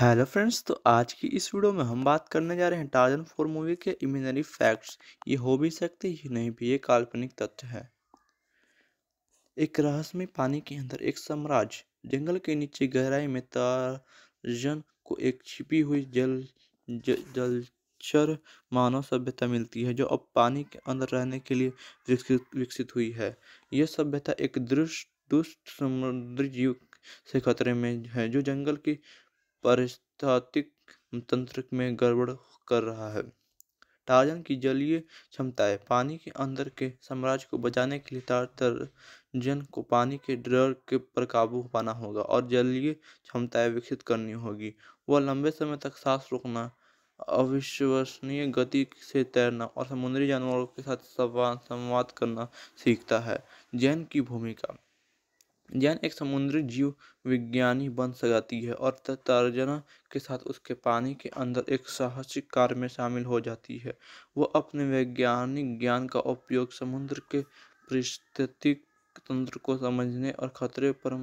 Hello friends तो आज की इस वीडियो में हम बात करने जा रहे हैं टार्जन फोर मूवी के इमेजनरी फैक्ट्स ये हो भी सकते ही नहीं भी ये काल्पनिक तथ्य है। एक रहस्यमय पानी के अंदर एक साम्राज्य जंगल के नीचे गहराई में टार्जन को एक छिपी हुई जल ज, जलचर मानव सभ्यता मिलती है जो अब पानी के अंदर रहने के लिए विकसित विकसित हुई है। यह सभ्यता एक दृष्ट दुष्ट समुद्री जीव से खतरे में है जो जंगल की पारिस्थितिक तंत्र में गड़बड़ कर रहा है। टार्जन की जलीय क्षमताएँ पानी के अंदर के साम्राज्य को बचाने के लिए टार्जन को पानी के डर के पर काबू पाना होगा और जलीय क्षमताएँ विकसित करनी होगी। वह लंबे समय तक सांस रोकना, अविश्वसनीय गति से तैरना और समुद्री जानवरों के साथ संवाद करना सीखता है। जैन की भूमिका जैन एक समुद्री जीव विज्ञानी बन सकती है और तर्जना के साथ उसके पानी के अंदर एक साहसिक कार्य में शामिल हो जाती है। वो अपने वैज्ञानिक ज्ञान का उपयोग समुद्र के परिस्थितिक तंत्र को समझने और खतरे पर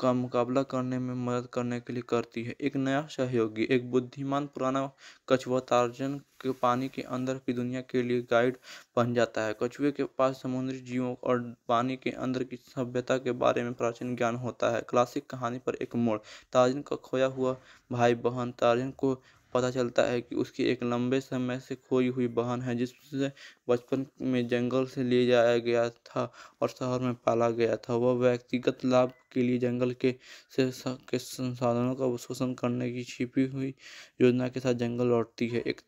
का मुकाबला करने में मदद करने के लिए करती है। एक नया सहयोगी, एक बुद्धिमान पुराना कछुआ तार्जन के पानी के अंदर की दुनिया के लिए गाइड बन जाता है। कछुए के पास समुद्री जीवों और पानी के अंदर की सभ्यता के बारे में प्राचीन ज्ञान होता है। क्लासिक कहानी पर एक मोड़, तार्जन का खोया हुआ भाई बहन तार्जन को पता चलता है कि उसकी एक लंबे समय से खोई हुई बहन है, जिससे बचपन में जंगल से ले जाया गया था और शहर में पाला गया था। वह व्यक्तिगत लाभ के लिए जंगल के से के संसाधनों का शोषण करने की छिपी हुई योजना के साथ जंगल लौटती है। एक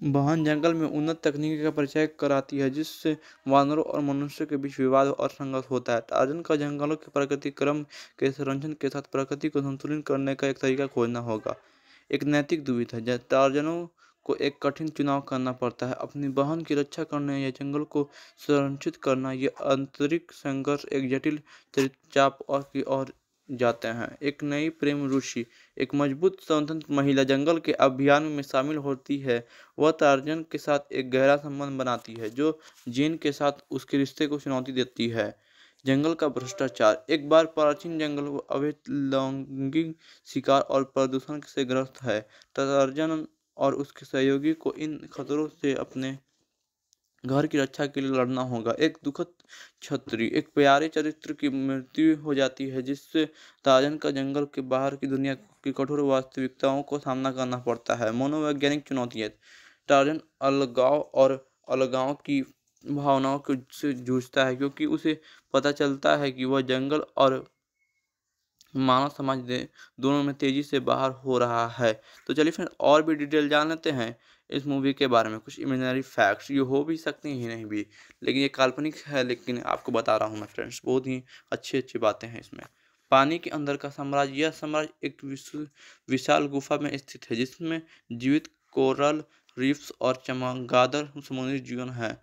बहन जंगल में उन्नत तकनीकी का परिचय कराती है, जिससे वानरों और मनुष्य के बीच विवाद और संघर्ष होता है। टार्जन का जंगलों के प्रकृति क्रम के संरक्षण के साथ प्रकृति को संतुलित करने का एक तरीका खोजना होगा। एक नैतिक दुविधा है टार्जनों को एक कठिन चुनाव करना पड़ता है। अपनी बहन की रक्षा करने या जंगल को संरक्षित करना यह आंतरिक संघर्ष एक जटिल चाप और की ओर जाते हैं। एक नई प्रेम ऋषि, एक मज़बूत स्वतंत्र महिला जंगल के अभियान में शामिल होती है। वह टार्जन के साथ एक गहरा संबंध बनाती है, जो जीन के साथ उसके रिश्ते को चुनौती देती है। जंगल का भ्रष्टाचार, एक बार प्राचीन जंगल अवैध लैंगिक शिकार और प्रदूषण से ग्रस्त है टार्जन और उसके सहयोगी को इन खतरों से अपने घर की रक्षा के लिए लड़ना होगा। एक दुखद छत्री एक प्यारे चरित्र की मृत्यु हो जाती है, जिससे ताजन का जंगल के बाहर की दुनिया की कठोर वास्तविकताओं को सामना करना पड़ता है। मनोवैज्ञानिक चुनौतियाँ टार्जन अलगाव और अलगाव की भावनाओं से जूझता है, क्योंकि उसे पता चलता है कि वह जंगल और मानव समाज दोनों में तेज़ी से बाहर हो रहा है। तो चलिए फिर और भी डिटेल जान लेते हैं। इस मूवी के बारे में कुछ इमेजनरी फैक्ट्स ये हो भी सकते हैं, नहीं भी। लेकिन ये काल्पनिक है, लेकिन आपको बता रहा हूँ मैं, फ्रेंड्स, बहुत ही अच्छी अच्छी बातें हैं इसमें। पानी के अंदर का साम्राज्य, यह साम्राज्य एक विशाल गुफा में स्थित है, जिसमें जीवित कोरल रिफ्स और चमगादड़ समुद्री जीवन है।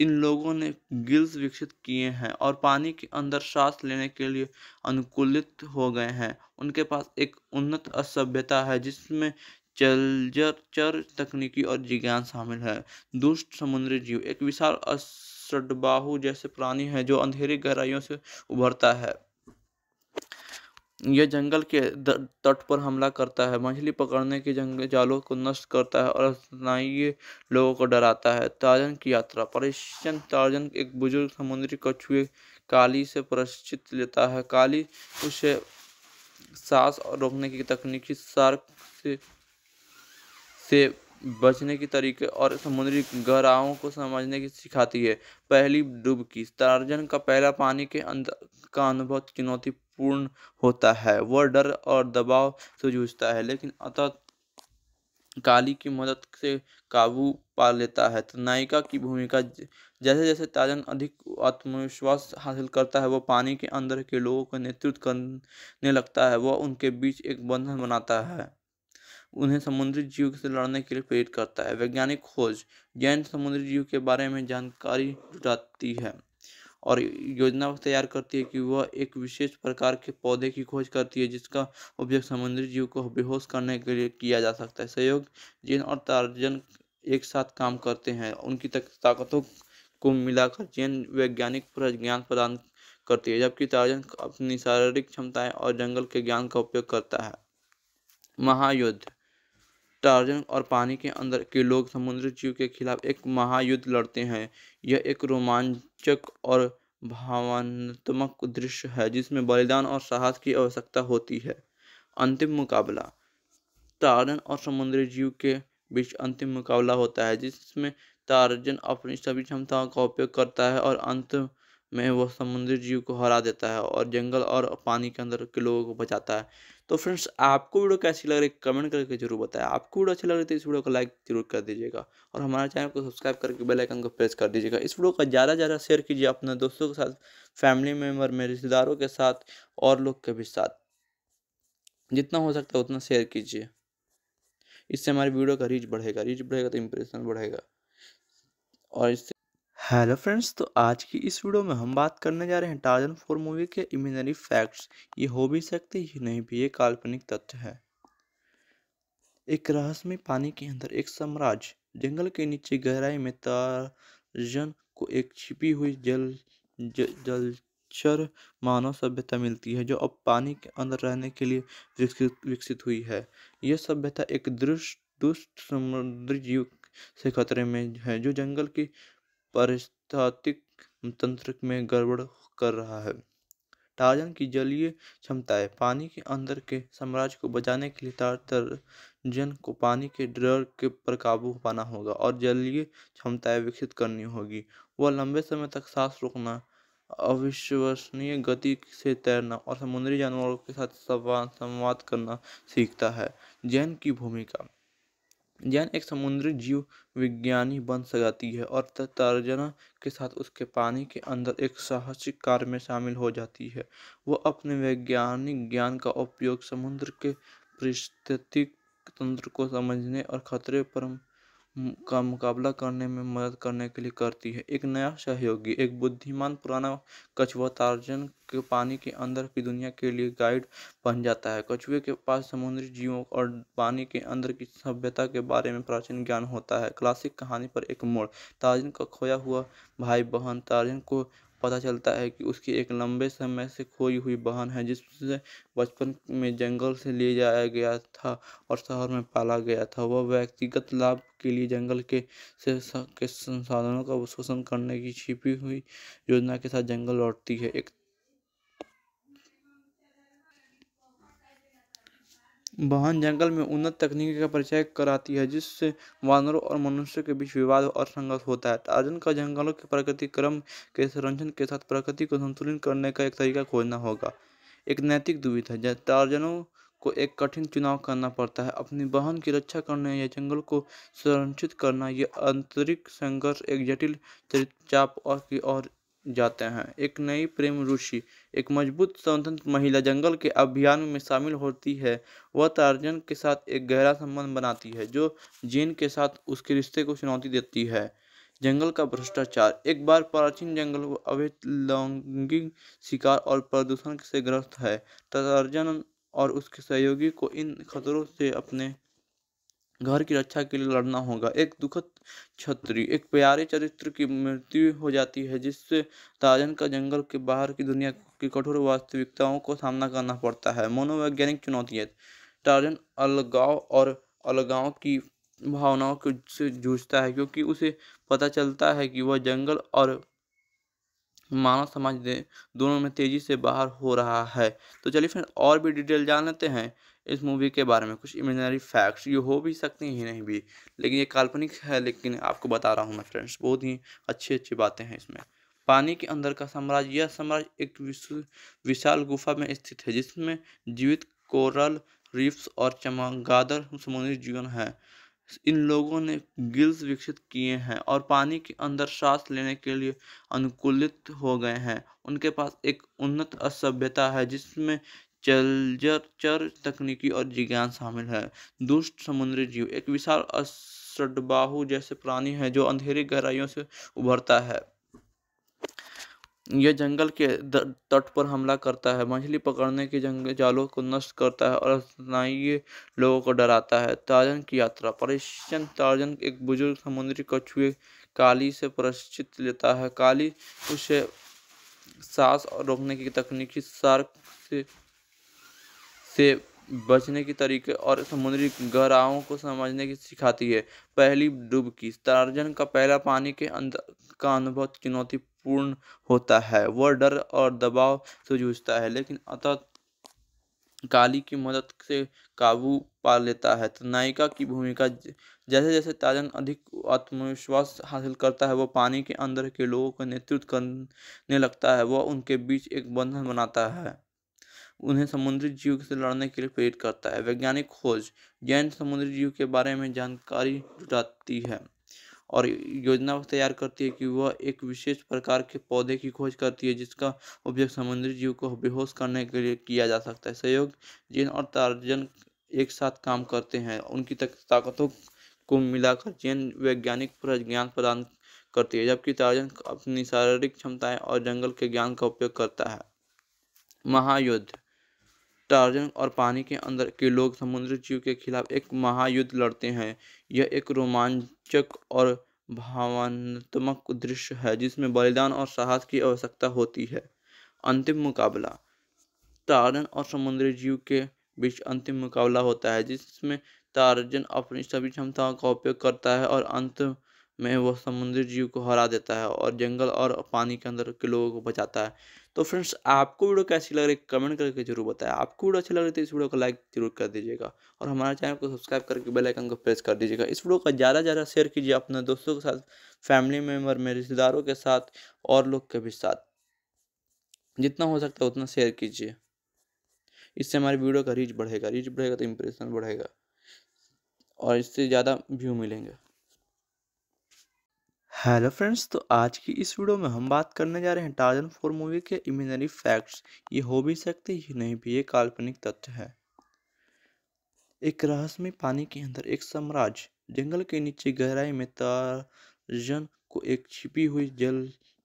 इन लोगों ने गिल्स विकसित किए हैं और पानी के अंदर सांस लेने के लिए अनुकूलित हो गए हैं। उनके पास एक उन्नत सभ्यता है, जिसमें जलचर तकनीकी और जिज्ञान शामिल है। दुष्ट समुद्री जीव एक विशाल असडबाहु जैसे प्राणी है जो अंधेरी गहराइयों से उभरता है। यह जंगल के तट पर हमला करता है। मछली पकड़ने के जंगल जालों को नष्ट करता है और स्नायु लोगों को डराता है। ताजन की यात्रा, परिश्चन ताजन एक बुज़ुर्ग समुद्री कछुए काली से प्रशिक्षित लेता है। काली उसे सांस रोकने की तकनीकी सार्क से से बचने के तरीके और समुद्री गहराओं को समझने की सिखाती है। पहली डुबकी टार्जन का पहला पानी के अंदर का अनुभव चुनौतीपूर्ण होता है। वह डर और दबाव से जूझता है, लेकिन अतः काली की मदद से काबू पा लेता है। तो नायिका की भूमिका, जैसे जैसे ताजन अधिक आत्मविश्वास हासिल करता है, वह पानी के अंदर के लोगों का नेतृत्व करने लगता है। वह उनके बीच एक बंधन बनाता है। उन्हें समुद्री जीव से लड़ने के लिए प्रेरित करता है। वैज्ञानिक खोज जैन समुद्री जीव के बारे में जानकारी जुटाती है और योजना तैयार करती है कि वह एक विशेष प्रकार के पौधे की खोज करती है, जिसका उपयोग समुद्री जीव को बेहोश करने के लिए किया जा सकता है। सहयोग जैन और टार्जन एक साथ काम करते हैं। उनकी ताकतों को मिलाकर जैन वैज्ञानिक ज्ञान प्रदान करती है, जबकि टार्जन अपनी शारीरिक क्षमताएँ और जंगल के ज्ञान का उपयोग करता है। महायुद्ध टार्जन और पानी के अंदर के लोग समुद्री जीव के खिलाफ एक महायुद्ध लड़ते हैं। यह एक रोमांचक और भावनात्मक दृश्य है, जिसमें बलिदान और साहस की आवश्यकता होती है। अंतिम मुकाबला। टार्जन और समुद्री जीव के बीच अंतिम मुकाबला होता है, जिसमें टार्जन अपनी सभी क्षमताओं का उपयोग करता है और अंत में वह समुद्री जीव को हरा देता है और जंगल और पानी के अंदर के लोगों को बचाता है। तो फ्रेंड्स, आपको वीडियो कैसी लग रही है, कमेंट करके ज़रूर बताएँ। आपको वीडियो अच्छी लग रही है तो इस वीडियो को लाइक ज़रूर कर दीजिएगा और हमारे चैनल को सब्सक्राइब करके बेल आइकन को प्रेस कर दीजिएगा। इस वीडियो का ज़्यादा ज़्यादा शेयर कीजिए अपने दोस्तों के साथ, फैमिली मेंबर में रिश्तेदारों के साथ और लोग के भी साथ। जितना हो सकता है उतना शेयर कीजिए। इससे हमारी वीडियो का रीच बढ़ेगा रीच बढ़ेगा तो इम्प्रेशन बढ़ेगा। और इससे हेलो फ्रेंड्स तो आज की इस वीडियो में हम बात करने जा रहे हैं टार्जन फोर मूवी के इमेजनरी फैक्ट्स ये हो भी सकते ये नहीं भी ये काल्पनिक तथ्य है। एक रहस्यमय पानी के अंदर एक साम्राज्य जंगल के नीचे गहराई में टार्जन को एक छिपी हुई जल ज, जलचर मानव सभ्यता मिलती है जो अब पानी के अंदर रहने के लिए विकसित विकसित हुई है। यह सभ्यता एक दृष्ट दुष्ट समुद्री जीव से खतरे में है जो जंगल की पारिस्थितिक तंत्र में गड़बड़ कर रहा है। टार्जन की जलीय क्षमताएँ पानी के अंदर के साम्राज्य को बचाने के लिए टार्जन को पानी के डर के पर काबू पाना होगा और जलीय क्षमताएँ विकसित करनी होगी। वह लंबे समय तक सांस रोकना, अविश्वसनीय गति से तैरना और समुद्री जानवरों के साथ संवाद करना सीखता है। जैन की भूमिका जैन एक समुद्री जीव विज्ञानी बन जाती है और तर्जना के साथ उसके पानी के अंदर एक साहसिक कार्य में शामिल हो जाती है। वह अपने वैज्ञानिक ज्ञान का उपयोग समुद्र के परिस्थितिक तंत्र को समझने और खतरे पर का मुकाबला करने में मदद करने के लिए करती है। एक नया सहयोगी, एक बुद्धिमान पुराना कछुआ तार्जन के पानी के अंदर की दुनिया के लिए गाइड बन जाता है। कछुए के पास समुद्री जीवों और पानी के अंदर की सभ्यता के बारे में प्राचीन ज्ञान होता है। क्लासिक कहानी पर एक मोड़, तार्जन का खोया हुआ भाई बहन तार्जन को पता चलता है कि उसकी एक लंबे समय से खोई हुई बहन है, जिससे बचपन में जंगल से ले जाया गया था और शहर में पाला गया था। वह व्यक्तिगत लाभ के लिए जंगल के से के संसाधनों का शोषण करने की छिपी हुई योजना के साथ जंगल लौटती है। एक बहन जंगल में उन्नत तकनीक का परिचय कराती है, जिससे वानरों और मनुष्य के बीच विवाद और संघर्ष होता है। टार्जन का जंगलों के प्राकृतिक क्रम के संरक्षण के साथ प्रकृति को संतुलित करने का एक तरीका खोजना होगा। एक नैतिक दुविधा है टार्जनों को एक कठिन चुनाव करना पड़ता है। अपनी बहन की रक्षा करने या जंगल को संरक्षित करना, यह आंतरिक संघर्ष एक जटिल चाप और की ओर जाते हैं। एक नई प्रेम रुचि एक मज़बूत स्वतंत्र महिला जंगल के अभियान में शामिल होती है। वह टार्जन के साथ एक गहरा संबंध बनाती है, जो जीन के साथ उसके रिश्ते को चुनौती देती है। जंगल का भ्रष्टाचार, एक बार प्राचीन जंगल अवैध लैंगिक शिकार और प्रदूषण से ग्रस्त है। टार्जन और उसके सहयोगी को इन खतरों से अपने घर की रक्षा के लिए लड़ना होगा। एक दुखद छत्री एक प्यारे चरित्र की मृत्यु हो जाती है, जिससे ताजन का जंगल के बाहर की दुनिया की कठोर वास्तविकताओं को सामना करना पड़ता है। मनोवैज्ञानिक चुनौतियाँ टार्जन अलगाव और अलगाव की भावनाओं को से जूझता है, क्योंकि उसे पता चलता है कि वह जंगल और मानव समाज दोनों में तेज़ी से बाहर हो रहा है। तो चलिए फिर और भी डिटेल जान लेते हैं। इस मूवी के बारे में कुछ इमेजनरी फैक्ट्स ये हो भी सकते हैं नहीं भी। लेकिन ये काल्पनिक है, लेकिन आपको बता रहा हूँ मैं फ्रेंड्स बहुत ही अच्छी अच्छी बातें हैं इसमें। पानी के अंदर का साम्राज्य, यह साम्राज्य एक विशाल गुफा में स्थित है, जिसमें जीवित कोरल रीफ्स और चमगादड़ समुद्री जीवन है। इन लोगों ने गिल्स विकसित किए हैं और पानी के अंदर सांस लेने के लिए अनुकूलित हो गए हैं। उनके पास एक उन्नत सभ्यता है, जिसमें चलजर तकनीकी और जिज्ञान शामिल है। दुष्ट समुद्री जीव, एक विशाल असडबाहु जैसे प्राणी है जो अंधेरी गहराइयों से उभरता है। यह जंगल के तट पर हमला करता है। मछली पकड़ने के जंगल जालों को नष्ट करता है और स्नायी लोगों को डराता है। ताजन की यात्रा परेशन ताजन एक बुज़ुर्ग समुद्री कछुए काली से परिचित लेता है। काली उसे सांस रोकने की तकनीकी सार्क से से बचने के तरीके और समुद्री गहराओं को समझने की सिखाती है। पहली डुबकी टार्जन का पहला पानी के अंदर का अनुभव चुनौतीपूर्ण होता है। वह डर और दबाव से जूझता है, लेकिन अतः काली की मदद से काबू पा लेता है। तो नायिका की भूमिका जैसे जैसे ताजन अधिक आत्मविश्वास हासिल करता है, वह पानी के अंदर के लोगों का नेतृत्व करने लगता है। वह उनके बीच एक बंधन बनाता है। उन्हें समुद्री जीव से लड़ने के लिए प्रेरित करता है। वैज्ञानिक खोज जैन समुद्री जीव के बारे में जानकारी जुटाती है और योजना तैयार करती है कि वह एक विशेष प्रकार के पौधे की खोज करती है, जिसका उपयोग समुद्री जीव को बेहोश करने के लिए किया जा सकता है। सहयोग जैन और तार्जन एक साथ काम करते हैं। उनकी ताकतों को मिलाकर जैन वैज्ञानिक ज्ञान प्रदान करती है, जबकि तार्जन अपनी शारीरिक क्षमताएँ और जंगल के ज्ञान का उपयोग करता है। महायुद्ध टार्जन और पानी के अंदर के लोग समुद्री जीव के खिलाफ एक महायुद्ध लड़ते हैं। यह एक रोमांचक और भावनात्मक दृश्य है, जिसमें बलिदान और साहस की आवश्यकता होती है। अंतिम मुकाबला। टार्जन और समुद्री जीव के बीच अंतिम मुकाबला होता है, जिसमें टार्जन अपनी सभी क्षमताओं का उपयोग करता है और अंत में वह समुद्री जीव को हरा देता है और जंगल और पानी के अंदर के लोगों को बचाता है। तो फ्रेंड्स, आपको वीडियो कैसी लग रही है, कमेंट करके ज़रूर बताएँ। आपको वीडियो अच्छी लग रही है तो इस वीडियो को लाइक ज़रूर कर दीजिएगा और हमारे चैनल को सब्सक्राइब करके बेल आइकन को प्रेस कर दीजिएगा। इस वीडियो का ज़्यादा ज़्यादा शेयर कीजिए अपने दोस्तों के साथ, फैमिली मेंबर में रिश्तेदारों के साथ और लोग के भी साथ। जितना हो सकता है उतना शेयर कीजिए। इससे हमारी वीडियो का रीच बढ़ेगा रीच बढ़ेगा तो इम्प्रेशन बढ़ेगा और इससे ज़्यादा व्यू मिलेंगे। हेलो फ्रेंड्स तो आज की इस वीडियो में हम बात करने जा रहे हैं टार्जन फोर मूवी के इमेजनरी फैक्ट्स ये हो भी सकते ही नहीं भी ये काल्पनिक तथ्य है। एक रहस्यमय पानी के अंदर एक साम्राज्य जंगल के नीचे गहराई में टार्जन को एक छिपी हुई जल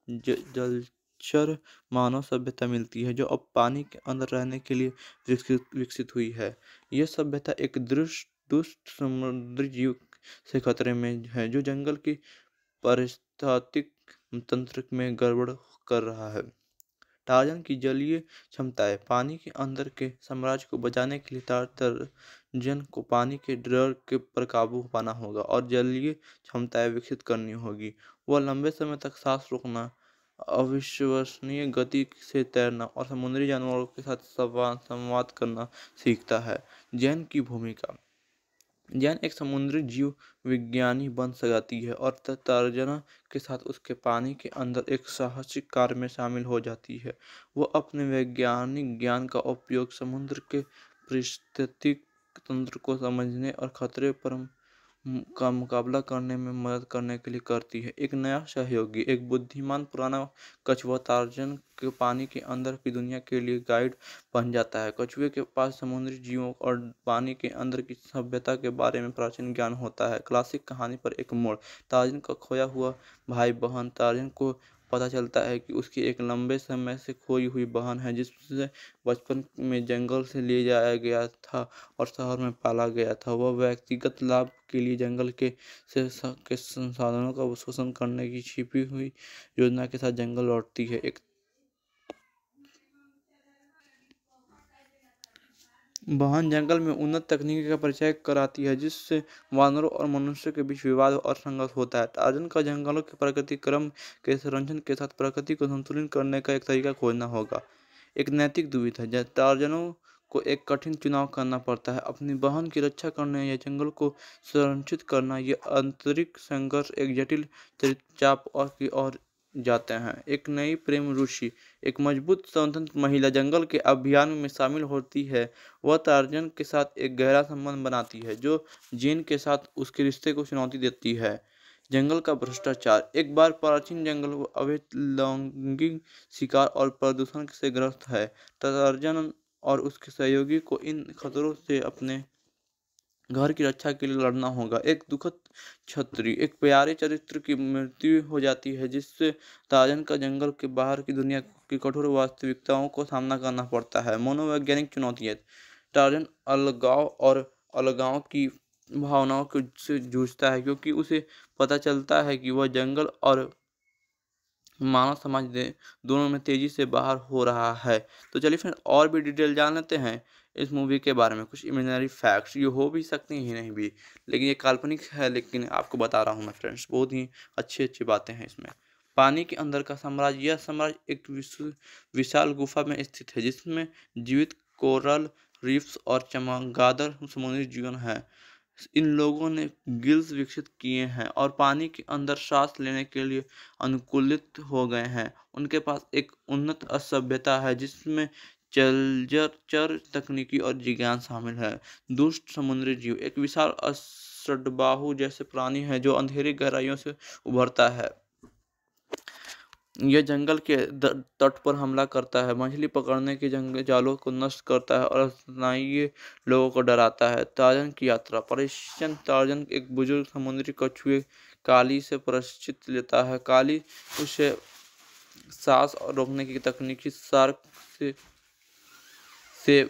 ज, जलचर मानव सभ्यता मिलती है जो अब पानी के अंदर रहने के लिए विकसित विकसित हुई है। यह सभ्यता एक दृष्ट दुष्ट समुद्री जीव से खतरे में है जो जंगल की पारिस्थितिक तंत्र में गड़बड़ कर रहा है। टार्जन की जलीय क्षमताएँ पानी के अंदर के साम्राज्य को बचाने के लिए टार्जन को पानी के डर के पर काबू पाना होगा और जलीय क्षमताएँ विकसित करनी होगी। वह लंबे समय तक सांस रोकना, अविश्वसनीय गति से तैरना और समुद्री जानवरों के साथ संवाद करना सीखता है। जैन की भूमिका जैन एक समुद्री जीव विज्ञानी बन सकती है और तर्जना के साथ उसके पानी के अंदर एक साहसिक कार्य में शामिल हो जाती है। वो अपने वैज्ञानिक ज्ञान का उपयोग समुद्र के परिस्थितिक तंत्र को समझने और खतरे पर का मुकाबला करने में मदद करने के लिए करती है। एक नया सहयोगी, एक बुद्धिमान पुराना कछुआ तार्जन के पानी के अंदर की दुनिया के लिए गाइड बन जाता है। कछुए के पास समुद्री जीवों और पानी के अंदर की सभ्यता के बारे में प्राचीन ज्ञान होता है। क्लासिक कहानी पर एक मोड़, तार्जन का खोया हुआ भाई बहन तार्जन को पता चलता है कि उसकी एक लंबे समय से खोई हुई बहन है, जिससे बचपन में जंगल से ले जाया गया था और शहर में पाला गया था। वह व्यक्तिगत लाभ के लिए जंगल के से के संसाधनों का शोषण करने की छिपी हुई योजना के साथ जंगल लौटती है। एक बहन जंगल में उन्नत तकनीक का परिचय कराती है, जिससे वानरों और मनुष्य के बीच विवाद और संघर्ष होता है। टार्जन का जंगलों के प्रकृति क्रम के संरक्षण के साथ प्रकृति को संतुलित करने का एक तरीका खोजना होगा। एक नैतिक दुविधा है टार्जनों को एक कठिन चुनाव करना पड़ता है। अपनी बहन की रक्षा करने या जंगल को संरक्षित करना यह आंतरिक संघर्ष एक जटिल चाप और की ओर जाते हैं। एक नई प्रेम रुचि एक मज़बूत स्वतंत्र महिला जंगल के अभियान में शामिल होती है। वह टार्जन के साथ एक गहरा संबंध बनाती है, जो जीन के साथ उसके रिश्ते को चुनौती देती है। जंगल का भ्रष्टाचार, एक बार प्राचीन जंगल अवैध लैंगिक शिकार और प्रदूषण से ग्रस्त है टार्जन और उसके सहयोगी को इन खतरों से अपने घर की रक्षा के लिए लड़ना होगा। एक दुखद छत्री एक प्यारे चरित्र की मृत्यु हो जाती है, जिससे ताजन का जंगल के बाहर की दुनिया की कठोर वास्तविकताओं को सामना करना पड़ता है। मनोवैज्ञानिक चुनौतियाँ टार्जन अलगाव और अलगाव की भावनाओं से जूझता है, क्योंकि उसे पता चलता है कि वह जंगल और मानव समाज दोनों में तेज़ी से बाहर हो रहा है। तो चलिए फ्रेंड और भी डिटेल जान लेते हैं। इस मूवी के बारे में कुछ इमेजनरी फैक्ट्स ये हो भी सकती हैं, नहीं भी। लेकिन ये काल्पनिक है, लेकिन आपको बता रहा हूँ मैं फ्रेंड्स बहुत ही अच्छी अच्छी बातें हैं इसमें। पानी के अंदर का साम्राज्य, यह साम्राज्य एक विशाल गुफा में स्थित है, जिसमें जीवित कोरल रीफ्स और चमगादड़ समुद्री जीवन है। इन लोगों ने गिल्स विकसित किए हैं और पानी के अंदर सांस लेने के लिए अनुकूलित हो गए हैं। उनके पास एक उन्नत सभ्यता है, जिसमें जलचर तकनीकी और जिज्ञान शामिल है। दुष्ट समुद्री जीव एक विशाल असडबाहु जैसे प्राणी है जो अंधेरी गहराइयों से उभरता है। यह जंगल के तट पर हमला करता है। मछली पकड़ने के जंगल जालों को नष्ट करता है और स्नायु लोगों को डराता है। ताजन की यात्रा, परिश्चन ताजन एक बुज़ुर्ग समुद्री कछुए काली से प्रशिक्षित लेता है। काली उसे सांस रोकने की तकनीकी सार्क से से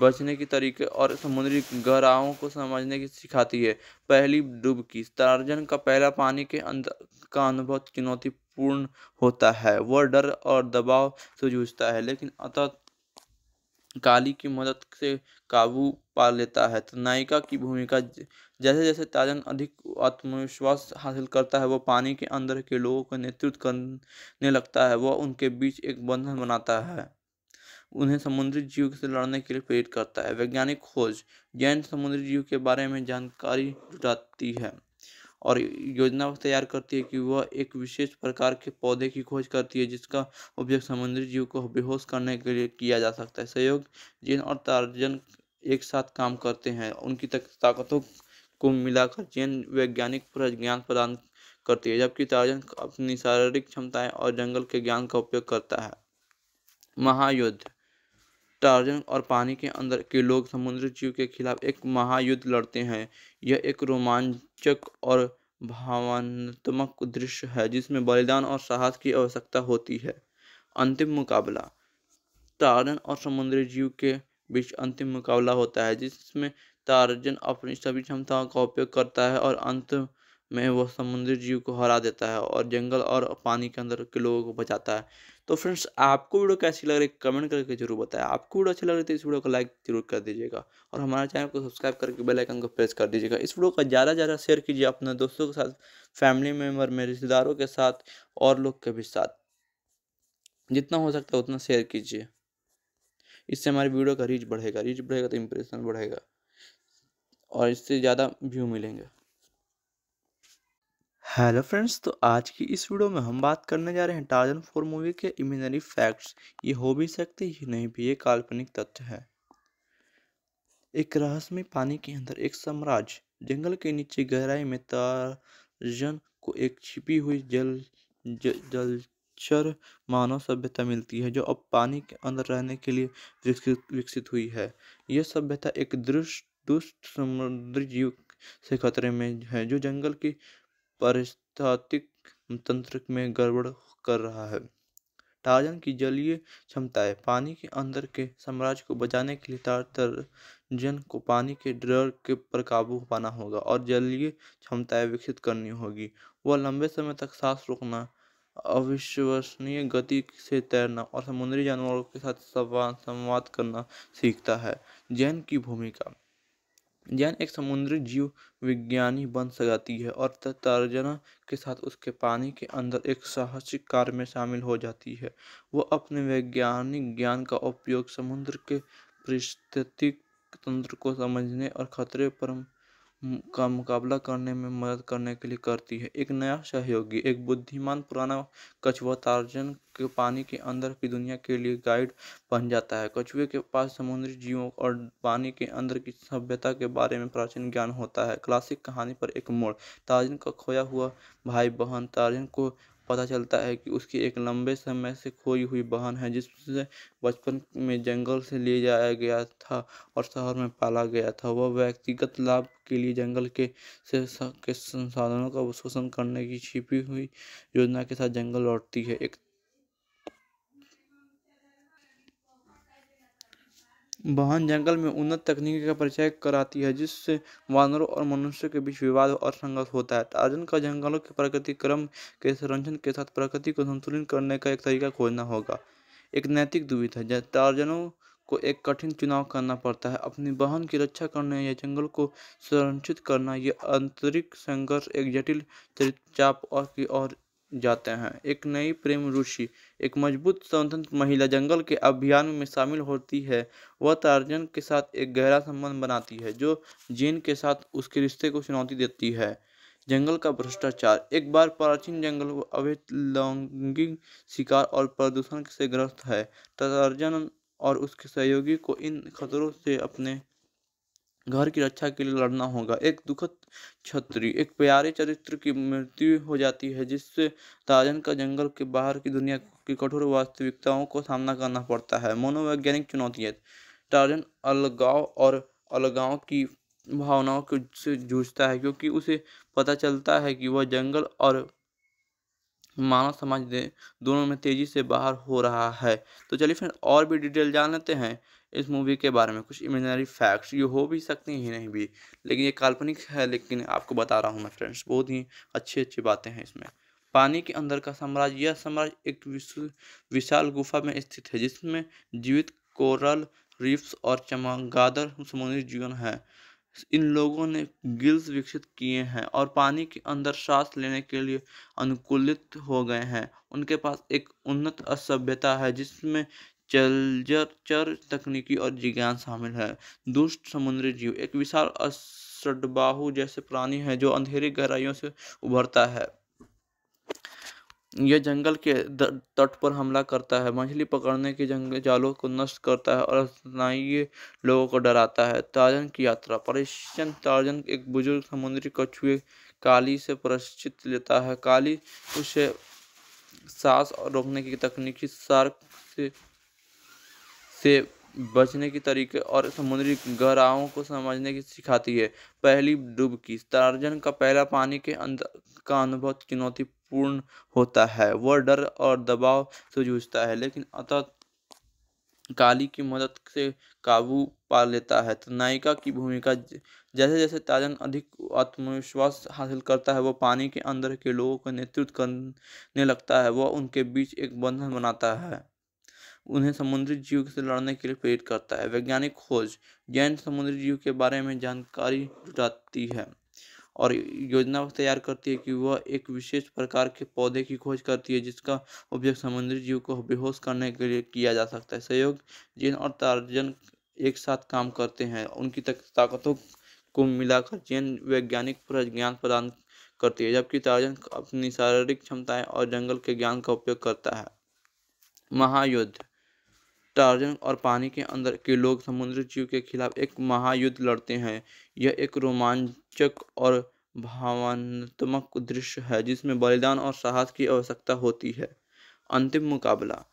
बचने के तरीके और समुद्री गहराओं को समझने की सिखाती है। पहली डुबकी टार्जन का पहला पानी के अंदर का अनुभव चुनौतीपूर्ण होता है। वह डर और दबाव से जूझता है, लेकिन अतः काली की मदद से काबू पा लेता है। तो नायिका की भूमिका जैसे जैसे ताजन अधिक आत्मविश्वास हासिल करता है, वह पानी के अंदर के लोगों का नेतृत्व करने लगता है। वह उनके बीच एक बंधन बनाता है। उन्हें समुद्री जीव से लड़ने के लिए प्रेरित करता है। वैज्ञानिक खोज जैन समुद्री जीव के बारे में जानकारी जुटाती है और योजना तैयार करती है कि वह एक विशेष प्रकार के पौधे की खोज करती है, जिसका उपयोग समुद्री जीव को बेहोश करने के लिए किया जा सकता है। सहयोग जैन और तार्जन एक साथ काम करते हैं। उनकी ताकतों को मिलाकर जैन वैज्ञानिक ज्ञान प्रदान करती है, जबकि तार्जन अपनी शारीरिक क्षमताएँ और जंगल के ज्ञान का उपयोग करता है। महायुद्ध टार्जन और पानी के अंदर के लोग समुद्री जीव के खिलाफ एक महायुद्ध लड़ते हैं। यह एक रोमांचक और भावनात्मक दृश्य है, जिसमें बलिदान और साहस की आवश्यकता होती है। अंतिम मुकाबला। तारजन और समुद्री जीव के बीच अंतिम मुकाबला होता है, जिसमें तारजन अपनी सभी क्षमताओं का उपयोग करता है और अंत में वह समुद्री जीव को हरा देता है और जंगल और पानी के अंदर के लोगों को बचाता है। तो फ्रेंड्स, आपको वीडियो कैसी लग रही है, कमेंट करके ज़रूर बताएँ। आपको वीडियो अच्छी लग रही है तो इस वीडियो को लाइक ज़रूर कर दीजिएगा और हमारे चैनल को सब्सक्राइब करके बेल आइकन को प्रेस कर दीजिएगा। इस वीडियो का ज़्यादा से ज़्यादा शेयर कीजिए अपने दोस्तों के साथ, फैमिली मेंबर में रिश्तेदारों के साथ और लोग के भी साथ। जितना हो सकता है उतना शेयर कीजिए। इससे हमारी वीडियो का रीच बढ़ेगा रीच बढ़ेगा तो इम्प्रेशन बढ़ेगा और इससे ज़्यादा व्यू मिलेंगे। हेलो फ्रेंड्स तो आज की इस वीडियो में हम बात करने जा रहे हैं टार्जन फोर मूवी के इमेजनरी फैक्ट्स ये हो भी सकते ही नहीं भी ये काल्पनिक तथ्य है। एक रहस्यमय पानी के अंदर एक साम्राज्य जंगल के नीचे गहराई में टार्जन को एक छिपी हुई जल ज, जलचर मानव सभ्यता मिलती है जो अब पानी के अंदर रहने के लिए विकसित विकसित हुई है। यह सभ्यता एक दृष्ट दुष्ट समुद्री जीव से खतरे में है जो जंगल की पारिस्थितिक तंत्र में गड़बड़ कर रहा है। टार्जन की जलीय क्षमताएँ पानी के अंदर के साम्राज्य को बचाने के लिए टार्जन को पानी के डर के पर काबू पाना होगा और जलीय क्षमताएँ विकसित करनी होगी। वह लंबे समय तक सांस रोकना, अविश्वसनीय गति से तैरना और समुद्री जानवरों के साथ संवाद करना सीखता है। जैन की भूमिका जैन एक समुद्री जीव विज्ञानी बन सकती है और तर्जना के साथ उसके पानी के अंदर एक साहसिक कार्य में शामिल हो जाती है। वह अपने वैज्ञानिक ज्ञान का उपयोग समुद्र के परिस्थितिक तंत्र को समझने और खतरे पर का मुकाबला करने में मदद करने के लिए करती है। एक नया सहयोगी, एक बुद्धिमान पुराना कछुआ तार्जन के पानी के अंदर की दुनिया के लिए गाइड बन जाता है। कछुए के पास समुद्री जीवों और पानी के अंदर की सभ्यता के बारे में प्राचीन ज्ञान होता है। क्लासिक कहानी पर एक मोड़, तार्जन का खोया हुआ भाई बहन तार्जन को पता चलता है कि उसकी एक लंबे समय से खोई हुई बहन है, जिससे बचपन में जंगल से ले जाया गया था और शहर में पाला गया था। वह व्यक्तिगत लाभ के लिए जंगल के से के संसाधनों का शोषण करने की छिपी हुई योजना के साथ जंगल लौटती है। एक बहन जंगल में उन्नत तकनीकी का परिचय कराती है, जिससे वानरों और मनुष्यों के बीच विवाद और संघर्ष होता है। टार्जन का जंगलों के प्राकृतिक क्रम के संरक्षण के साथ प्रकृति को संतुलित करने का एक तरीका खोजना होगा। एक नैतिक दुविधा है टार्जनों को एक कठिन चुनाव करना पड़ता है। अपनी बहन की रक्षा करने या जंगल को संरक्षित करना यह आंतरिक संघर्ष, एक जटिल चाप और की ओर जाते हैं। एक नई प्रेम रुचि एक मज़बूत स्वतंत्र महिला जंगल के अभियान में शामिल होती है। वह टार्जन के साथ एक गहरा संबंध बनाती है, जो जीन के साथ उसके रिश्ते को चुनौती देती है। जंगल का भ्रष्टाचार, एक बार प्राचीन जंगल अवैध लैंगिक शिकार और प्रदूषण से ग्रस्त है। टार्जन और उसके सहयोगी को इन खतरों से अपने घर की रक्षा के लिए लड़ना होगा। एक दुखद छत्री एक प्यारे चरित्र की मृत्यु हो जाती है, जिससे ताजन का जंगल के बाहर की दुनिया की कठोर वास्तविकताओं को सामना करना पड़ता है। मनोवैज्ञानिक चुनौतियाँ टार्जन अलगाव और अलगाव की भावनाओं के से जूझता है, क्योंकि उसे पता चलता है कि वह जंगल और मानव समाज दोनों में तेज़ी से बाहर हो रहा है। तो चलिए फिर और भी डिटेल जान लेते हैं। इस मूवी के बारे में कुछ इमेजनरी फैक्ट्स ये हो भी सकते हैं नहीं भी। लेकिन ये काल्पनिक है, लेकिन आपको बता रहा हूँ मैं फ्रेंड्स बहुत ही अच्छी अच्छी बातें हैं इसमें। पानी के अंदर का साम्राज्य, यह साम्राज्य एक विशाल गुफा में स्थित है, जिसमें जीवित कोरल रीफ्स और चमगादड़ समुद्री जीवन है। इन लोगों ने गिल्स विकसित किए हैं और पानी के अंदर सांस लेने के लिए अनुकूलित हो गए हैं। उनके पास एक उन्नत असभ्यता है, जिसमें जलचर तकनीकी और जिज्ञान शामिल है। दुष्ट समुद्री जीव एक विशाल असडबाहु जैसे प्राणी है जो अंधेरी गहराइयों से उभरता है। यह जंगल के तट पर हमला करता है। मछली पकड़ने के जंगल जालों को नष्ट करता है और स्नायी लोगों को डराता है। ताजन की यात्रा परेशन ताजन एक बुज़ुर्ग समुद्री कछुए काली से प्रशिक्षित लेता है। काली उसे सांस रोकने की तकनीकी सार्क से से बचने के तरीके और समुद्री गहराओं को समझने की सिखाती है। पहली डुबकी टार्जन का पहला पानी के अंदर का अनुभव चुनौतीपूर्ण होता है। वह डर और दबाव से जूझता है, लेकिन अतः काली की मदद से काबू पा लेता है। तो नायिका की भूमिका जैसे जैसे ताजन अधिक आत्मविश्वास हासिल करता है, वह पानी के अंदर के लोगों का नेतृत्व करने लगता है। वह उनके बीच एक बंधन बनाता है। उन्हें समुद्री जीव से लड़ने के लिए प्रेरित करता है। वैज्ञानिक खोज जैन समुद्री जीव के बारे में जानकारी जुटाती है और योजना तैयार करती है कि वह एक विशेष प्रकार के पौधे की खोज करती है, जिसका उपयोग समुद्री जीव को बेहोश करने के लिए किया जा सकता है। सहयोग जैन और तार्जन एक साथ काम करते हैं। उनकी ताकतों को मिलाकर जैन वैज्ञानिक ज्ञान प्रदान करती है, जबकि तार्जन अपनी शारीरिक क्षमताएँ और जंगल के ज्ञान का उपयोग करता है। महायुद्ध टार्जन और पानी के अंदर के लोग समुद्री जीव के खिलाफ एक महायुद्ध लड़ते हैं। यह एक रोमांचक और भावनात्मक दृश्य है, जिसमें बलिदान और साहस की आवश्यकता होती है। अंतिम मुकाबला।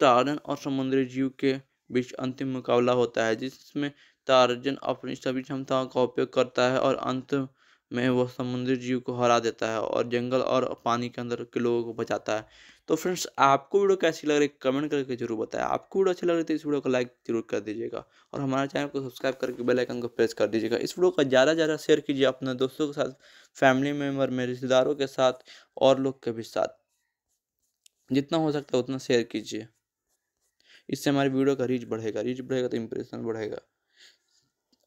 तारजन और समुद्री जीव के बीच अंतिम मुकाबला होता है, जिसमें तारजन अपनी सभी क्षमताओं का उपयोग करता है और अंत में वह समुद्री जीव को हरा देता है और जंगल और पानी के अंदर के लोगों को बचाता है। तो फ्रेंड्स, आपको वीडियो कैसी लग रही है, कमेंट करके ज़रूर बताएँ। आपको वीडियो अच्छी लग रही थी इस वीडियो को लाइक ज़रूर कर दीजिएगा और हमारे चैनल को सब्सक्राइब करके बेल आइकन को प्रेस कर दीजिएगा। इस वीडियो का ज़्यादा ज़्यादा शेयर कीजिए अपने दोस्तों के साथ, फैमिली मेंबर में रिश्तेदारों के साथ और लोग के भी साथ। जितना हो सकता है उतना शेयर कीजिए। इससे हमारी वीडियो का रीच बढ़ेगा रीच बढ़ेगा तो इम्प्रेशन बढ़ेगा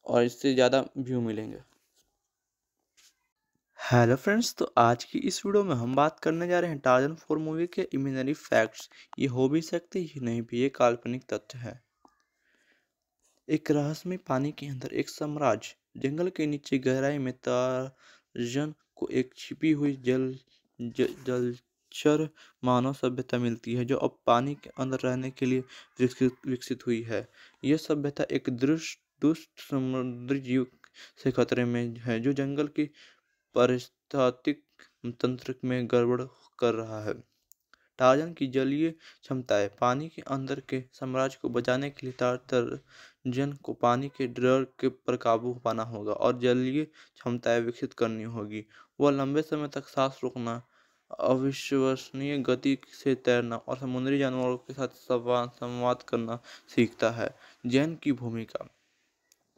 और इससे ज़्यादा व्यू मिलेंगे। हेलो फ्रेंड्स तो आज की इस वीडियो में हम बात करने जा रहे हैं टार्जन फोर मूवी के इमेजनरी फैक्ट्स ये हो भी सकते ही नहीं भी, ये काल्पनिक तथ्य है। एक रहस्यमय पानी के अंदर एक साम्राज्य, जंगल के नीचे गहराई में टार्जन को एक छिपी हुई जल जलचर मानव सभ्यता मिलती है, जो अब पानी के अंदर रहने के लिए विकसित विकसित हुई है। यह सभ्यता एक दृष्ट, दुष्ट समुद्री जीव से खतरे में है, जो जंगल की पारिस्थितिक तंत्र में गड़बड़ कर रहा है। टार्जन की जलीय क्षमताएँ पानी के अंदर के साम्राज्य को बचाने के लिए टार्जन को पानी के डर के पर काबू पाना होगा और जलीय क्षमताएँ विकसित करनी होगी। वह लंबे समय तक सांस रोकना, अविश्वसनीय गति से तैरना और समुद्री जानवरों के साथ संवाद करना सीखता है। जैन की भूमिका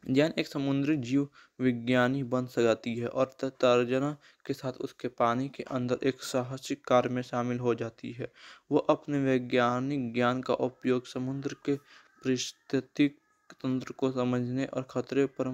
जैन एक समुद्री जीव विज्ञानी बन जाती है और तर्जना के साथ उसके पानी के अंदर एक साहसिक कार्य में शामिल हो जाती है। वो अपने वैज्ञानिक ज्ञान का उपयोग समुद्र के परिस्थितिक तंत्र को समझने और खतरे पर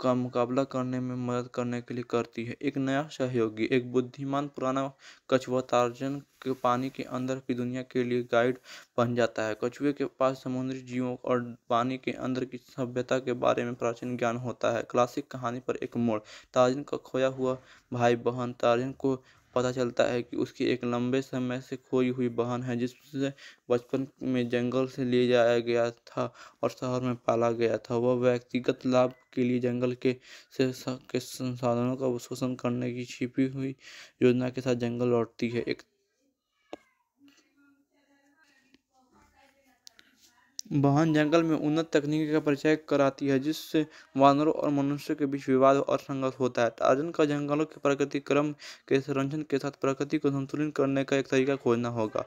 का मुकाबला करने में मदद करने के लिए करती है। एक नया सहयोगी, एक बुद्धिमान पुराना कछुआ तार्जन के पानी के अंदर की दुनिया के लिए गाइड बन जाता है। कछुए के पास समुद्री जीवों और पानी के अंदर की सभ्यता के बारे में प्राचीन ज्ञान होता है। क्लासिक कहानी पर एक मोड़, तार्जन का खोया हुआ भाई बहन तार्जन को पता चलता है कि उसकी एक लंबे समय से खोई हुई बहन है, जिससे बचपन में जंगल से ले जाया गया था और शहर में पाला गया था। वह व्यक्तिगत लाभ के लिए जंगल के से के संसाधनों का शोषण करने की छिपी हुई योजना के साथ जंगल लौटती है। एक बहन जंगल में उन्नत तकनीकी का परिचय कराती है, जिससे वानरों और मनुष्य के बीच विवाद और संघर्ष होता है। टार्जन का जंगलों के प्रकृति क्रम के संरक्षण के साथ प्रकृति को संतुलित करने का एक तरीका खोजना होगा।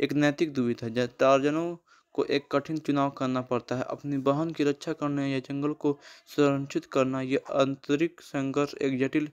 एक नैतिक दुविधा है टार्जनों को एक कठिन चुनाव करना पड़ता है। अपनी बहन की रक्षा करना या जंगल को संरक्षित करना यह आंतरिक संघर्ष एक जटिल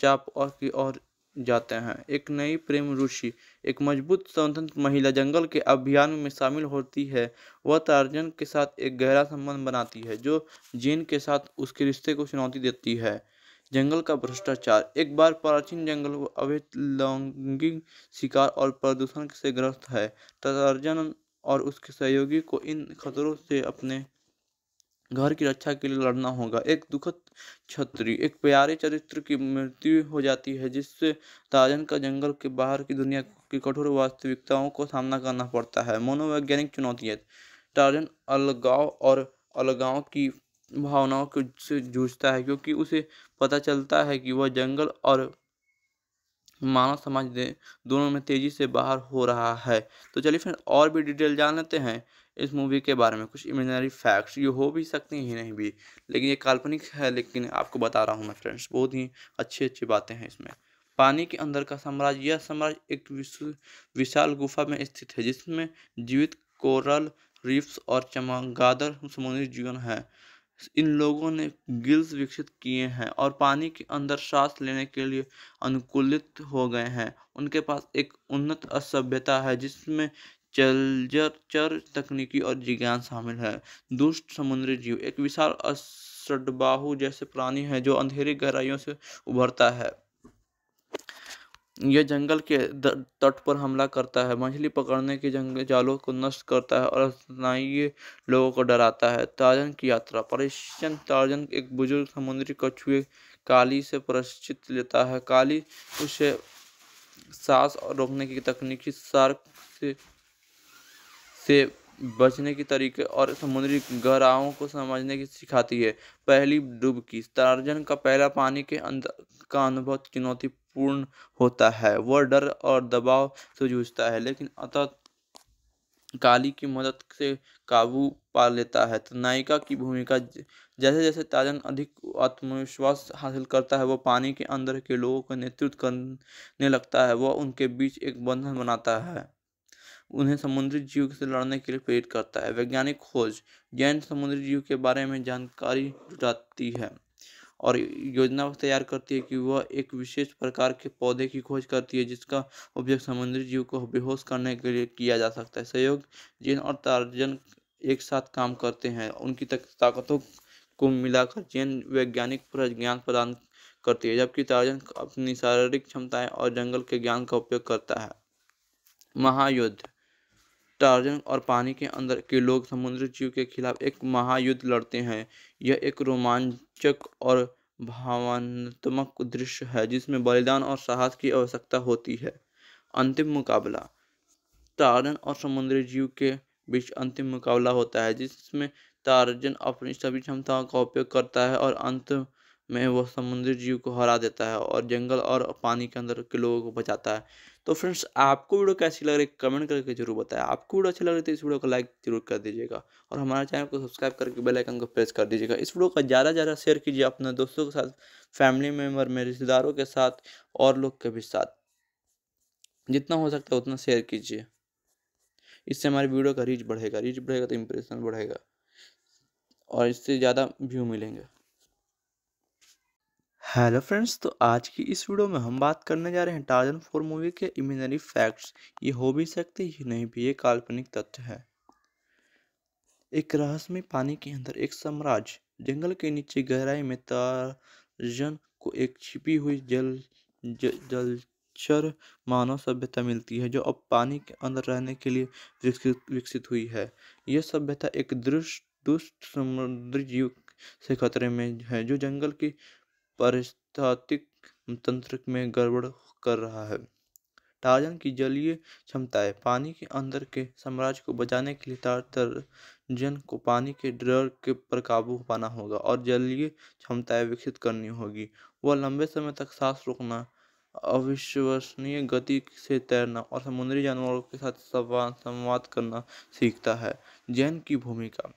चाप और की ओर जाते हैं। एक नई प्रेम ऋषि, एक मज़बूत स्वतंत्र महिला जंगल के अभियान में शामिल होती है। वह टार्जन के साथ एक गहरा संबंध बनाती है, जो जीन के साथ उसके रिश्ते को चुनौती देती है। जंगल का भ्रष्टाचार, एक बार प्राचीन जंगल अवैध लैंगिक शिकार और प्रदूषण से ग्रस्त है। टार्जन और उसके सहयोगी को इन खतरों से अपने घर की रक्षा के लिए लड़ना होगा। एक दुखद छत्री एक प्यारे चरित्र की मृत्यु हो जाती है, जिससे ताजन का जंगल के बाहर की दुनिया की कठोर वास्तविकताओं को सामना करना पड़ता है। मनोवैज्ञानिक चुनौतियाँ टार्जन अलगाव और अलगाव की भावनाओं से जूझता है, क्योंकि उसे पता चलता है कि वह जंगल और मानव समाज दोनों में तेज़ी से बाहर हो रहा है। तो चलिए फिर और भी डिटेल जान लेते हैं। इस मूवी के बारे में कुछ इमेजनरी फैक्ट्स ये हो भी सकते हैं, नहीं भी। लेकिन ये काल्पनिक है, लेकिन आपको बता रहा हूँ मैं फ्रेंड्स बहुत ही अच्छी अच्छी बातें हैं इसमें। पानी के अंदर का साम्राज्य, यह साम्राज्य एक विशाल गुफा में स्थित है, जिसमें जीवित कोरल रिफ्स और चमगादड़ समुद्री जीवन है। इन लोगों ने गिल्स विकसित किए हैं और पानी के अंदर सांस लेने के लिए अनुकूलित हो गए हैं। उनके पास एक उन्नत असभ्यता है, जिसमें जलचर तकनीकी और जिज्ञान शामिल है। दुष्ट समुद्री जीव एक विशाल असडबाहु जैसे प्राणी है जो अंधेरी गहराइयों से उभरता है। यह जंगल के तट पर हमला करता है। मछली पकड़ने के जंगल जालों को नष्ट करता है और स्नायु लोगों को डराता है। ताजन की यात्रा, परिश्चन ताजन एक बुज़ुर्ग समुद्री कछुए काली से प्रशिक्षित लेता है। काली उसे सांस रोकने की तकनीकी सार्क से से बचने के तरीके और समुद्री गहराओं को समझने की सिखाती है। पहली डुबकी टार्जन का पहला पानी के अंदर का अनुभव चुनौतीपूर्ण होता है। वह डर और दबाव से जूझता है, लेकिन अतः काली की मदद से काबू पा लेता है। तो नायिका की भूमिका जैसे जैसे ताजन अधिक आत्मविश्वास हासिल करता है, वह पानी के अंदर के लोगों का नेतृत्व करने लगता है। वह उनके बीच एक बंधन बनाता है। उन्हें समुद्री जीव से लड़ने के लिए प्रेरित करता है। वैज्ञानिक खोज जैन समुद्री जीव के बारे में जानकारी जुटाती है और योजना तैयार करती है कि वह एक विशेष प्रकार के पौधे की खोज करती है, जिसका उपयोग समुद्री जीव को बेहोश करने के लिए किया जा सकता है। सहयोग जैन और टार्जन एक साथ काम करते हैं। उनकी ताकतों को मिलाकर जैन वैज्ञानिक ज्ञान प्रदान करती है, जबकि टार्जन अपनी शारीरिक क्षमताएँ और जंगल के ज्ञान का उपयोग करता है। महायुद्ध टार्जन और पानी के अंदर के लोग समुद्री जीव के खिलाफ एक महायुद्ध लड़ते हैं। यह एक रोमांचक और भावनात्मक दृश्य है, जिसमें बलिदान और साहस की आवश्यकता होती है। अंतिम मुकाबला। टार्जन और समुद्री जीव के बीच अंतिम मुकाबला होता है, जिसमें टार्जन अपनी सभी क्षमताओं का उपयोग करता है और अंत में वह समुद्री जीव को हरा देता है और जंगल और पानी के अंदर के लोगों को बचाता है। तो फ्रेंड्स, आपको वीडियो कैसी लग रही है, कमेंट करके ज़रूर बताएँ। आपको वीडियो अच्छी लग रही है तो इस वीडियो को लाइक ज़रूर कर दीजिएगा और हमारे चैनल को सब्सक्राइब करके बेल आइकन को प्रेस कर दीजिएगा। इस वीडियो का ज़्यादा ज़्यादा शेयर कीजिए अपने दोस्तों के साथ, फैमिली मेंबर में रिश्तेदारों के साथ और लोग के भी साथ। जितना हो सकता है उतना शेयर कीजिए। इससे हमारी वीडियो का रीच बढ़ेगा रीच बढ़ेगा तो इम्प्रेशन बढ़ेगा और इससे ज़्यादा व्यू मिलेंगे। हेलो फ्रेंड्स तो आज की इस वीडियो में हम बात करने जा रहे हैं टार्जन फोर मूवी के इमेजनरी फैक्ट्स ये हो भी सकते ये नहीं भी ये काल्पनिक तथ्य है। एक रहस्यमय पानी के अंदर एक साम्राज्य जंगल के नीचे गहराई में टार्जन को एक छिपी हुई जल ज, जलचर मानव सभ्यता मिलती है जो अब पानी के अंदर रहने के लिए विकसित विकसित हुई है। यह सभ्यता एक दृष्ट दुष्ट समुद्री जीव से खतरे में है जो जंगल की पारिस्थितिक तंत्र में गड़बड़ कर रहा है। टार्जन की जलीय क्षमताएँ पानी के अंदर के साम्राज्य को बचाने के लिए टार्जन को पानी के डर के पर काबू पाना होगा और जलीय क्षमताएँ विकसित करनी होगी। वह लंबे समय तक सांस रोकना, अविश्वसनीय गति से तैरना और समुद्री जानवरों के साथ संवाद करना सीखता है। जैन की भूमिका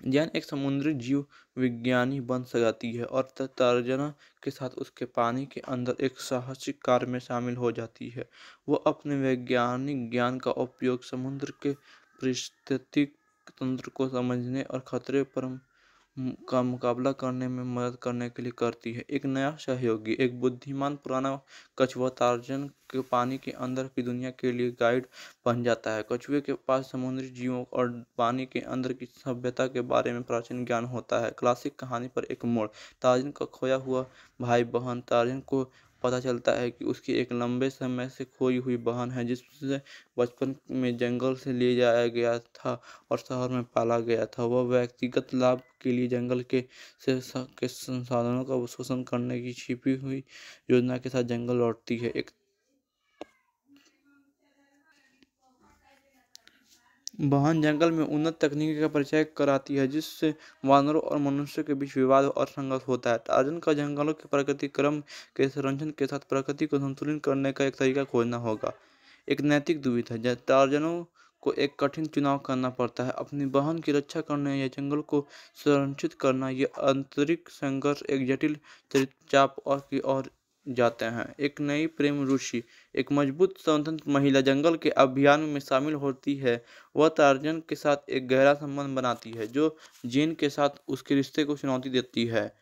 जैन एक समुद्री जीव विज्ञानी बन सकती है और तर्जना के साथ उसके पानी के अंदर एक साहसिक कार्य में शामिल हो जाती है। वह अपने वैज्ञानिक ज्ञान का उपयोग समुद्र के परिस्थितिक तंत्र को समझने और खतरे पर का मुकाबला करने में मदद करने के लिए करती है। एक नया सहयोगी, एक बुद्धिमान पुराना कछुआ तार्जन के पानी के अंदर की दुनिया के लिए गाइड बन जाता है। कछुए के पास समुद्री जीवों और पानी के अंदर की सभ्यता के बारे में प्राचीन ज्ञान होता है। क्लासिक कहानी पर एक मोड़, तार्जन का खोया हुआ भाई बहन तार्जन को पता चलता है कि उसकी एक लंबे समय से खोई हुई बहन है, जिससे बचपन में जंगल से ले जाया गया था और शहर में पाला गया था। वह व्यक्तिगत लाभ के लिए जंगल के से के संसाधनों का शोषण करने की छिपी हुई योजना के साथ जंगल लौटती है। एक वाहन जंगल में उन्नत तकनीकी का परिचय कराती है, जिससे वानरों और मनुष्य के बीच विवाद और संघर्ष होता है। टार्जन का जंगलों के प्रकृति क्रम के संरक्षण के साथ प्रकृति को संतुलित करने का एक तरीका खोजना होगा। एक नैतिक दुविधा है टार्जनों को एक कठिन चुनाव करना पड़ता है। अपनी बहन की रक्षा करने या जंगल को संरक्षित करना यह आंतरिक संघर्ष एक जटिल चाप और की ओर जाते हैं। एक नई प्रेम रुचि एक मज़बूत स्वतंत्र महिला जंगल के अभियान में शामिल होती है। वह टार्जन के साथ एक गहरा संबंध बनाती है, जो जीन के साथ उसके रिश्ते को चुनौती देती है।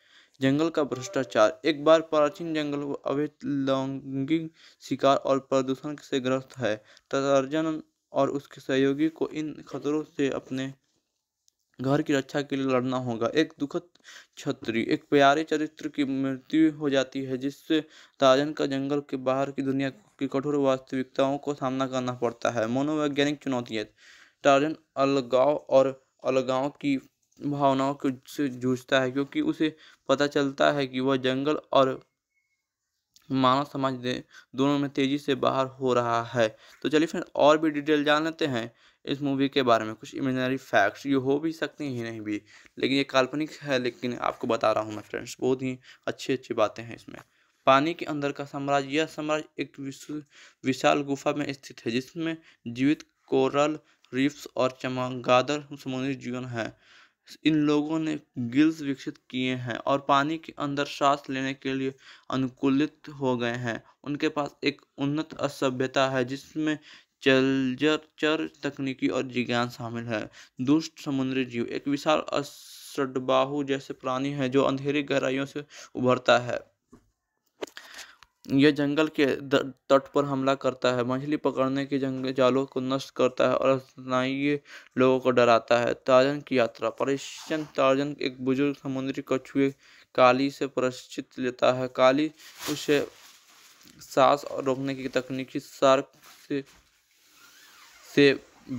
जंगल का भ्रष्टाचार, एक बार प्राचीन जंगल अवैध लैंगिक शिकार और प्रदूषण से ग्रस्त है। टार्जन और उसके सहयोगी को इन खतरों से अपने घर की रक्षा के लिए लड़ना होगा। एक दुखद छत्री, एक प्यारे चरित्र की मृत्यु हो जाती है, जिससे ताजन का जंगल के बाहर की दुनिया की कठोर वास्तविकताओं को सामना करना पड़ता है। मनोवैज्ञानिक चुनौतियाँ टार्जन अलगाव और अलगाव की भावनाओं से जूझता है, क्योंकि उसे पता चलता है कि वह जंगल और मानव समाज दोनों में तेज़ी से बाहर हो रहा है। तो चलिए फिर और भी डिटेल जान लेते हैं। इस मूवी के बारे में कुछ इमेजनरी फैक्ट्स ये हो भी सकते हैं, नहीं भी। लेकिन ये काल्पनिक है, लेकिन आपको बता रहा हूँ मैं फ्रेंड्स बहुत ही अच्छी अच्छी बातें हैं इसमें। पानी के अंदर का साम्राज्य, यह साम्राज्य एक विशाल गुफा में स्थित है, जिसमें जीवित कोरल रिफ्स और चमगादड़ समुद्री जीवन है। इन लोगों ने गिल्स विकसित किए हैं और पानी के अंदर सांस लेने के लिए अनुकूलित हो गए हैं। उनके पास एक उन्नत असभ्यता है, जिसमें जलचर तकनीकी और जिज्ञान शामिल है। दुष्ट समुद्री जीव एक विशाल सडबाहु जैसे प्राणी है जो अंधेरी गहराइयों से उभरता है। यह जंगल के तट पर हमला करता है। मछली पकड़ने के जंगल जालों को नष्ट करता है और लोगों को डराता है। ताजन की यात्रा परिश्चन ताजन एक बुज़ुर्ग समुद्री कछुए काली से परिचित लेता है। काली उसे सांस रोकने की तकनीकी सार्क से से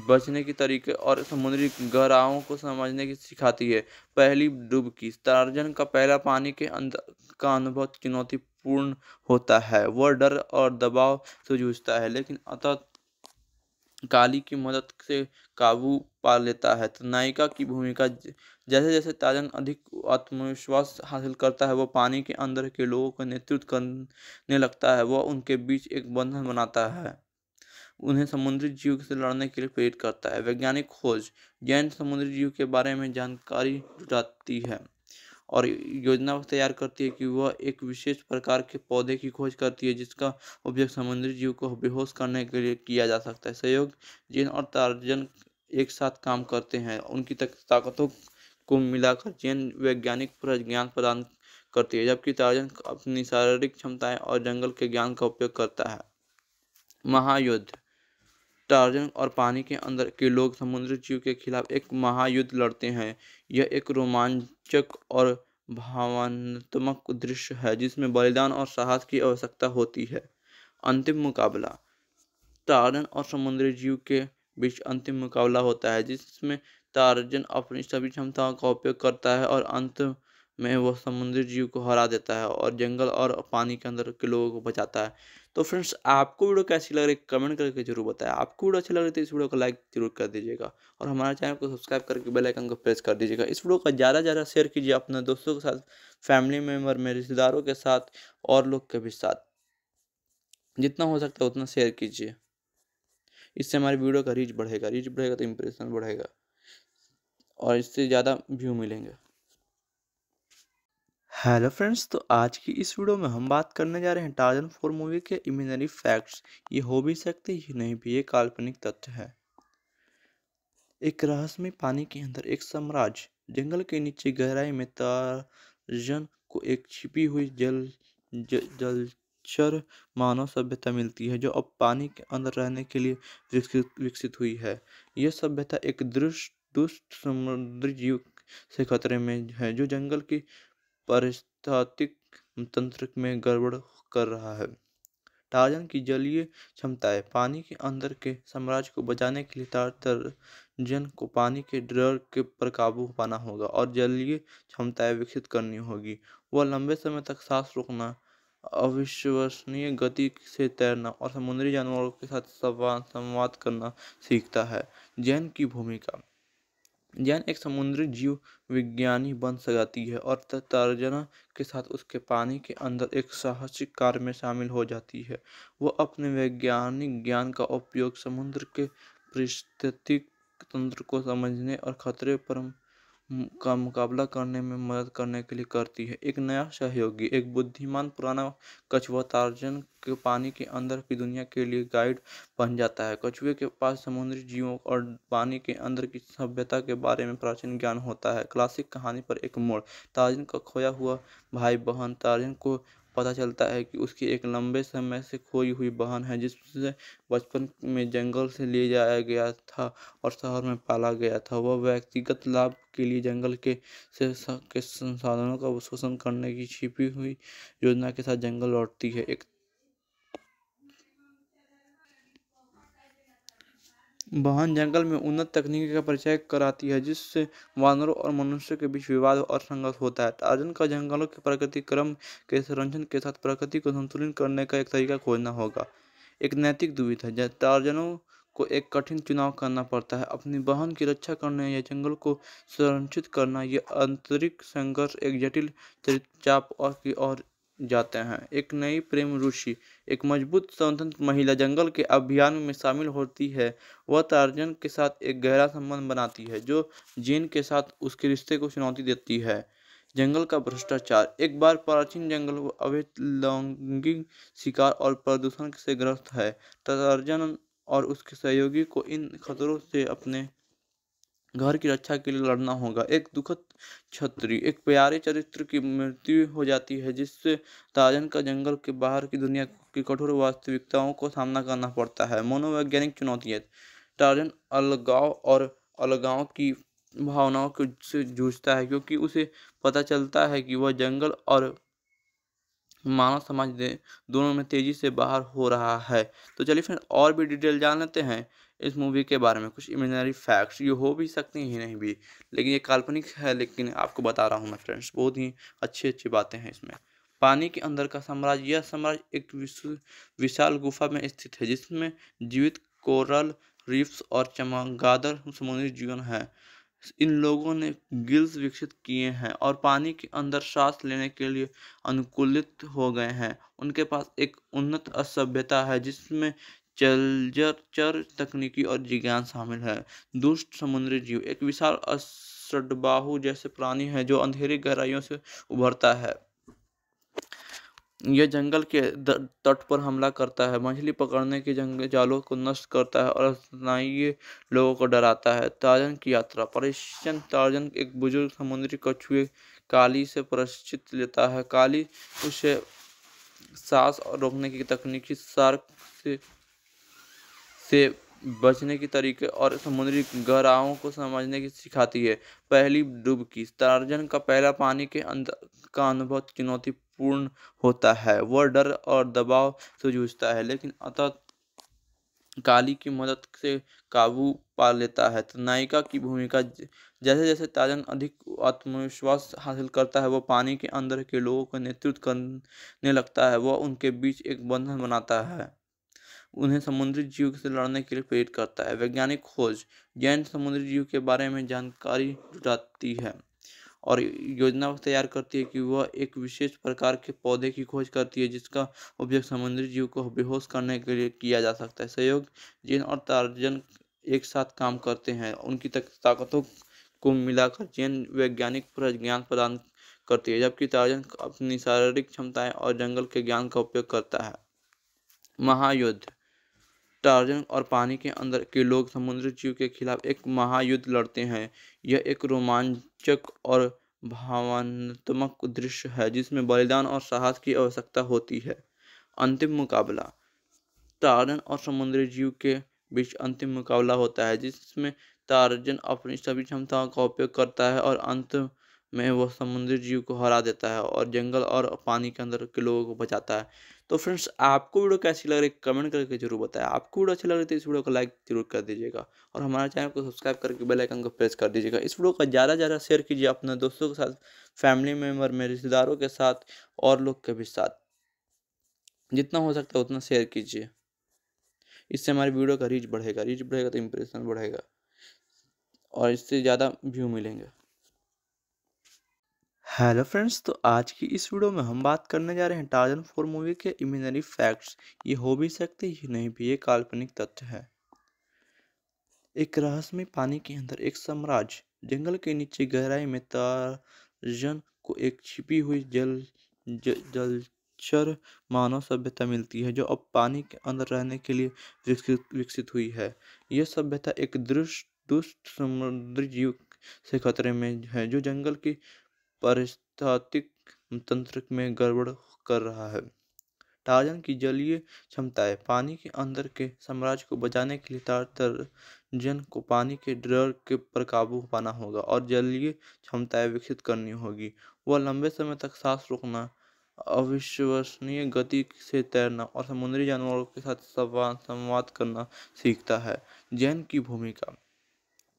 बचने के तरीके और समुद्री गहराओं को समझने की सिखाती है। पहली डुबकी टार्जन का पहला पानी के अंदर का अनुभव चुनौतीपूर्ण होता है। वह डर और दबाव से जूझता है, लेकिन अतः काली की मदद से काबू पा लेता है। तो नायिका की भूमिका, जैसे जैसे ताजन अधिक आत्मविश्वास हासिल करता है, वह पानी के अंदर के लोगों का नेतृत्व करने लगता है। वह उनके बीच एक बंधन बनाता है। उन्हें समुद्री जीव से लड़ने के लिए प्रेरित करता है। वैज्ञानिक खोज जैन समुद्री जीव के बारे में जानकारी जुटाती है और योजना तैयार करती है कि वह एक विशेष प्रकार के पौधे की खोज करती है, जिसका उपयोग समुद्री जीव को बेहोश करने के लिए किया जा सकता है। सहयोग जैन और टार्जन एक साथ काम करते हैं। उनकी ताकतों को मिलाकर जैन वैज्ञानिक पूरा ज्ञान प्रदान करती है, जबकि टार्जन अपनी शारीरिक क्षमताएँ और जंगल के ज्ञान का उपयोग करता है। महायुद्ध टार्जन और पानी के अंदर के लोग समुद्री जीव के खिलाफ एक महायुद्ध लड़ते हैं। यह एक रोमांचक और भावनात्मक दृश्य है, जिसमें बलिदान और साहस की आवश्यकता होती है। अंतिम मुकाबला। टार्जन और समुद्री जीव के बीच अंतिम मुकाबला होता है, जिसमें तारजन अपनी सभी क्षमताओं का उपयोग करता है और अंत में वह समुद्री जीव को हरा देता है और जंगल और पानी के अंदर के लोगों को बचाता है। तो फ्रेंड्स, आपको वीडियो कैसी लग रही है, कमेंट करके ज़रूर बताएँ। आपको वीडियो अच्छी लग रही थी इस वीडियो को लाइक ज़रूर कर दीजिएगा और हमारे चैनल को सब्सक्राइब करके बेल आइकन को प्रेस कर दीजिएगा। इस वीडियो का ज़्यादा ज़्यादा शेयर कीजिए अपने दोस्तों के साथ, फैमिली मेंबर में रिश्तेदारों के साथ और लोग के भी साथ। जितना हो सकता है उतना शेयर कीजिए। इससे हमारी वीडियो का रीच बढ़ेगा रीच बढ़ेगा तो इम्प्रेशन बढ़ेगा और इससे ज़्यादा व्यू मिलेंगे। हेलो फ्रेंड्स तो आज की इस वीडियो में हम बात करने जा रहे हैं टार्जन फोर मूवी के इमेजनरी फैक्ट्स ये हो भी सकते ये नहीं भी ये काल्पनिक तथ्य है। एक रहस्यमय पानी के अंदर एक साम्राज्य जंगल के नीचे गहराई में टार्जन को एक छिपी हुई जल ज, जलचर मानव सभ्यता मिलती है जो अब पानी के अंदर रहने के लिए विकसित विकसित हुई है। यह सभ्यता एक दृष्ट दुष्ट समुद्री जीव से खतरे में है जो जंगल की पारिस्थितिक तंत्र में गड़बड़ कर रहा है। टार्जन की जलीय क्षमताएँ पानी के अंदर के साम्राज्य को बचाने के लिए टार्जन को पानी के डर के पर काबू पाना होगा और जलीय क्षमताएँ विकसित करनी होगी। वह लंबे समय तक सांस रोकना, अविश्वसनीय गति से तैरना और समुद्री जानवरों के साथ संवाद करना सीखता है। जैन की भूमिका जैन एक समुद्री जीव विज्ञानी बन जाती है और तर्जना के साथ उसके पानी के अंदर एक साहसिक कार्य में शामिल हो जाती है। वह अपने वैज्ञानिक ज्ञान का उपयोग समुद्र के परिस्थितिक तंत्र को समझने और खतरे पर का मुकाबला करने में मदद करने के लिए करती है। एक नया सहयोगी, एक बुद्धिमान पुराना कछुआ तार्जन के पानी के अंदर की दुनिया के लिए गाइड बन जाता है। कछुए के पास समुद्री जीवों और पानी के अंदर की सभ्यता के बारे में प्राचीन ज्ञान होता है। क्लासिक कहानी पर एक मोड़, तार्जन का खोया हुआ भाई बहन तार्जन को पता चलता है कि उसकी एक लंबे समय से खोई हुई बहन है, जिससे बचपन में जंगल से ले जाया गया था और शहर में पाला गया था। वह व्यक्तिगत लाभ के लिए जंगल के से के संसाधनों का शोषण करने की छिपी हुई योजना के साथ जंगल लौटती है। एक बहन जंगल में उन्नत तकनीक का परिचय कराती है, जिससे वानरों और मनुष्य के बीच विवाद और संघर्ष होता है। टार्जन का जंगलों के प्राकृतिक क्रम के संरक्षण के साथ प्रकृति को संतुलित करने का एक तरीका खोजना होगा। एक नैतिक दुविधा है टार्जनों को एक कठिन चुनाव करना पड़ता है। अपनी बहन की रक्षा करने या जंगल को संरक्षित करना, यह आंतरिक संघर्ष एक जटिल चाप और की ओर जाते हैं। एक नई प्रेम रुचि एक मज़बूत स्वतंत्र महिला जंगल के अभियान में शामिल होती है। वह टार्जन के साथ एक गहरा संबंध बनाती है, जो जीन के साथ उसके रिश्ते को चुनौती देती है। जंगल का भ्रष्टाचार, एक बार प्राचीन जंगल अवैध लैंगिक शिकार और प्रदूषण से ग्रस्त है। टार्जन और उसके सहयोगी को इन खतरों से अपने घर की रक्षा के लिए लड़ना होगा। एक दुखद छत्री एक प्यारे चरित्र की मृत्यु हो जाती है, जिससे ताजन का जंगल के बाहर की दुनिया की कठोर वास्तविकताओं को सामना करना पड़ता है। मनोवैज्ञानिक चुनौतियाँ टार्जन अलगाव और अलगाव की भावनाओं से जूझता है, क्योंकि उसे पता चलता है कि वह जंगल और मानव समाज दोनों में तेज़ी से बाहर हो रहा है। तो चलिए फिर और भी डिटेल जान लेते हैं। इस मूवी के बारे में कुछ इमेजनरी फैक्ट्स ये हो भी सकते हैं, नहीं भी। लेकिन ये काल्पनिक है, लेकिन आपको बता रहा हूँ मैं फ्रेंड्स बहुत ही अच्छी अच्छी बातें हैं इसमें। पानी के अंदर का साम्राज्य, यह साम्राज्य एक विशाल गुफा में स्थित है, जिसमें जीवित कोरल रिफ्स और चमगादड़ समुद्री जीवन है। इन लोगों ने गिल्स विकसित किए हैं और पानी के अंदर सांस लेने के लिए अनुकूलित हो गए हैं। उनके पास एक उन्नत सभ्यता है, जिसमें चलजर, चर तकनीकी और जिज्ञान शामिल है। दुष्ट समुद्री जीव एक विशाल सडबाहु जैसे प्राणी है जो अंधेरी गहराइयों से उभरता है। यह जंगल के तट पर हमला करता है। मछली पकड़ने के जंगल जालों को नष्ट करता है और स्नायु लोगों को डराता है। टार्जन की यात्रा, परिश्चन टार्जन एक बुज़ुर्ग समुद्री कछुए काली से परिचित लेता है। काली उसे सांस रोकने की तकनीकी सार्क से से बचने के तरीके और समुद्री गहराओं को समझने की सिखाती है। पहली डुबकी टार्जन का पहला पानी के अंदर का अनुभव चुनौतीपूर्ण होता है। वह डर और दबाव से जूझता है, लेकिन अतः काली की मदद से काबू पा लेता है। तो नायिका की भूमिका जैसे जैसे ताजन अधिक आत्मविश्वास हासिल करता है, वह पानी के अंदर के लोगों का नेतृत्व करने लगता है। वह उनके बीच एक बंधन बनाता है। उन्हें समुद्री जीव से लड़ने के लिए प्रेरित करता है। वैज्ञानिक खोज, जैन समुद्री जीव के बारे में जानकारी जुटाती है और योजना तैयार करती है कि वह एक विशेष प्रकार के पौधे की खोज करती है, जिसका उपयोग समुद्री जीव को बेहोश करने के लिए किया जा सकता है। सहयोग, जैन और टार्जन एक साथ काम करते हैं। उनकी ताकतों को मिलाकर जैन वैज्ञानिक ज्ञान प्रदान करती है, जबकि टार्जन अपनी शारीरिक क्षमताएँ और जंगल के ज्ञान का उपयोग करता है। महायुद्ध टार्जन और पानी के अंदर के लोग समुद्री जीव के खिलाफ एक महायुद्ध लड़ते हैं। यह एक रोमांचक और भावनात्मक दृश्य है, जिसमें बलिदान और साहस की आवश्यकता होती है। अंतिम मुकाबला। टार्जन और समुद्री जीव के बीच अंतिम मुकाबला होता है, जिसमें तारजन अपनी सभी क्षमताओं का उपयोग करता है और अंत में वह समुद्री जीव को हरा देता है और जंगल और पानी के अंदर के लोगों को बचाता है। तो फ्रेंड्स, आपको वीडियो कैसी लग रही है, कमेंट करके ज़रूर बताएँ। आपको वीडियो अच्छी लग रही है तो इस वीडियो को लाइक ज़रूर कर दीजिएगा और हमारे चैनल को सब्सक्राइब करके बेल आइकन को प्रेस कर दीजिएगा। इस वीडियो का ज़्यादा ज़्यादा शेयर कीजिए अपने दोस्तों के साथ, फैमिली मेंबर में रिश्तेदारों के साथ और लोग के भी साथ। जितना हो सकता है उतना शेयर कीजिए। इससे हमारी वीडियो का रीच बढ़ेगा रीच बढ़ेगा तो इम्प्रेशन बढ़ेगा और इससे ज़्यादा व्यू मिलेंगे। हेलो फ्रेंड्स तो आज की इस वीडियो में हम बात करने जा रहे हैं टार्जन फोर मूवी के इमेजनरी फैक्ट्स ये हो भी सकते ये नहीं भी ये काल्पनिक तथ्य है। एक रहस्यमय पानी के अंदर एक साम्राज्य जंगल के नीचे गहराई में टार्जन को एक छिपी हुई जल ज, जलचर मानव सभ्यता मिलती है जो अब पानी के अंदर रहने के लिए विकसित विकसित हुई है। यह सभ्यता एक दृष्ट दुष्ट समुद्री जीव से खतरे में है जो जंगल की पारिस्थितिक तंत्र में गड़बड़ कर रहा है। टार्जन की जलीय क्षमताएँ पानी के अंदर के साम्राज्य को बचाने के लिए टार्जन को पानी के डर के पर काबू पाना होगा और जलीय क्षमताएँ विकसित करनी होगी। वह लंबे समय तक सांस रोकना, अविश्वसनीय गति से तैरना और समुद्री जानवरों के साथ संवाद करना सीखता है। जैन की भूमिका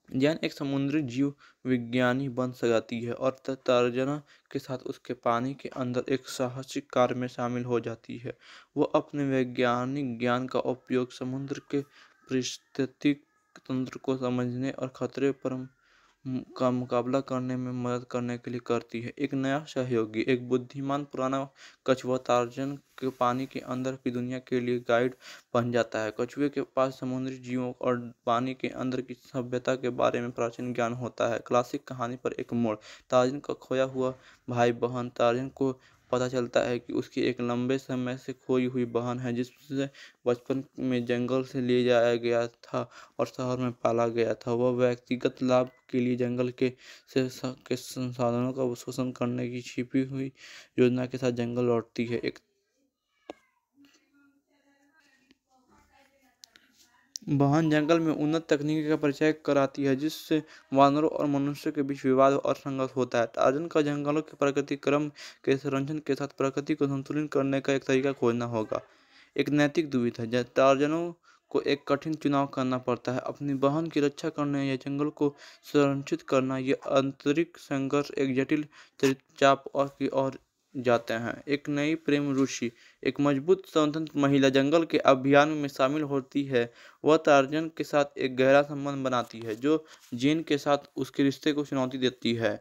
जैन एक समुद्री जीव विज्ञानी बन सकती है और तर्जना के साथ उसके पानी के अंदर एक साहसिक कार्य में शामिल हो जाती है। वह अपने वैज्ञानिक ज्ञान का उपयोग समुद्र के परिस्थितिक तंत्र को समझने और खतरे पर का मुकाबला करने में मदद करने के लिए करती है। एक नया सहयोगी, एक बुद्धिमान पुराना कछुआ तार्जन के पानी के अंदर की दुनिया के लिए गाइड बन जाता है। कछुए के पास समुद्री जीवों और पानी के अंदर की सभ्यता के बारे में प्राचीन ज्ञान होता है। क्लासिक कहानी पर एक मोड़, तार्जन का खोया हुआ भाई बहन तार्जन को पता चलता है कि उसकी एक लंबे समय से खोई हुई बहन है, जिससे बचपन में जंगल से ले जाया गया था और शहर में पाला गया था। वह व्यक्तिगत लाभ के लिए जंगल के से के संसाधनों का शोषण करने की छिपी हुई योजना के साथ जंगल लौटती है। एक बहन जंगल में उन्नत तकनीक का परिचय कराती है, जिससे वानरों और मनुष्य के बीच विवाद और संघर्ष होता है। टार्जन का जंगलों के प्रकृति क्रम के संरक्षण के साथ प्रकृति को संतुलित करने का एक तरीका खोजना होगा। एक नैतिक दुविधा है टार्जनों को एक कठिन चुनाव करना पड़ता है। अपनी बहन की रक्षा करने या जंगल को संरक्षित करना यह आंतरिक संघर्ष एक जटिल चाप और की ओर जाते हैं। एक नई प्रेम ऋषि, एक मज़बूत स्वतंत्र महिला जंगल के अभियान में शामिल होती है। वह टार्जन के साथ एक गहरा संबंध बनाती है, जो जीन के साथ उसके रिश्ते को चुनौती देती है।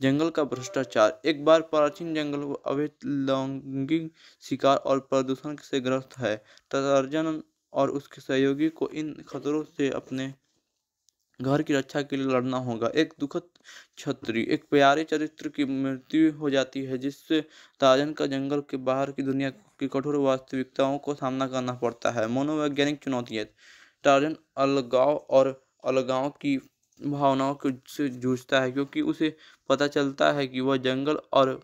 जंगल का भ्रष्टाचार, एक बार प्राचीन जंगल अवैध लैंगिक शिकार और प्रदूषण से ग्रस्त है टार्जन और उसके सहयोगी को इन खतरों से अपने घर की रक्षा के लिए लड़ना होगा। एक दुखद छतरी एक प्यारे चरित्र की मृत्यु हो जाती है, जिससे ताजन का जंगल के बाहर की दुनिया की कठोर वास्तविकताओं को सामना करना पड़ता है। मनोवैज्ञानिक चुनौतियाँ टार्जन अलगाव और अलगाव की भावनाओं को से जूझता है, क्योंकि उसे पता चलता है कि वह जंगल और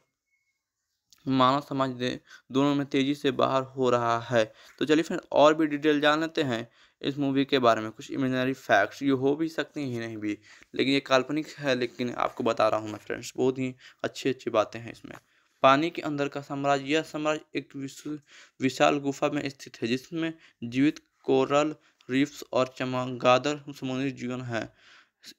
मानव समाज दोनों में तेज़ी से बाहर हो रहा है। तो चलिए फिर और भी डिटेल जान लेते हैं। इस मूवी के बारे में कुछ इमेजनरी फैक्ट्स ये हो भी सकती हैं, नहीं भी। लेकिन ये काल्पनिक है, लेकिन आपको बता रहा हूँ मैं फ्रेंड्स, बहुत ही अच्छी अच्छी बातें हैं इसमें। पानी के अंदर का साम्राज्य, यह साम्राज्य एक विशाल गुफा में स्थित है, जिसमें जीवित कोरल रीफ्स और चमगादड़ समुद्री जीवन है।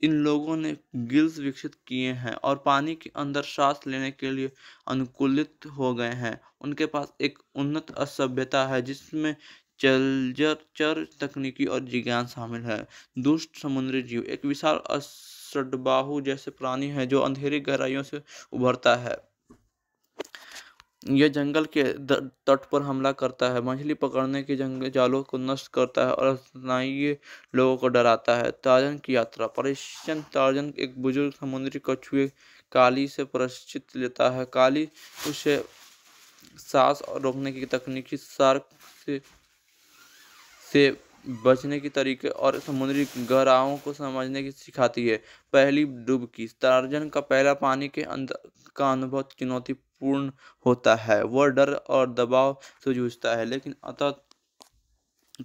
इन लोगों ने गिल्स विकसित किए हैं और पानी के अंदर सांस लेने के लिए अनुकूलित हो गए हैं। उनके पास एक उन्नत सभ्यता है, जिसमें जलचर तकनीकी और जिज्ञान शामिल है। दुष्ट समुद्री जीव एक विशाल असडबाहु जैसे प्राणी है जो अंधेरी गहराइयों से उभरता है। यह जंगल के तट पर हमला करता है। मछली पकड़ने के जंगल जालों को नष्ट करता है और स्नायु लोगों को डराता है। ताजन की यात्रा परिश्चन ताजन एक बुज़ुर्ग समुद्री कछुए काली से परिचित लेता है। काली उसे सांस रोकने की तकनीकी सार्क से से बचने के तरीके और समुद्री गहराओं को समझने की सिखाती है। पहली डुबकी टार्जन का पहला पानी के अंदर का अनुभव चुनौतीपूर्ण होता है। वह डर और दबाव से जूझता है, लेकिन अतः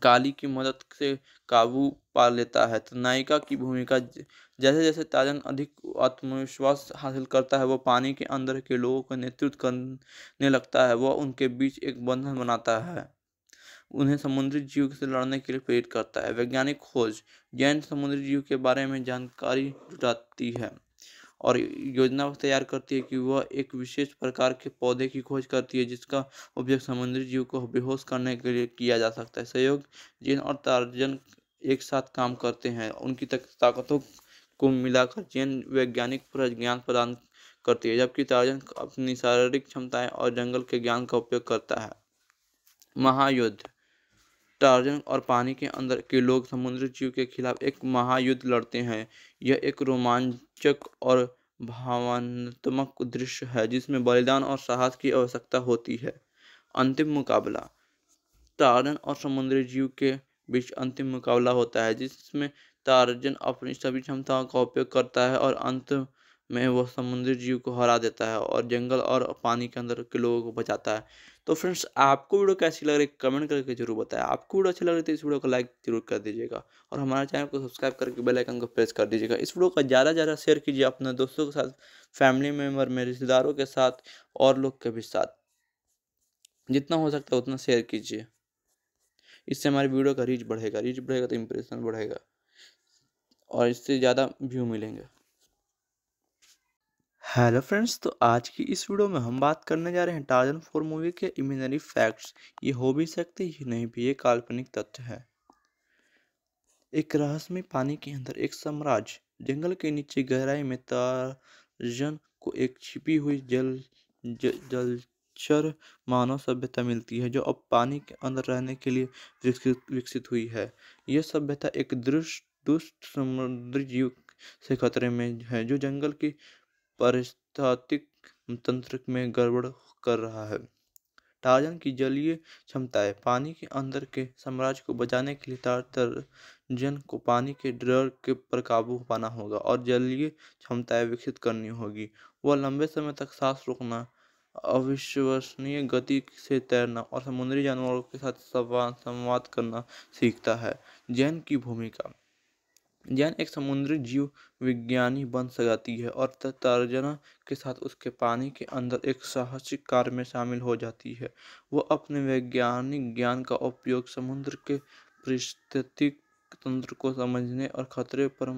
काली की मदद से काबू पा लेता है। तो नायिका की भूमिका जैसे जैसे ताजन अधिक आत्मविश्वास हासिल करता है, वह पानी के अंदर के लोगों का नेतृत्व करने लगता है। वह उनके बीच एक बंधन बनाता है। उन्हें समुद्री जीव से लड़ने के लिए प्रेरित करता है। वैज्ञानिक खोज, जैन समुद्री जीव के बारे में जानकारी जुटाती है और योजना तैयार करती है कि वह एक विशेष प्रकार के पौधे की खोज करती है, जिसका उपयोग समुद्री जीव को बेहोश करने के लिए किया जा सकता है। सहयोग, जैन और तार्जन एक साथ काम करते हैं। उनकी ताकतों को मिलाकर जैन वैज्ञानिक ज्ञान प्रदान करती है, जबकि तार्जन अपनी शारीरिक क्षमताएँ और जंगल के ज्ञान का उपयोग करता है। महायुद्ध टार्जन और पानी के अंदर के लोग समुद्री जीव के खिलाफ एक महायुद्ध लड़ते हैं। यह एक रोमांचक और भावनात्मक दृश्य है, जिसमें बलिदान और साहस की आवश्यकता होती है। अंतिम मुकाबला। टार्जन और समुद्री जीव के बीच अंतिम मुकाबला होता है, जिसमें टार्जन अपनी सभी क्षमताओं का उपयोग करता है और अंत में वह समुद्री जीव को हरा देता है और जंगल और पानी के अंदर के लोगों को बचाता है। तो फ्रेंड्स, आपको वीडियो कैसी लग रही है, कमेंट करके ज़रूर बताएँ। आपको वीडियो अच्छी लग रही है तो इस वीडियो को लाइक ज़रूर कर दीजिएगा और हमारे चैनल को सब्सक्राइब करके बेल आइकन को प्रेस कर दीजिएगा। इस वीडियो का ज़्यादा से ज़्यादा शेयर कीजिए अपने दोस्तों के साथ, फैमिली मेंबर में रिश्तेदारों के साथ और लोग के भी साथ। जितना हो सकता है उतना शेयर कीजिए। इससे हमारी वीडियो का रीच बढ़ेगा रीच बढ़ेगा तो इम्प्रेशन बढ़ेगा और इससे ज़्यादा व्यू मिलेंगे। हेलो फ्रेंड्स तो आज की इस वीडियो में हम बात करने जा रहे हैं टार्जन फोर मूवी के इमेजनरी फैक्ट्स ये हो भी सकते ये नहीं भी ये काल्पनिक तथ्य है। एक रहस्यमय पानी के अंदर एक साम्राज्य जंगल के नीचे गहराई में टार्जन को एक छिपी हुई जल ज, जलचर मानव सभ्यता मिलती है जो अब पानी के अंदर रहने के लिए विकसित विकसित हुई है। यह सभ्यता एक दृष्ट दुष्ट समुद्री जीव से खतरे में है जो जंगल की पारिस्थितिक तंत्र में गड़बड़ कर रहा है। टार्जन की जलीय क्षमताएँ पानी के अंदर के साम्राज्य को बचाने के लिए टार्जन को पानी के डर के पर काबू पाना होगा और जलीय क्षमताएँ विकसित करनी होगी। वह लंबे समय तक सांस रोकना, अविश्वसनीय गति से तैरना और समुद्री जानवरों के साथ संवाद करना सीखता है। जैन की भूमिका जैन एक समुद्री जीव विज्ञानी बन जाती है और तर्जना के साथ उसके पानी के अंदर एक साहसिक कार्य में शामिल हो जाती है। वह अपने वैज्ञानिक ज्ञान का उपयोग समुद्र के परिस्थितिक तंत्र को समझने और खतरे पर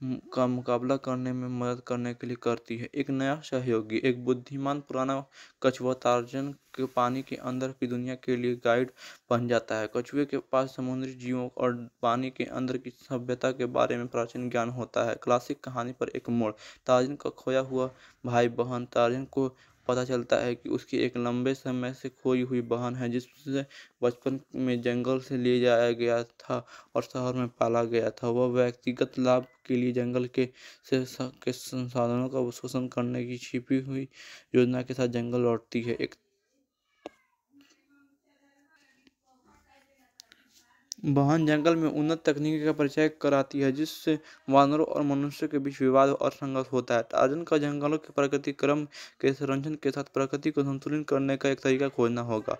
का मुकाबला करने में मदद करने के लिए करती है। एक नया सहयोगी, एक बुद्धिमान पुराना कछुआ तार्जन के पानी के अंदर की दुनिया के लिए गाइड बन जाता है। कछुए के पास समुद्री जीवों और पानी के अंदर की सभ्यता के बारे में प्राचीन ज्ञान होता है। क्लासिक कहानी पर एक मोड़, तार्जन का खोया हुआ भाई बहन तार्जन को पता चलता है कि उसकी एक लंबे समय से खोई हुई बहन है, जिससे बचपन में जंगल से ले जाया गया था और शहर में पाला गया था। वह व्यक्तिगत लाभ के लिए जंगल के से के संसाधनों का शोषण करने की छिपी हुई योजना के साथ जंगल लौटती है। एक बहन जंगल में उन्नत तकनीक का परिचय कराती है, जिससे वानरों और मनुष्य के बीच विवाद और संघर्ष होता है। टार्जन का जंगलों के प्राकृतिक क्रम के संरक्षण के साथ प्रकृति को संतुलित करने का एक तरीका खोजना होगा।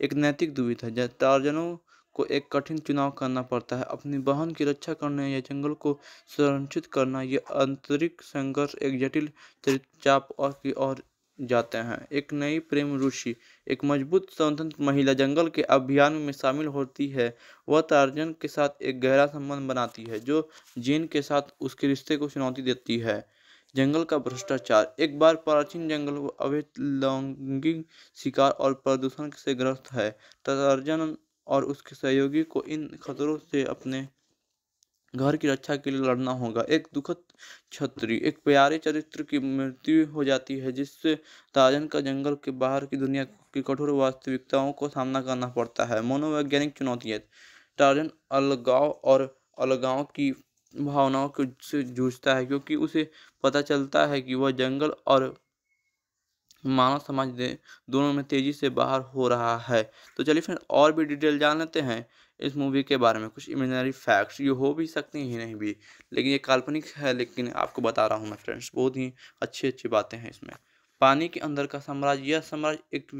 एक नैतिक दुविधा है टार्जनों को एक कठिन चुनाव करना पड़ता है। अपनी बहन की रक्षा करने या जंगल को संरक्षित करना, यह आंतरिक संघर्ष, एक जटिल चाप और की ओर जाते हैं। एक नई प्रेम रुचि एक मज़बूत स्वतंत्र महिला जंगल के अभियान में शामिल होती है। वह टार्जन के साथ एक गहरा संबंध बनाती है, जो जीन के साथ उसके रिश्ते को चुनौती देती है। जंगल का भ्रष्टाचार, एक बार प्राचीन जंगल अवैध लैंगिक शिकार और प्रदूषण से ग्रस्त है। टार्जन और उसके सहयोगी को इन खतरों से अपने घर की रक्षा के लिए लड़ना होगा। एक दुखद छत्री एक प्यारे चरित्र की मृत्यु हो जाती है, जिससे ताजन का जंगल के बाहर की दुनिया की कठोर वास्तविकताओं को सामना करना पड़ता है। मनोवैज्ञानिक चुनौतियाँ टार्जन अलगाव और अलगाव की भावनाओं से जूझता है, क्योंकि उसे पता चलता है कि वह जंगल और मानव समाज दोनों में तेज़ी से बाहर हो रहा है। तो चलिए फिर और भी डिटेल जान लेते हैं। इस मूवी के बारे में कुछ इमेजनरी फैक्ट्स ये हो भी सकते हैं नहीं भी। लेकिन ये काल्पनिक है, लेकिन आपको बता रहा हूँ मैं फ्रेंड्स बहुत ही अच्छी अच्छी बातें हैं इसमें। पानी के अंदर का साम्राज्य, यह साम्राज्य एक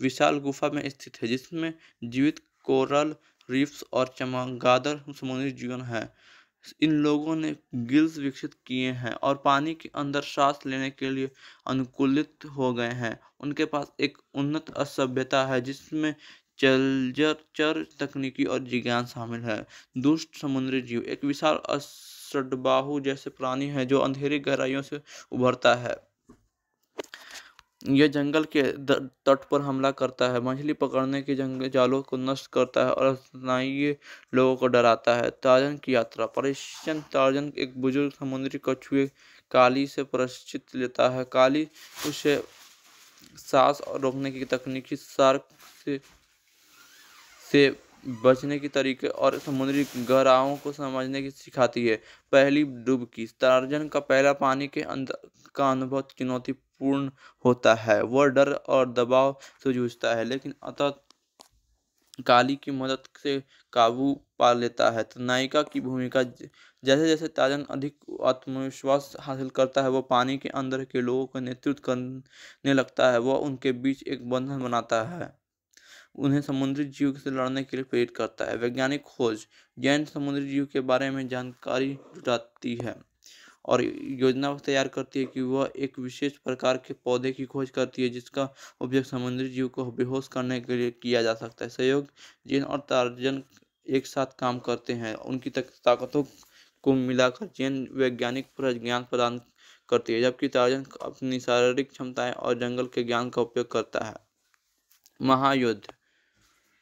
विशाल गुफा में स्थित है, जिसमें जीवित कोरल रीफ्स और चमगादड़ समुद्री जीवन है। इन लोगों ने गिल्स विकसित किए हैं और पानी के अंदर सांस लेने के लिए अनुकूलित हो गए हैं। उनके पास एक उन्नत सभ्यता है, जिसमें जलचर तकनीकी और जिज्ञान शामिल है। दुष्ट समुद्री जीव एक विशाल असडबाहु जैसे प्राणी है जो अंधेरी गहराइयों से उभरता है। यह जंगल के तट पर हमला करता है। मछली पकड़ने के जंगल जालों को नष्ट करता है और स्नायी लोगों को डराता है। ताजन की यात्रा परेशन ताजन एक बुज़ुर्ग समुद्री कछुए काली से परिचित लेता है। काली उसे सांस रोकने की तकनीकी सार्क से से बचने के तरीके और समुद्री गहराओं को समझने की सिखाती है। पहली डुबकी टार्जन का पहला पानी के अंदर का अनुभव चुनौतीपूर्ण होता है। वह डर और दबाव से जूझता है, लेकिन अतः काली की मदद से काबू पा लेता है। तो नायिका की भूमिका जैसे जैसे ताजन अधिक आत्मविश्वास हासिल करता है, वह पानी के अंदर के लोगों का नेतृत्व करने लगता है। वह उनके बीच एक बंधन बनाता है। उन्हें समुद्री जीव से लड़ने के लिए प्रेरित करता है। वैज्ञानिक खोज जैन समुद्री जीव के बारे में जानकारी जुटाती है और योजना तैयार करती है कि वह एक विशेष प्रकार के पौधे की खोज करती है, जिसका उपयोग समुद्री जीव को बेहोश करने के लिए किया जा सकता है। सहयोग जैन और टार्जन एक साथ काम करते हैं। उनकी ताकतों को मिलाकर जैन वैज्ञानिक ज्ञान प्रदान करती है, जबकि टार्जन अपनी शारीरिक क्षमताएँ और जंगल के ज्ञान का उपयोग करता है। महायुद्ध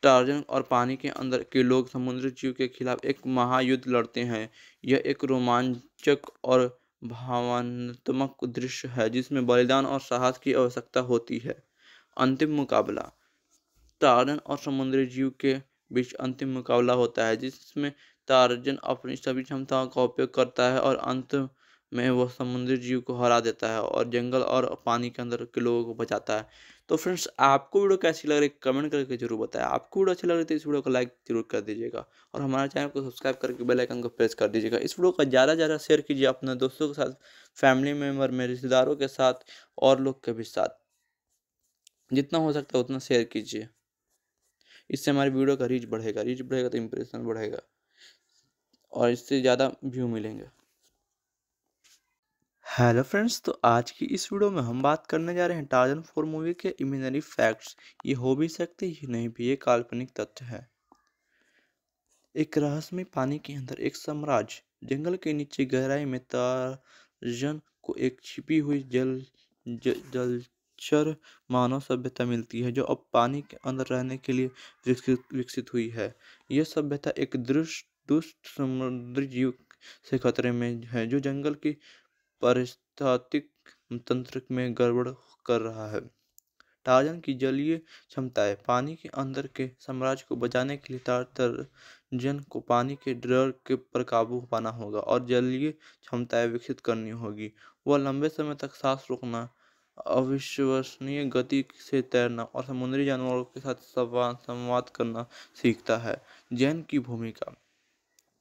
टार्जन और पानी के अंदर के लोग समुद्री जीव के खिलाफ एक महायुद्ध लड़ते हैं। यह एक रोमांचक और भावनात्मक दृश्य है, जिसमें बलिदान और साहस की आवश्यकता होती है। अंतिम मुकाबला। टार्जन और समुद्री जीव के बीच अंतिम मुकाबला होता है, जिसमें टार्जन अपनी सभी क्षमताओं का उपयोग करता है और अंत में वह समुद्री जीव को हरा देता है और जंगल और पानी के अंदर के लोगों को बचाता है। तो फ्रेंड्स, आपको वीडियो कैसी लग रही है, कमेंट करके ज़रूर बताएँ। आपको वीडियो अच्छी लग रही है तो इस वीडियो को लाइक ज़रूर कर दीजिएगा और हमारे चैनल को सब्सक्राइब करके बेल आइकन को प्रेस कर दीजिएगा। इस वीडियो का ज़्यादा ज़्यादा शेयर कीजिए अपने दोस्तों के साथ, फैमिली मेंबर में रिश्तेदारों के साथ और लोग के भी साथ। जितना हो सकता है उतना शेयर कीजिए। इससे हमारी वीडियो का रीच बढ़ेगा रीच बढ़ेगा तो इम्प्रेशन बढ़ेगा और इससे ज़्यादा व्यू मिलेंगे। हेलो फ्रेंड्स तो आज की इस वीडियो में हम बात करने जा रहे हैं टार्जन फोर मूवी के इमेजनरी फैक्ट्स ये हो भी सकते ही नहीं भी ये काल्पनिक तथ्य है। एक रहस्यमय पानी के अंदर एक साम्राज्य जंगल के नीचे गहराई में टार्जन को एक छिपी हुई जल ज, जलचर मानव सभ्यता मिलती है जो अब पानी के अंदर रहने के लिए विकसित विकसित हुई है। यह सभ्यता एक दृष्ट दुष्ट समुद्री जीव से खतरे में है जो जंगल की पारिस्थितिक तंत्र में गड़बड़ कर रहा है। टार्जन की जलीय क्षमताएँ पानी के अंदर के साम्राज्य को बचाने के लिए टार्जन को पानी के डर के पर काबू पाना होगा और जलीय क्षमताएँ विकसित करनी होगी। वह लंबे समय तक सांस रोकना, अविश्वसनीय गति से तैरना और समुद्री जानवरों के साथ संवाद करना सीखता है। जैन की भूमिका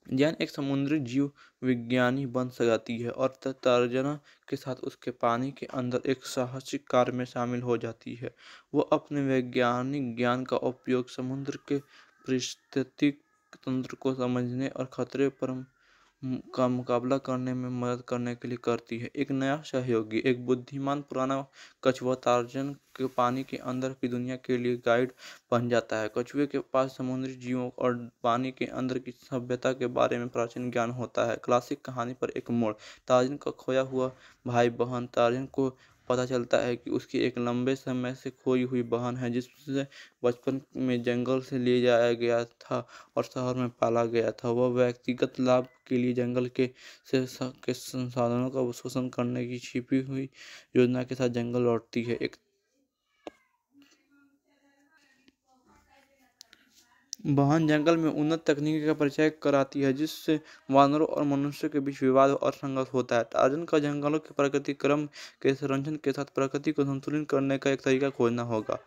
जैन एक समुद्री जीव विज्ञानी बन सकती है और तर्जना के साथ उसके पानी के अंदर एक साहसिक कार्य में शामिल हो जाती है। वो अपने वैज्ञानिक ज्ञान का उपयोग समुद्र के परिस्थितिक तंत्र को समझने और खतरे पर का मुकाबला करने में मदद करने के लिए करती है। एक नया सहयोगी, एक बुद्धिमान पुराना कछुआ तार्जन के पानी के अंदर की दुनिया के लिए गाइड बन जाता है। कछुए के पास समुद्री जीवों और पानी के अंदर की सभ्यता के बारे में प्राचीन ज्ञान होता है। क्लासिक कहानी पर एक मोड़, तार्जन का खोया हुआ भाई बहन तार्जन को पता चलता है कि उसकी एक लंबे समय से खोई हुई बहन है, जिससे बचपन में जंगल से ले जाया गया था और शहर में पाला गया था। वह व्यक्तिगत लाभ के लिए जंगल के से के संसाधनों का शोषण करने की छिपी हुई योजना के साथ जंगल लौटती है। एक बहन जंगल में उन्नत तकनीकी का परिचय कराती है, जिससे वानरों और मनुष्य के बीच विवाद और संघर्ष होता है। टार्जन का जंगलों के प्रकृति क्रम के संरक्षण के साथ प्रकृति को संतुलित करने का एक तरीका खोजना होगा।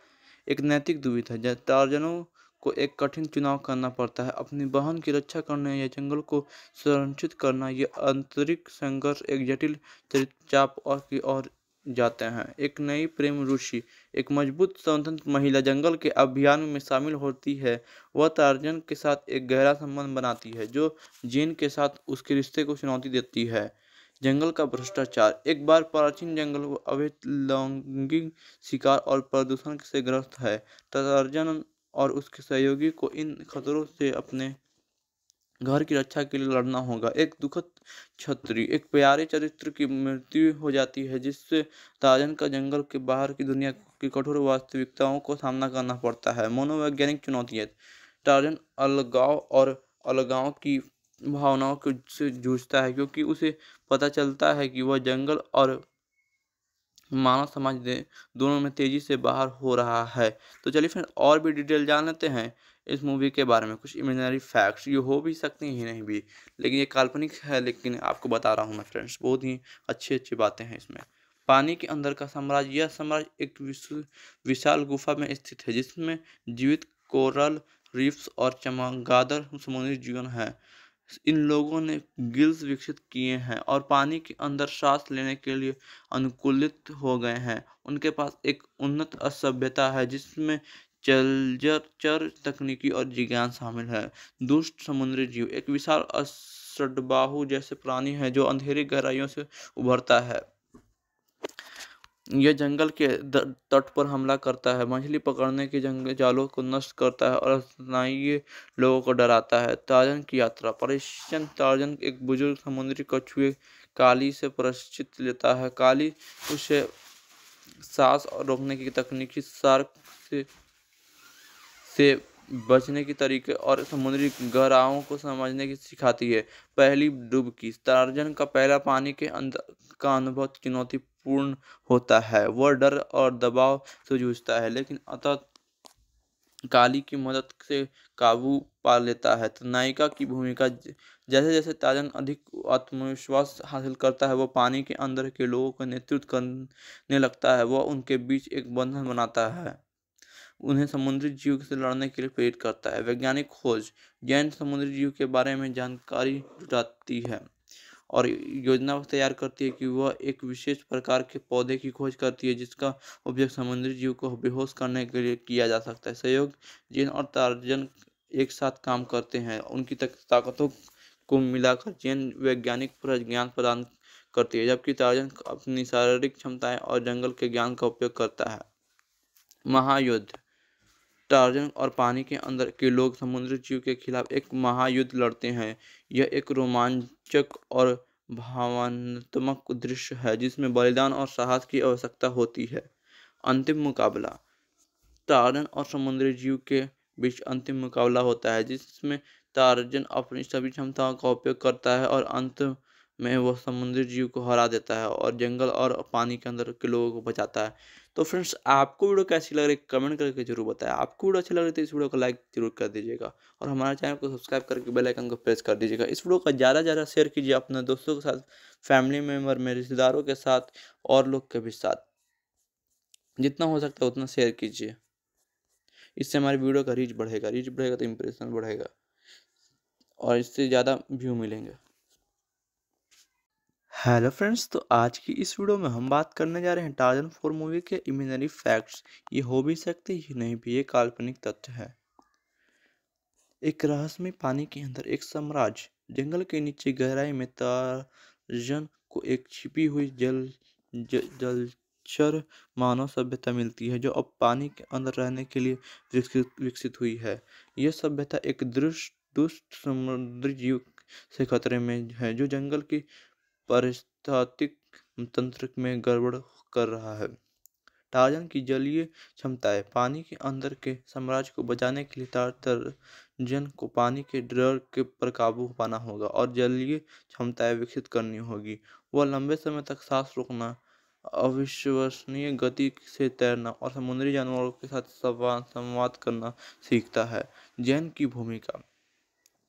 एक नैतिक दुविधा है टार्जनों को एक कठिन चुनाव करना पड़ता है। अपनी बहन की रक्षा करने या जंगल को संरक्षित करना यह आंतरिक संघर्ष एक जटिल चाप और की ओर जाते हैं। एक नई प्रेम ऋषि, एक मज़बूत स्वतंत्र महिला जंगल के अभियान में शामिल होती है। वह टार्जन के साथ एक गहरा संबंध बनाती है, जो जीन के साथ उसके रिश्ते को चुनौती देती है। जंगल का भ्रष्टाचार, एक बार प्राचीन जंगल अवैध लैंगिक शिकार और प्रदूषण से ग्रस्त है। टार्जन और उसके सहयोगी को इन खतरों से अपने घर की रक्षा के लिए लड़ना होगा। एक दुखद छत्री एक प्यारे चरित्र की मृत्यु हो जाती है, जिससे ताजन का जंगल के बाहर की दुनिया की कठोर वास्तविकताओं को सामना करना पड़ता है। मनोवैज्ञानिक चुनौतियाँ टार्जन अलगाव और अलगाव की भावनाओं से जूझता है, क्योंकि उसे पता चलता है कि वह जंगल और मानव समाज दोनों में तेज़ी से बाहर हो रहा है। तो चलिए फिर और भी डिटेल जान लेते हैं। इस मूवी के बारे में कुछ इमेजनरी फैक्ट्स ये हो भी सकते हैं, नहीं भी। लेकिन ये काल्पनिक है, लेकिन आपको बता रहा हूँ मैं, फ्रेंड्स, बहुत ही अच्छी अच्छी बातें हैं इसमें। पानी के अंदर का साम्राज्य, यह साम्राज्य एक विशाल गुफा में स्थित है, जिसमें जीवित कोरल रिफ्स और चमगादड़ समुद्री जीवन है। इन लोगों ने गिल्स विकसित किए हैं और पानी के अंदर सांस लेने के लिए अनुकूलित हो गए हैं। उनके पास एक उन्नत सभ्यता है, जिसमें जलचर तकनीकी और जिज्ञान शामिल है। दुष्ट समुद्री जीव एक विशाल असडबाहु जैसे प्राणी है जो अंधेरी गहराइयों से उभरता है। यह जंगल के तट पर हमला करता है। मछली पकड़ने के जंगल जालों को नष्ट करता है और स्नायु लोगों को डराता है। ताजन की यात्रा, परिश्चन ताजन एक बुज़ुर्ग समुद्री कछुए काली से प्रशिक्षित लेता है। काली उसे सांस रोकने की तकनीकी सार्क से से बचने के तरीके और समुद्री गहराओं को समझने की सिखाती है। पहली डुबकी टार्जन का पहला पानी के अंदर का अनुभव चुनौतीपूर्ण होता है। वह डर और दबाव से जूझता है, लेकिन अतः काली की मदद से काबू पा लेता है। तो नायिका की भूमिका, जैसे जैसे ताजन अधिक आत्मविश्वास हासिल करता है, वह पानी के अंदर के लोगों का नेतृत्व करने लगता है। वह उनके बीच एक बंधन बनाता है। उन्हें समुद्री जीव से लड़ने के लिए प्रेरित करता है। वैज्ञानिक खोज जैन समुद्री जीव के बारे में जानकारी जुटाती है और योजना तैयार करती है कि वह एक विशेष प्रकार के पौधे की खोज करती है, जिसका उपयोग समुद्री जीव को बेहोश करने के लिए किया जा सकता है। सहयोग जैन और टार्जन एक साथ काम करते हैं। उनकी ताकतों को मिलाकर जैन वैज्ञानिक ज्ञान प्रदान करती है, जबकि टार्जन अपनी शारीरिक क्षमताएँ और जंगल के ज्ञान का उपयोग करता है। महायुद्ध टार्जन और पानी के अंदर के लोग समुद्री जीव के खिलाफ एक महायुद्ध लड़ते हैं। यह एक रोमांचक और भावनात्मक दृश्य है, जिसमें बलिदान और साहस की आवश्यकता होती है। अंतिम मुकाबला। टार्जन और समुद्री जीव के बीच अंतिम मुकाबला होता है, जिसमें टार्जन अपनी सभी क्षमताओं का उपयोग करता है और अंत में वह समुद्री जीव को हरा देता है और जंगल और पानी के अंदर के लोगों को बचाता है। तो फ्रेंड्स, आपको वीडियो कैसी लग रही है, कमेंट करके ज़रूर बताएँ। आपको वीडियो अच्छी लग रही है तो इस वीडियो को लाइक ज़रूर कर दीजिएगा और हमारे चैनल को सब्सक्राइब करके बेल आइकन को प्रेस कर दीजिएगा। इस वीडियो का ज़्यादा ज़्यादा शेयर कीजिए अपने दोस्तों के साथ, फैमिली मेंबर में रिश्तेदारों के साथ और लोग के भी साथ। जितना हो सकता है उतना शेयर कीजिए। इससे हमारी वीडियो का रीच बढ़ेगा रीच बढ़ेगा तो इम्प्रेशन बढ़ेगा और इससे ज़्यादा व्यू मिलेंगे। हेलो फ्रेंड्स तो आज की इस वीडियो में हम बात करने जा रहे हैं टार्जन फोर मूवी के इमेजनरी फैक्ट्स ये हो भी सकते ये नहीं भी ये काल्पनिक तथ्य है। एक रहस्यमय पानी के अंदर एक साम्राज्य जंगल के नीचे गहराई में टार्जन को एक छिपी हुई जल ज, जलचर मानव सभ्यता मिलती है जो अब पानी के अंदर रहने के लिए विकसित विकसित हुई है। यह सभ्यता एक दृष्ट दुष्ट समुद्री जीव से खतरे में है जो जंगल की पारिस्थितिक तंत्र में गड़बड़ कर रहा है। टार्जन की जलीय क्षमताएँ पानी के अंदर के साम्राज्य को बचाने के लिए टार्जन को पानी के डर के पर काबू पाना होगा और जलीय क्षमताएँ विकसित करनी होगी। वह लंबे समय तक सांस रोकना, अविश्वसनीय गति से तैरना और समुद्री जानवरों के साथ संवाद करना सीखता है। जैन की भूमिका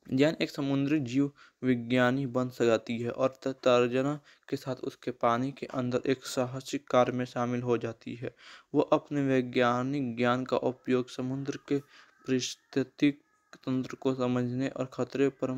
जैन एक समुद्री जीव विज्ञानी बन सकती है और तर्जना के साथ उसके पानी के अंदर एक साहसिक कार्य में शामिल हो जाती है। वह अपने वैज्ञानिक ज्ञान का उपयोग समुद्र के परिस्थितिक तंत्र को समझने और खतरे पर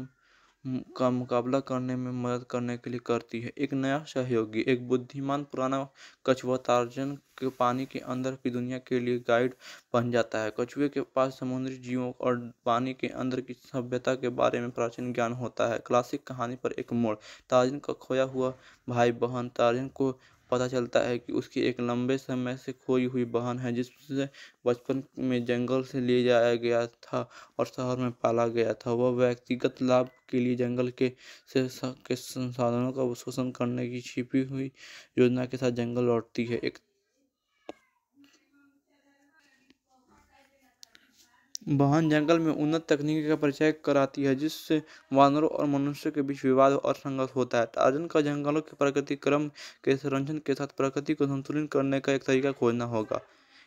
का मुकाबला करने में मदद करने के लिए करती है। एक नया सहयोगी, एक बुद्धिमान पुराना कछुआ तार्जन के पानी के अंदर की दुनिया के लिए गाइड बन जाता है। कछुए के पास समुद्री जीवों और पानी के अंदर की सभ्यता के बारे में प्राचीन ज्ञान होता है। क्लासिक कहानी पर एक मोड़, तार्जन का खोया हुआ भाई बहन तार्जन को पता चलता है कि उसकी एक लंबे समय से खोई हुई बहन है, जिससे बचपन में जंगल से ले जाया गया था और शहर में पाला गया था। वह व्यक्तिगत लाभ के लिए जंगल के से के संसाधनों का शोषण करने की छिपी हुई योजना के साथ जंगल लौटती है। एक वाहन जंगल में उन्नत तकनीकी का परिचय कराती है, जिससे वानरों और मनुष्य के बीच विवाद और संघर्ष होता है। टार्जन का जंगलों के प्राकृतिक क्रम के संरक्षण के साथ प्रकृति को संतुलित करने का एक तरीका खोजना होगा।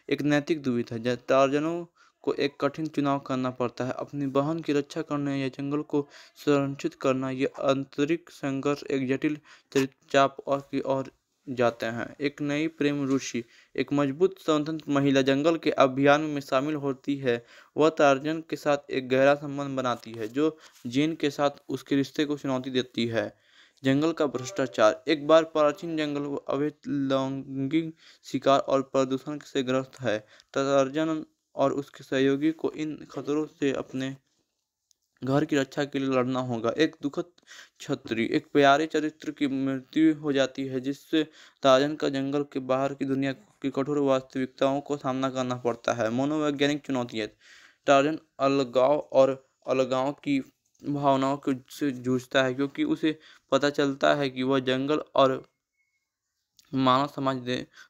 एक नैतिक दुविधा जब टार्जनों को एक कठिन चुनाव करना पड़ता है। अपनी बहन की रक्षा करने या जंगल को संरक्षित करना यह आंतरिक संघर्ष एक जटिल चाप और की ओर जाते हैं। एक नई प्रेम रुचि एक मज़बूत स्वतंत्र महिला जंगल के अभियान में शामिल होती है। वह टार्जन के साथ एक गहरा संबंध बनाती है, जो जीन के साथ उसके रिश्ते को चुनौती देती है। जंगल का भ्रष्टाचार, एक बार प्राचीन जंगल अवैध लैंगिक शिकार और प्रदूषण से ग्रस्त है। टार्जन और उसके सहयोगी को इन खतरों से अपने घर की रक्षा के लिए लड़ना होगा। एक दुखद छत्री एक प्यारे चरित्र की मृत्यु हो जाती है, जिससे ताजन का जंगल के बाहर की दुनिया की कठोर वास्तविकताओं को सामना करना पड़ता है। मनोवैज्ञानिक चुनौतियाँ टार्जन अलगाव और अलगाव की भावनाओं से जूझता है, क्योंकि उसे पता चलता है कि वह जंगल और मानव समाज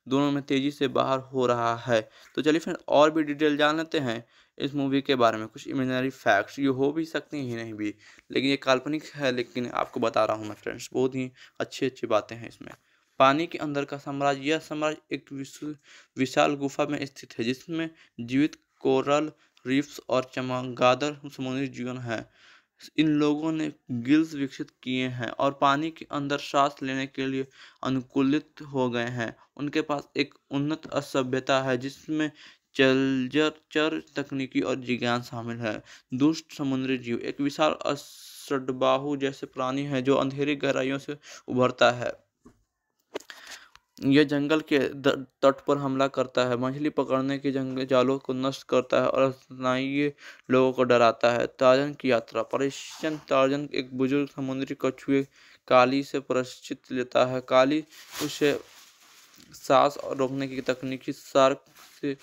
दोनों में तेज़ी से बाहर हो रहा है। तो चलिए फिर और भी डिटेल जान लेते हैं। इस मूवी के बारे में कुछ इमेजनरी फैक्ट्स ये हो भी सकते हैं, नहीं भी। लेकिन ये काल्पनिक है, लेकिन आपको बता रहा हूँ मैं फ्रेंड्स बहुत ही अच्छी अच्छी बातें हैं इसमें। पानी के अंदर का साम्राज्य, यह साम्राज्य एक विशाल गुफा में स्थित है, जिसमें जीवित कोरल रीफ्स और चमगादड़ समुद्री जीवन है। इन लोगों ने गिल्स विकसित किए हैं और पानी के अंदर सांस लेने के लिए अनुकूलित हो गए हैं। उनके पास एक उन्नत असभ्यता है, जिसमें जलचर तकनीकी और जिज्ञान शामिल है। दुष्ट समुद्री जीव एक विशाल असडबाहु जैसे प्राणी है जो अंधेरी गहराइयों से उभरता है। यह जंगल के तट पर हमला करता है। मछली पकड़ने के जंगल जालों को नष्ट करता है और लोगों को डराता है। ताजन की यात्रा परिश्चन ताजन एक बुज़ुर्ग समुद्री कछुए काली से प्रशिक्षित लेता है। काली उसे सांस रोकने की तकनीकी सार्क से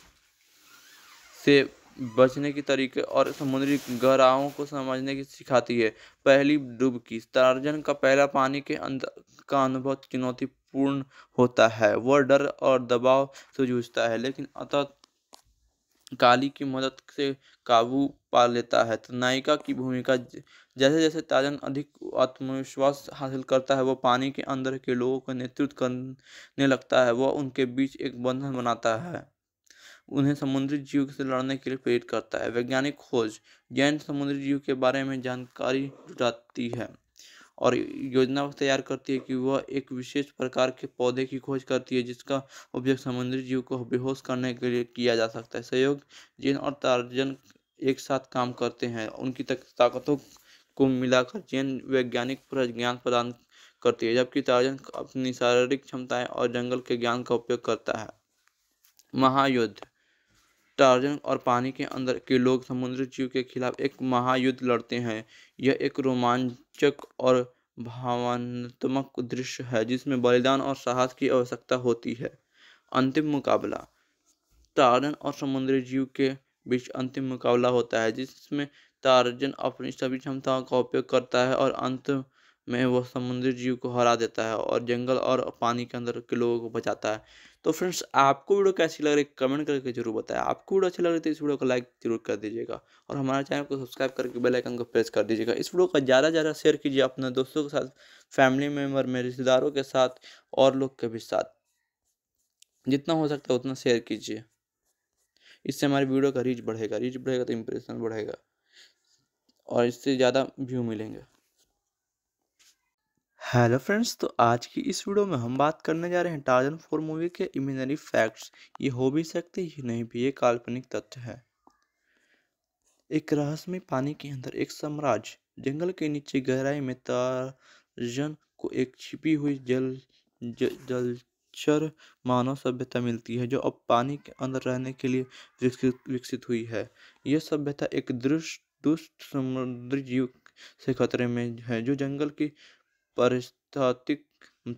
से बचने के तरीके और समुद्री गहराओं को समझने की सिखाती है। पहली डुबकी टार्जन का पहला पानी के अंदर का अनुभव चुनौतीपूर्ण होता है। वह डर और दबाव से जूझता है, लेकिन अतः काली की मदद से काबू पा लेता है। तो नायिका की भूमिका जैसे जैसे ताजन अधिक आत्मविश्वास हासिल करता है, वह पानी के अंदर के लोगों का नेतृत्व करने लगता है। वह उनके बीच एक बंधन बनाता है। उन्हें समुद्री जीव से लड़ने के लिए प्रेरित करता है। वैज्ञानिक खोज जैन समुद्री जीव के बारे में जानकारी जुटाती है और योजना तैयार करती है कि वह एक विशेष प्रकार के पौधे की खोज करती है, जिसका उपयोग समुद्री जीव को बेहोश करने के लिए किया जा सकता है। सहयोग जैन और तार्जन एक साथ काम करते हैं। उनकी ताकतों को मिलाकर जैन वैज्ञानिक ज्ञान प्रदान करती है, जबकि तार्जन अपनी शारीरिक क्षमताएँ और जंगल के ज्ञान का उपयोग करता है। महायुद्ध टार्जन और पानी के अंदर के लोग समुद्री जीव के खिलाफ एक महायुद्ध लड़ते हैं। यह एक रोमांचक और भावनात्मक दृश्य है, जिसमें बलिदान और साहस की आवश्यकता होती है। अंतिम मुकाबला। तारजन और समुद्री जीव के बीच अंतिम मुकाबला होता है, जिसमें तारजन अपनी सभी क्षमताओं का उपयोग करता है और अंत में वह समुद्री जीव को हरा देता है और जंगल और पानी के अंदर के लोगों को बचाता है। तो फ्रेंड्स, आपको वीडियो कैसी लग रही है, कमेंट करके ज़रूर बताएँ। आपको वीडियो अच्छी लग रही थी इस वीडियो को लाइक ज़रूर कर दीजिएगा और हमारे चैनल को सब्सक्राइब करके बेल आइकन को प्रेस कर दीजिएगा। इस वीडियो का ज़्यादा ज़्यादा शेयर कीजिए अपने दोस्तों के साथ, फैमिली मेंबर में रिश्तेदारों के साथ और लोग के भी साथ। जितना हो सकता है उतना शेयर कीजिए। इससे हमारी वीडियो का रीच बढ़ेगा रीच बढ़ेगा तो इम्प्रेशन बढ़ेगा और इससे ज़्यादा व्यू मिलेंगे। हेलो फ्रेंड्स तो आज की इस वीडियो में हम बात करने जा रहे हैं टार्जन फोर मूवी के इमेजनरी फैक्ट्स ये हो भी सकते ही नहीं भी ये काल्पनिक तथ्य है। एक रहस्यमय पानी के अंदर एक साम्राज्य जंगल के नीचे गहराई में टार्जन को एक छिपी हुई जल ज, जलचर मानव सभ्यता मिलती है जो अब पानी के अंदर रहने के लिए विकसित विकसित हुई है। यह सभ्यता एक दृष्ट दुष्ट समुद्री जीव से खतरे में है जो जंगल की पारिस्थितिक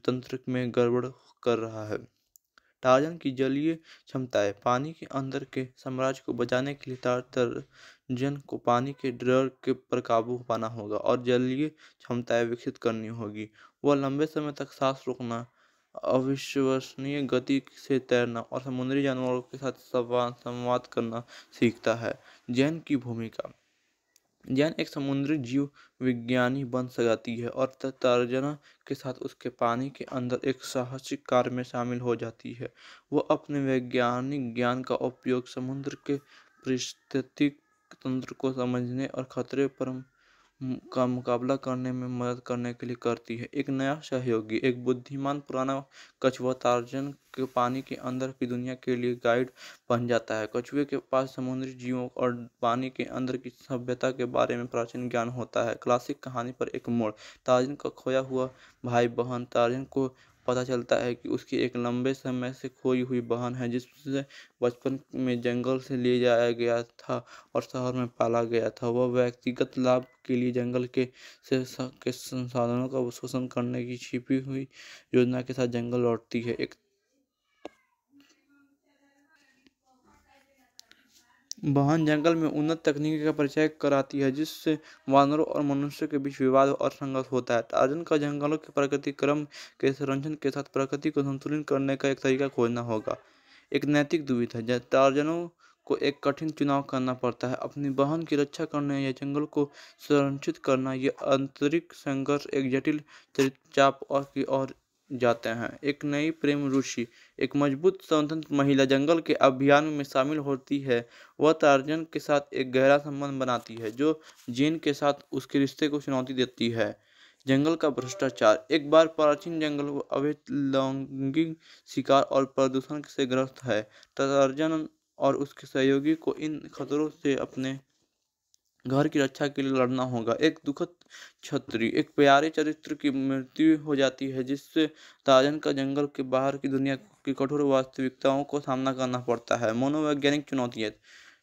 तंत्र में गड़बड़ कर रहा है। टार्जन की जलीय क्षमताएँ पानी के अंदर के साम्राज्य को बचाने के लिए टार्जन को पानी के डर के पर काबू पाना होगा और जलीय क्षमताएँ विकसित करनी होगी। वह लंबे समय तक सांस रोकना, अविश्वसनीय गति से तैरना और समुद्री जानवरों के साथ संवाद करना सीखता है। जैन की भूमिका जैन एक समुद्री जीव विज्ञानी बन जाती है और तर्जना के साथ उसके पानी के अंदर एक साहसिक कार्य में शामिल हो जाती है। वो अपने वैज्ञानिक ज्ञान का उपयोग समुद्र के परिस्थितिक तंत्र को समझने और खतरे पर का मुकाबला करने में मदद करने के लिए करती है। एक नया सहयोगी, एक बुद्धिमान पुराना कछुआ तार्जन के पानी के अंदर की दुनिया के लिए गाइड बन जाता है। कछुए के पास समुद्री जीवों और पानी के अंदर की सभ्यता के बारे में प्राचीन ज्ञान होता है। क्लासिक कहानी पर एक मोड़, तार्जन का खोया हुआ भाई बहन तार्जन को पता चलता है कि उसकी एक लंबे समय से खोई हुई बहन है, जिससे बचपन में जंगल से ले जाया गया था और शहर में पाला गया था। वह व्यक्तिगत लाभ के लिए जंगल के से के संसाधनों का शोषण करने की छिपी हुई योजना के साथ जंगल लौटती है। एक बहन जंगल में उन्नत तकनीक का परिचय कराती है, जिससे वानरों और मनुष्य के बीच विवाद और संघर्ष होता है। टार्जन का जंगलों के प्रकृति क्रम के संरक्षण के साथ प्रकृति को संतुलित करने का एक तरीका खोजना होगा। एक नैतिक दुविधा है टार्जनों को एक कठिन चुनाव करना पड़ता है। अपनी बहन की रक्षा करने या जंगल को संरक्षित करना यह आंतरिक संघर्ष एक जटिल चाप और की ओर जाते हैं। एक नई प्रेम रुचि एक मज़बूत स्वतंत्र महिला जंगल के अभियान में शामिल होती है। वह टार्जन के साथ एक गहरा संबंध बनाती है, जो जीन के साथ उसके रिश्ते को चुनौती देती है। जंगल का भ्रष्टाचार, एक बार प्राचीन जंगल अवैध लैंगिक शिकार और प्रदूषण से ग्रस्त है। टार्जन और उसके सहयोगी को इन खतरों से अपने घर की रक्षा के लिए लड़ना होगा। एक दुखद छत्री एक प्यारे चरित्र की मृत्यु हो जाती है, जिससे ताजन का जंगल के बाहर की दुनिया की कठोर वास्तविकताओं को सामना करना पड़ता है। मनोवैज्ञानिक चुनौतियाँ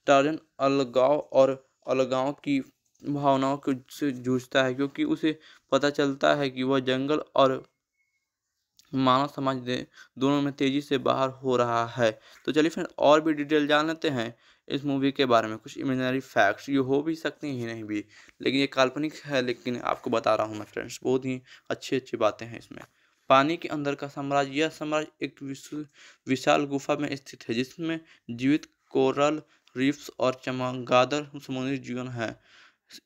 टार्जन अलगाव और अलगाव की भावनाओं से जूझता है, क्योंकि उसे पता चलता है कि वह जंगल और मानव समाज दोनों में तेज़ी से बाहर हो रहा है। तो चलिए फिर और भी डिटेल जान लेते हैं। इस मूवी के बारे में कुछ इमेजनरी फैक्ट्स ये हो भी सकते हैं, नहीं भी। लेकिन ये काल्पनिक है, लेकिन आपको बता रहा हूँ मैं फ्रेंड्स बहुत ही अच्छी अच्छी बातें हैं इसमें। पानी के अंदर का साम्राज्य, यह साम्राज्य एक विशाल गुफा में स्थित है, जिसमें जीवित कोरल रीफ्स और चमगादड़ समुद्री जीवन है।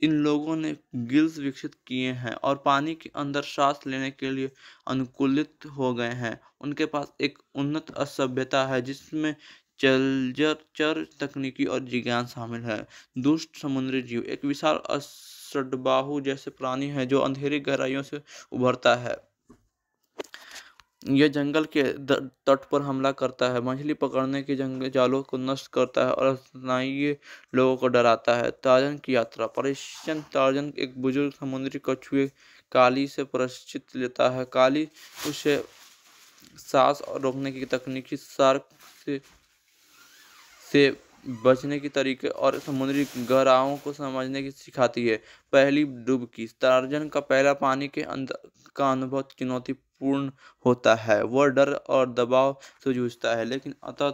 इन लोगों ने गिल्स विकसित किए हैं और पानी के अंदर सांस लेने के लिए अनुकूलित हो गए हैं। उनके पास एक उन्नत सभ्यता है, जिसमें जलचर तकनीकी और विज्ञान शामिल है। दुष्ट समुद्री जीव एक विशाल सडबाहु जैसे प्राणी है जो अंधेरी गहराइयों से उभरता है। यह जंगल के तट पर हमला करता है। मछली पकड़ने के जंगल जालों को नष्ट करता है और स्नायु लोगों को डराता है। ताजन की यात्रा, परिश्चन ताजन एक बुज़ुर्ग समुद्री कछुए काली से परिचित लेता है। काली उसे सांस रोकने की तकनीकी सार्क से से बचने के तरीके और समुद्री गहराओं को समझने की सिखाती है। पहली डुबकी टार्जन का पहला पानी के अंदर का अनुभव चुनौतीपूर्ण होता है। वह डर और दबाव से जूझता है, लेकिन अतः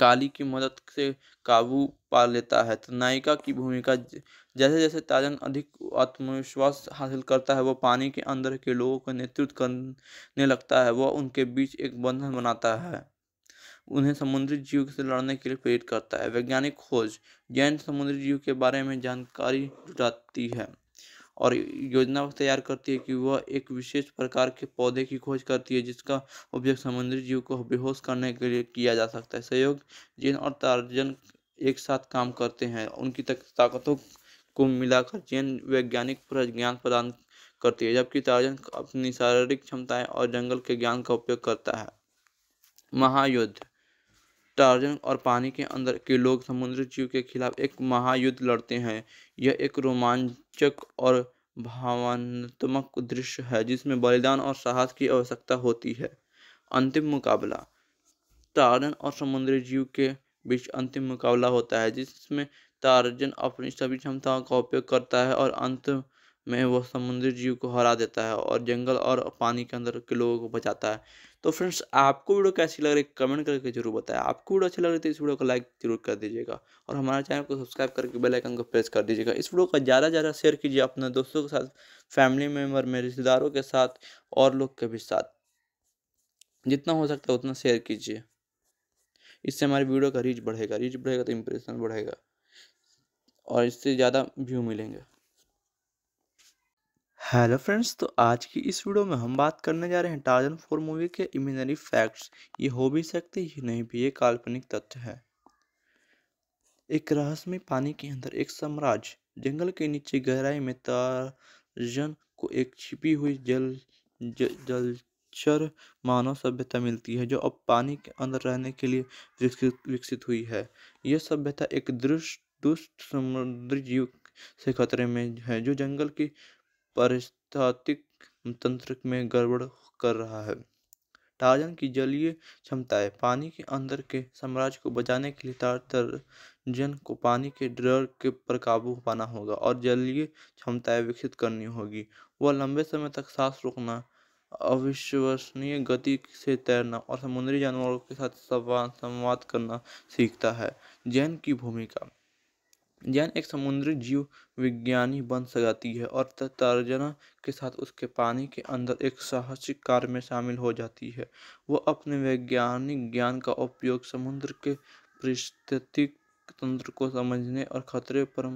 काली की मदद से काबू पा लेता है। तो नायिका की भूमिका जैसे जैसे ताजन अधिक आत्मविश्वास हासिल करता है, वह पानी के अंदर के लोगों का नेतृत्व करने लगता है। वह उनके बीच एक बंधन बनाता है। उन्हें समुद्री जीव से लड़ने के लिए प्रेरित करता है। वैज्ञानिक खोज जैन समुद्री जीव के बारे में जानकारी जुटाती है और योजना तैयार करती है कि वह एक विशेष प्रकार के पौधे की खोज करती है, जिसका उपयोग समुद्री जीव को बेहोश करने के लिए किया जा सकता है। सहयोग जैन और तार्जन एक साथ काम करते हैं। उनकी ताकतों को मिलाकर जैन वैज्ञानिक ज्ञान प्रदान करती है, जबकि तार्जन अपनी शारीरिक क्षमताएँ और जंगल के ज्ञान का उपयोग करता है। महायुद्ध टार्जन और पानी के अंदर के लोग समुद्री जीव के खिलाफ एक महायुद्ध लड़ते हैं। यह एक रोमांचक और भावनात्मक दृश्य है, जिसमें बलिदान और साहस की आवश्यकता होती है। अंतिम मुकाबला। टार्जन और समुद्री जीव के बीच अंतिम मुकाबला होता है, जिसमें टार्जन अपनी सभी क्षमताओं का उपयोग करता है और अंत में वह समुद्री जीव को हरा देता है और जंगल और पानी के अंदर के लोगों को बचाता है। तो फ्रेंड्स, आपको वीडियो कैसी लग रही है, कमेंट करके ज़रूर बताएँ। आपको वीडियो अच्छी लग रही है तो इस वीडियो को लाइक ज़रूर कर दीजिएगा और हमारे चैनल को सब्सक्राइब करके बेल आइकन को प्रेस कर दीजिएगा। इस वीडियो का ज़्यादा ज़्यादा शेयर कीजिए अपने दोस्तों के साथ, फैमिली मेंबर में रिश्तेदारों के साथ और लोग के भी साथ। जितना हो सकता है उतना शेयर कीजिए। इससे हमारी वीडियो का रीच बढ़ेगा रीच बढ़ेगा तो इम्प्रेशन बढ़ेगा और इससे ज़्यादा व्यू मिलेंगे। हेलो फ्रेंड्स तो आज की इस वीडियो में हम बात करने जा रहे हैं टार्जन फोर मूवी के इमेजनरी फैक्ट्स ये हो भी सकते ये नहीं भी ये काल्पनिक तथ्य है। एक रहस्यमय पानी के अंदर एक साम्राज्य जंगल के नीचे गहराई में टार्जन को एक छिपी हुई जल ज, जलचर मानव सभ्यता मिलती है जो अब पानी के अंदर रहने के लिए विकसित विकसित हुई है। यह सभ्यता एक दृष्ट दुष्ट समुद्री जीव से खतरे में है जो जंगल की पारिस्थितिक तंत्र में गड़बड़ कर रहा है। टार्जन की जलीय क्षमताएँ पानी के अंदर के साम्राज्य को बचाने के लिए टार्जन को पानी के डर के पर काबू पाना होगा और जलीय क्षमताएँ विकसित करनी होगी। वह लंबे समय तक सांस रोकना, अविश्वसनीय गति से तैरना और समुद्री जानवरों के साथ संवाद करना सीखता है। जैन की भूमिका जैन एक समुद्री जीव विज्ञानी बन सकती है और तर्जना के साथ उसके पानी के अंदर एक साहसिक कार्य में शामिल हो जाती है। वह अपने वैज्ञानिक ज्ञान का उपयोग समुद्र के परिस्थितिक तंत्र को समझने और खतरे पर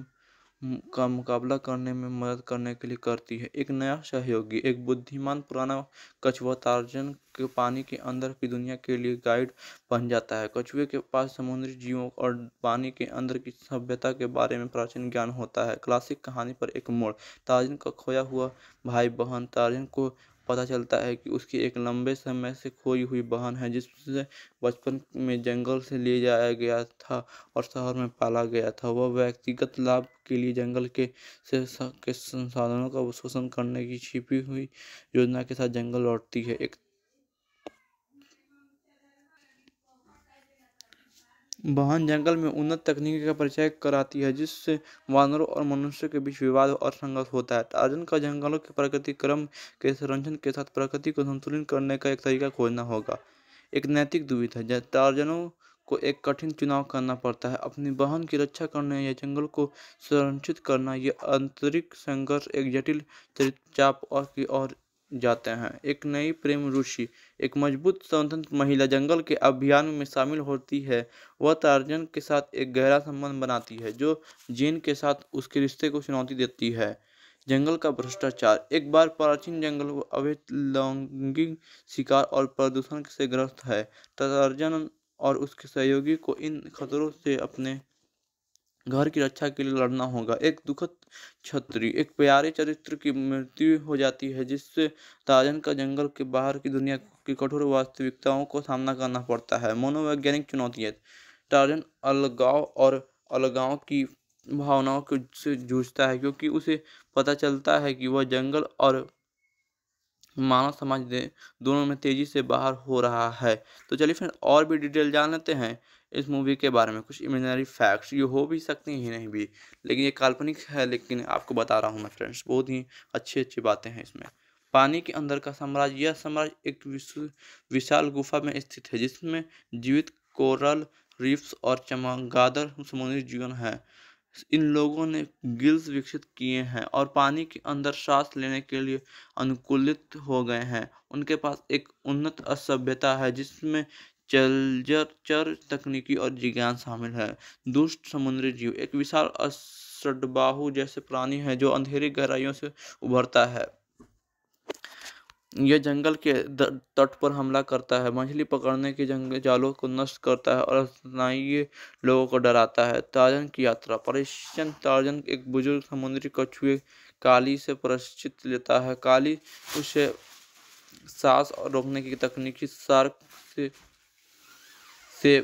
का मुकाबला करने में मदद करने के लिए करती है। एक नया सहयोगी, एक बुद्धिमान पुराना कछुआ तार्जन के पानी के अंदर की दुनिया के लिए गाइड बन जाता है। कछुए के पास समुद्री जीवों और पानी के अंदर की सभ्यता के बारे में प्राचीन ज्ञान होता है। क्लासिक कहानी पर एक मोड़, तार्जन का खोया हुआ भाई बहन तार्जन को पता चलता है कि उसकी एक लंबे समय से खोई हुई बहन है, जिससे बचपन में जंगल से ले जाया गया था और शहर में पाला गया था। वह व्यक्तिगत लाभ के लिए जंगल के से के संसाधनों का शोषण करने की छिपी हुई योजना के साथ जंगल लौटती है। एक बहन जंगल में उन्नत तकनीक का परिचय कराती है, जिससे वानरों और मनुष्य के बीच विवाद और संघर्ष होता है। टार्जन का जंगलों के प्रकृति क्रम के संरक्षण के साथ प्रकृति को संतुलित करने का एक तरीका खोजना होगा। एक नैतिक दुविधा है टार्जनों को एक कठिन चुनाव करना पड़ता है। अपनी बहन की रक्षा करना या जंगल को संरक्षित करना यह आंतरिक संघर्ष एक जटिल चाप और की और जाते हैं। एक नई प्रेम रुचि एक मज़बूत स्वतंत्र महिला जंगल के अभियान में शामिल होती है। वह टार्जन के साथ एक गहरा संबंध बनाती है, जो जीन के साथ उसके रिश्ते को चुनौती देती है। जंगल का भ्रष्टाचार, एक बार प्राचीन जंगल अवैध लैंगिक शिकार और प्रदूषण से ग्रस्त है। टार्जन और उसके सहयोगी को इन खतरों से अपने घर की रक्षा के लिए लड़ना होगा। एक दुखद छतरी एक प्यारे चरित्र की मृत्यु हो जाती है, जिससे ताजन का जंगल के बाहर की दुनिया की कठोर वास्तविकताओं को सामना करना पड़ता है। मनोवैज्ञानिक चुनौतियाँ टार्जन अलगाव और अलगाव की भावनाओं के से जूझता है, क्योंकि उसे पता चलता है कि वह जंगल और मानव समाज दोनों में तेज़ी से बाहर हो रहा है। तो चलिए फिर और भी डिटेल जान लेते हैं। इस मूवी के बारे में कुछ इमेजनरी फैक्ट्स, ये हो भी सकती हैं, नहीं भी। लेकिन ये काल्पनिक है, लेकिन आपको बता रहा हूँ मैं, फ्रेंड्स, बहुत ही अच्छी अच्छी बातें हैं इसमें। पानी के अंदर का साम्राज्य, यह साम्राज्य एक विशाल गुफा में स्थित है, जिसमें जीवित कोरल रीफ्स और चमगादड़ समुद्री जीवन है। इन लोगों ने गिल्स विकसित किए हैं और पानी के अंदर सांस लेने के लिए अनुकूलित हो गए हैं। उनके पास एक उन्नत सभ्यता है, जिसमें जलचर तकनीकी और जिज्ञान शामिल है। दुष्ट समुद्री जीव एक विशाल सडबाहु जैसे प्राणी है जो अंधेरी गहराइयों से उभरता है। यह जंगल के तट पर हमला करता है। मछली पकड़ने के जंगल जालों को नष्ट करता है और स्नायु लोगों को डराता है। ताजन की यात्रा परिश्चन ताजन एक बुज़ुर्ग समुद्री कछुए काली से परिचित लेता है। काली उसे सांस रोकने की तकनीकी सार्क से से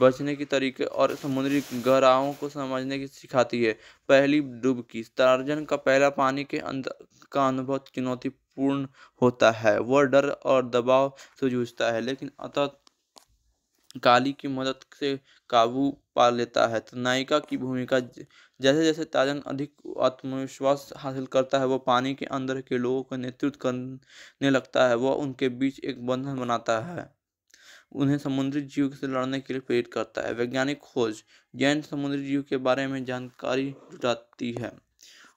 बचने के तरीके और समुद्री गहराओं को समझने की सिखाती है। पहली डुबकी टार्जन का पहला पानी के अंदर का अनुभव चुनौतीपूर्ण होता है। वह डर और दबाव से जूझता है, लेकिन अतः काली की मदद से काबू पा लेता है। तो नायिका की भूमिका जैसे जैसे ताजन अधिक आत्मविश्वास हासिल करता है, वह पानी के अंदर के लोगों का नेतृत्व करने लगता है। वह उनके बीच एक बंधन बनाता है। उन्हें समुद्री जीव से लड़ने के लिए प्रेरित करता है। वैज्ञानिक खोज जैन समुद्री जीव के बारे में जानकारी जुटाती है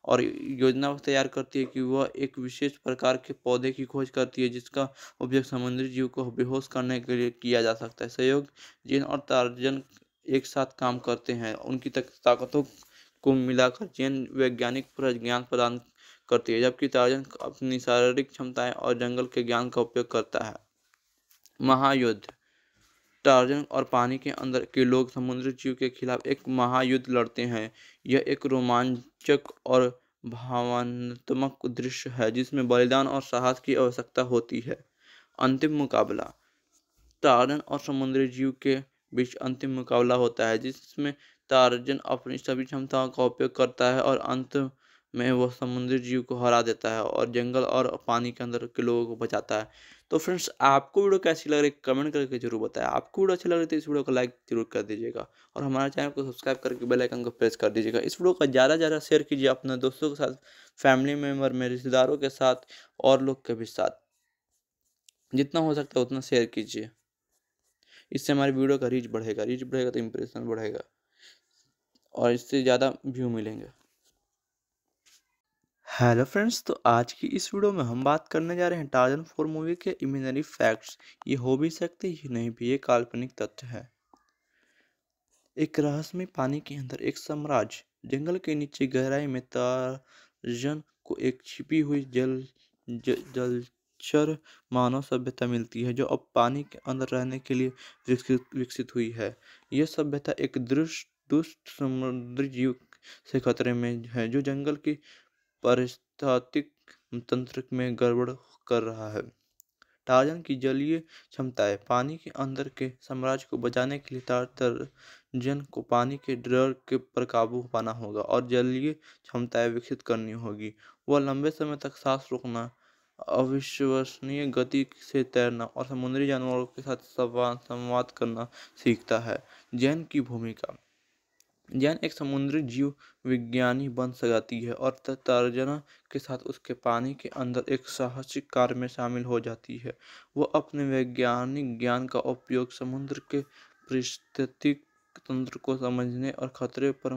और योजना तैयार करती है कि वह एक विशेष प्रकार के पौधे की खोज करती है, जिसका उपयोग समुद्री जीव को बेहोश करने के लिए किया जा सकता है। सहयोग जैन और तार्जन एक साथ काम करते हैं। उनकी ताकतों को मिलाकर जैन वैज्ञानिक ज्ञान प्रदान करती है, जबकि तार्जन अपनी शारीरिक क्षमताएँ और जंगल के ज्ञान का उपयोग करता है। महायुद्ध टार्जन और पानी के अंदर के लोग समुद्री जीव के खिलाफ एक महायुद्ध लड़ते हैं। यह एक रोमांचक और भावनात्मक दृश्य है, जिसमें बलिदान और साहस की आवश्यकता होती है। अंतिम मुकाबला। टार्जन और समुद्री जीव के बीच अंतिम मुकाबला होता है, जिसमें टार्जन अपनी सभी क्षमताओं का उपयोग करता है और अंत में वह समुद्री जीव को हरा देता है और जंगल और पानी के अंदर के लोगों को बचाता है। तो फ्रेंड्स, आपको वीडियो कैसी लग रही है, कमेंट करके ज़रूर बताएँ। आपको वीडियो अच्छी लग रही थी इस वीडियो को लाइक ज़रूर कर दीजिएगा और हमारे चैनल को सब्सक्राइब करके बेल आइकन को प्रेस कर दीजिएगा। इस वीडियो का ज़्यादा से ज़्यादा शेयर कीजिए अपने दोस्तों के साथ, फैमिली मेंबर में रिश्तेदारों के साथ और लोग के भी साथ। जितना हो सकता है उतना शेयर कीजिए। इससे हमारी वीडियो का रीच बढ़ेगा रीच बढ़ेगा तो इम्प्रेशन बढ़ेगा और इससे ज़्यादा व्यू मिलेंगे। हेलो फ्रेंड्स तो आज की इस वीडियो में हम बात करने जा रहे हैं टार्जन फोर मूवी के इमेजनरी फैक्ट्स ये हो भी सकते ये नहीं भी ये काल्पनिक तथ्य है। एक रहस्यमय पानी के अंदर एक साम्राज्य जंगल के नीचे गहराई में टार्जन को एक छिपी हुई जल ज, जलचर मानव सभ्यता मिलती है जो अब पानी के अंदर रहने के लिए विकसित विकसित हुई है। यह सभ्यता एक दृष्ट दुष्ट समुद्री जीव से खतरे में है जो जंगल की पारिस्थितिक तंत्र में गड़बड़ कर रहा है। टार्जन की जलीय क्षमताएँ पानी के अंदर के साम्राज्य को बचाने के लिए टार्जन को पानी के डर के पर काबू पाना होगा और जलीय क्षमताएँ विकसित करनी होगी। वह लंबे समय तक सांस रोकना, अविश्वसनीय गति से तैरना और समुद्री जानवरों के साथ संवाद करना सीखता है। जैन की भूमिका जैन एक समुद्री जीव विज्ञानी बन जाती है और तर्जना के साथ उसके पानी के अंदर एक साहसिक कार्य में शामिल हो जाती है। वह अपने वैज्ञानिक ज्ञान का उपयोग समुद्र के पारिस्थितिक तंत्र को समझने और खतरे पर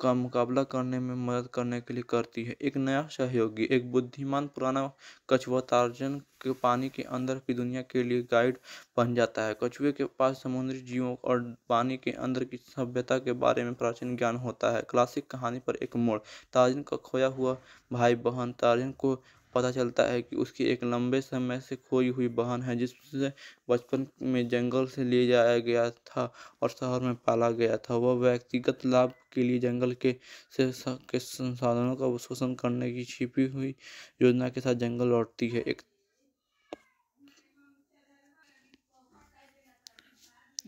का मुकाबला करने में मदद करने के लिए करती है। एक नया सहयोगी, एक बुद्धिमान पुराना कछुआ तार्जन के पानी के अंदर की दुनिया के लिए गाइड बन जाता है। कछुए के पास समुद्री जीवों और पानी के अंदर की सभ्यता के बारे में प्राचीन ज्ञान होता है। क्लासिक कहानी पर एक मोड़, तार्जन का खोया हुआ भाई बहन तार्जन को पता चलता है कि उसकी एक लंबे समय से खोई हुई बहन है, जिससे बचपन में जंगल से ले जाया गया था और शहर में पाला गया था। वह व्यक्तिगत लाभ के लिए जंगल के से के संसाधनों का शोषण करने की छिपी हुई योजना के साथ जंगल लौटती है। एक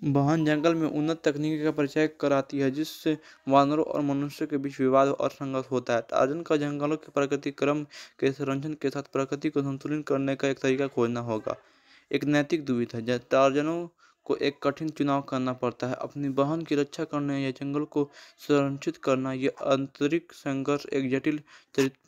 बहन जंगल में उन्नत तकनीक का परिचय कराती है, जिससे वानरों और मनुष्य के बीच विवाद और संघर्ष होता है। टार्जन का जंगलों के प्राकृतिक क्रम के संरक्षण के साथ प्रकृति को संतुलित करने का एक तरीका खोजना होगा। एक नैतिक दुविधा है टार्जनों को एक कठिन चुनाव करना पड़ता है। अपनी बहन की रक्षा करना या जंगल को संरक्षित करना, यह आंतरिक संघर्ष एक जटिल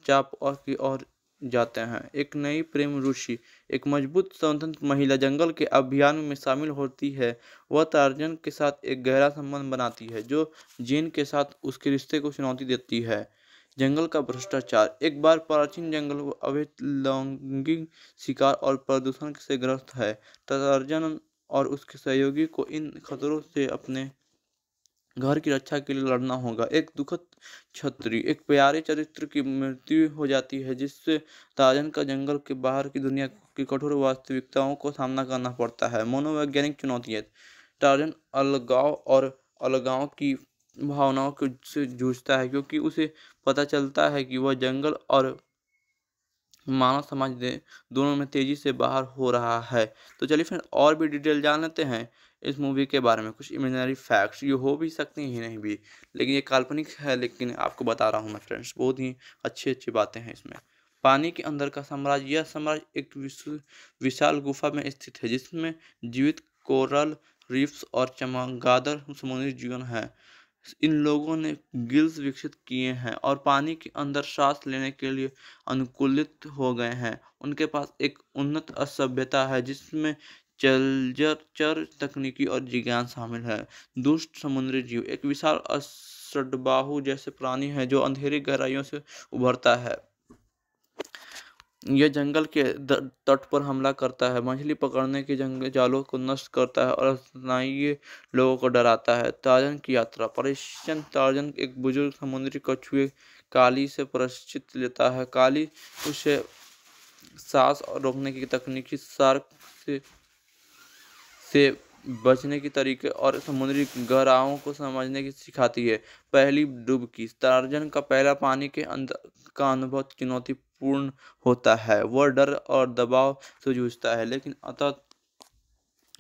चाप और की ओर जाते हैं। एक नई प्रेम रुचि एक मज़बूत स्वतंत्र महिला जंगल के अभियान में शामिल होती है। वह टार्जन के साथ एक गहरा संबंध बनाती है, जो जीन के साथ उसके रिश्ते को चुनौती देती है। जंगल का भ्रष्टाचार, एक बार प्राचीन जंगल अवैध लैंगिक शिकार और प्रदूषण से ग्रस्त है। टार्जन और उसके सहयोगी को इन खतरों से अपने घर की रक्षा के लिए लड़ना होगा। एक दुखद छत्री एक प्यारे चरित्र की मृत्यु हो जाती है, जिससे ताजन का जंगल के बाहर की दुनिया की कठोर वास्तविकताओं को सामना करना पड़ता है। मनोवैज्ञानिक चुनौतियाँ टार्जन अलगाव और अलगाव की भावनाओं को से जूझता है, क्योंकि उसे पता चलता है कि वह जंगल और मानव समाज दोनों में तेज़ी से बाहर हो रहा है। तो चलिए फिर और भी डिटेल जान लेते हैं। इस मूवी के बारे में कुछ इमेजनरी फैक्ट्स ये हो भी सकती हैं नहीं भी। लेकिन ये काल्पनिक है, लेकिन आपको बता रहा हूँ मैं फ्रेंड्स बहुत ही अच्छी अच्छी बातें हैं इसमें। पानी के अंदर का साम्राज्य, यह साम्राज्य एक विशाल गुफा में स्थित है, जिसमें जीवित कोरल रीफ्स और चमगादड़ समुद्री जीवन है। इन लोगों ने गिल्स विकसित किए हैं और पानी के अंदर सांस लेने के लिए अनुकूलित हो गए हैं। उनके पास एक उन्नत असभ्यता है, जिसमें चर तकनीकी और जिज्ञान शामिल है। दुष्ट समुद्री जीव, एक विशाल असडबाहु जैसे प्राणी है जो अंधेरी गहराइयों से उभरता है। यह जंगल के तट पर हमला करता है। मछली पकड़ने के जंगल जालों को नष्ट करता है और स्नायी लोगों को डराता है। ताजन की यात्रा परेशन ताजन एक बुज़ुर्ग समुद्री कछुए काली से परिचित लेता है। काली उसे सांस रोकने की तकनीकी सार्क से से बचने के तरीके और समुद्री गहराओं को समझने की सिखाती है। पहली डुबकी टार्जन का पहला पानी के अंदर का अनुभव चुनौतीपूर्ण होता है। वह डर और दबाव से जूझता है, लेकिन अतः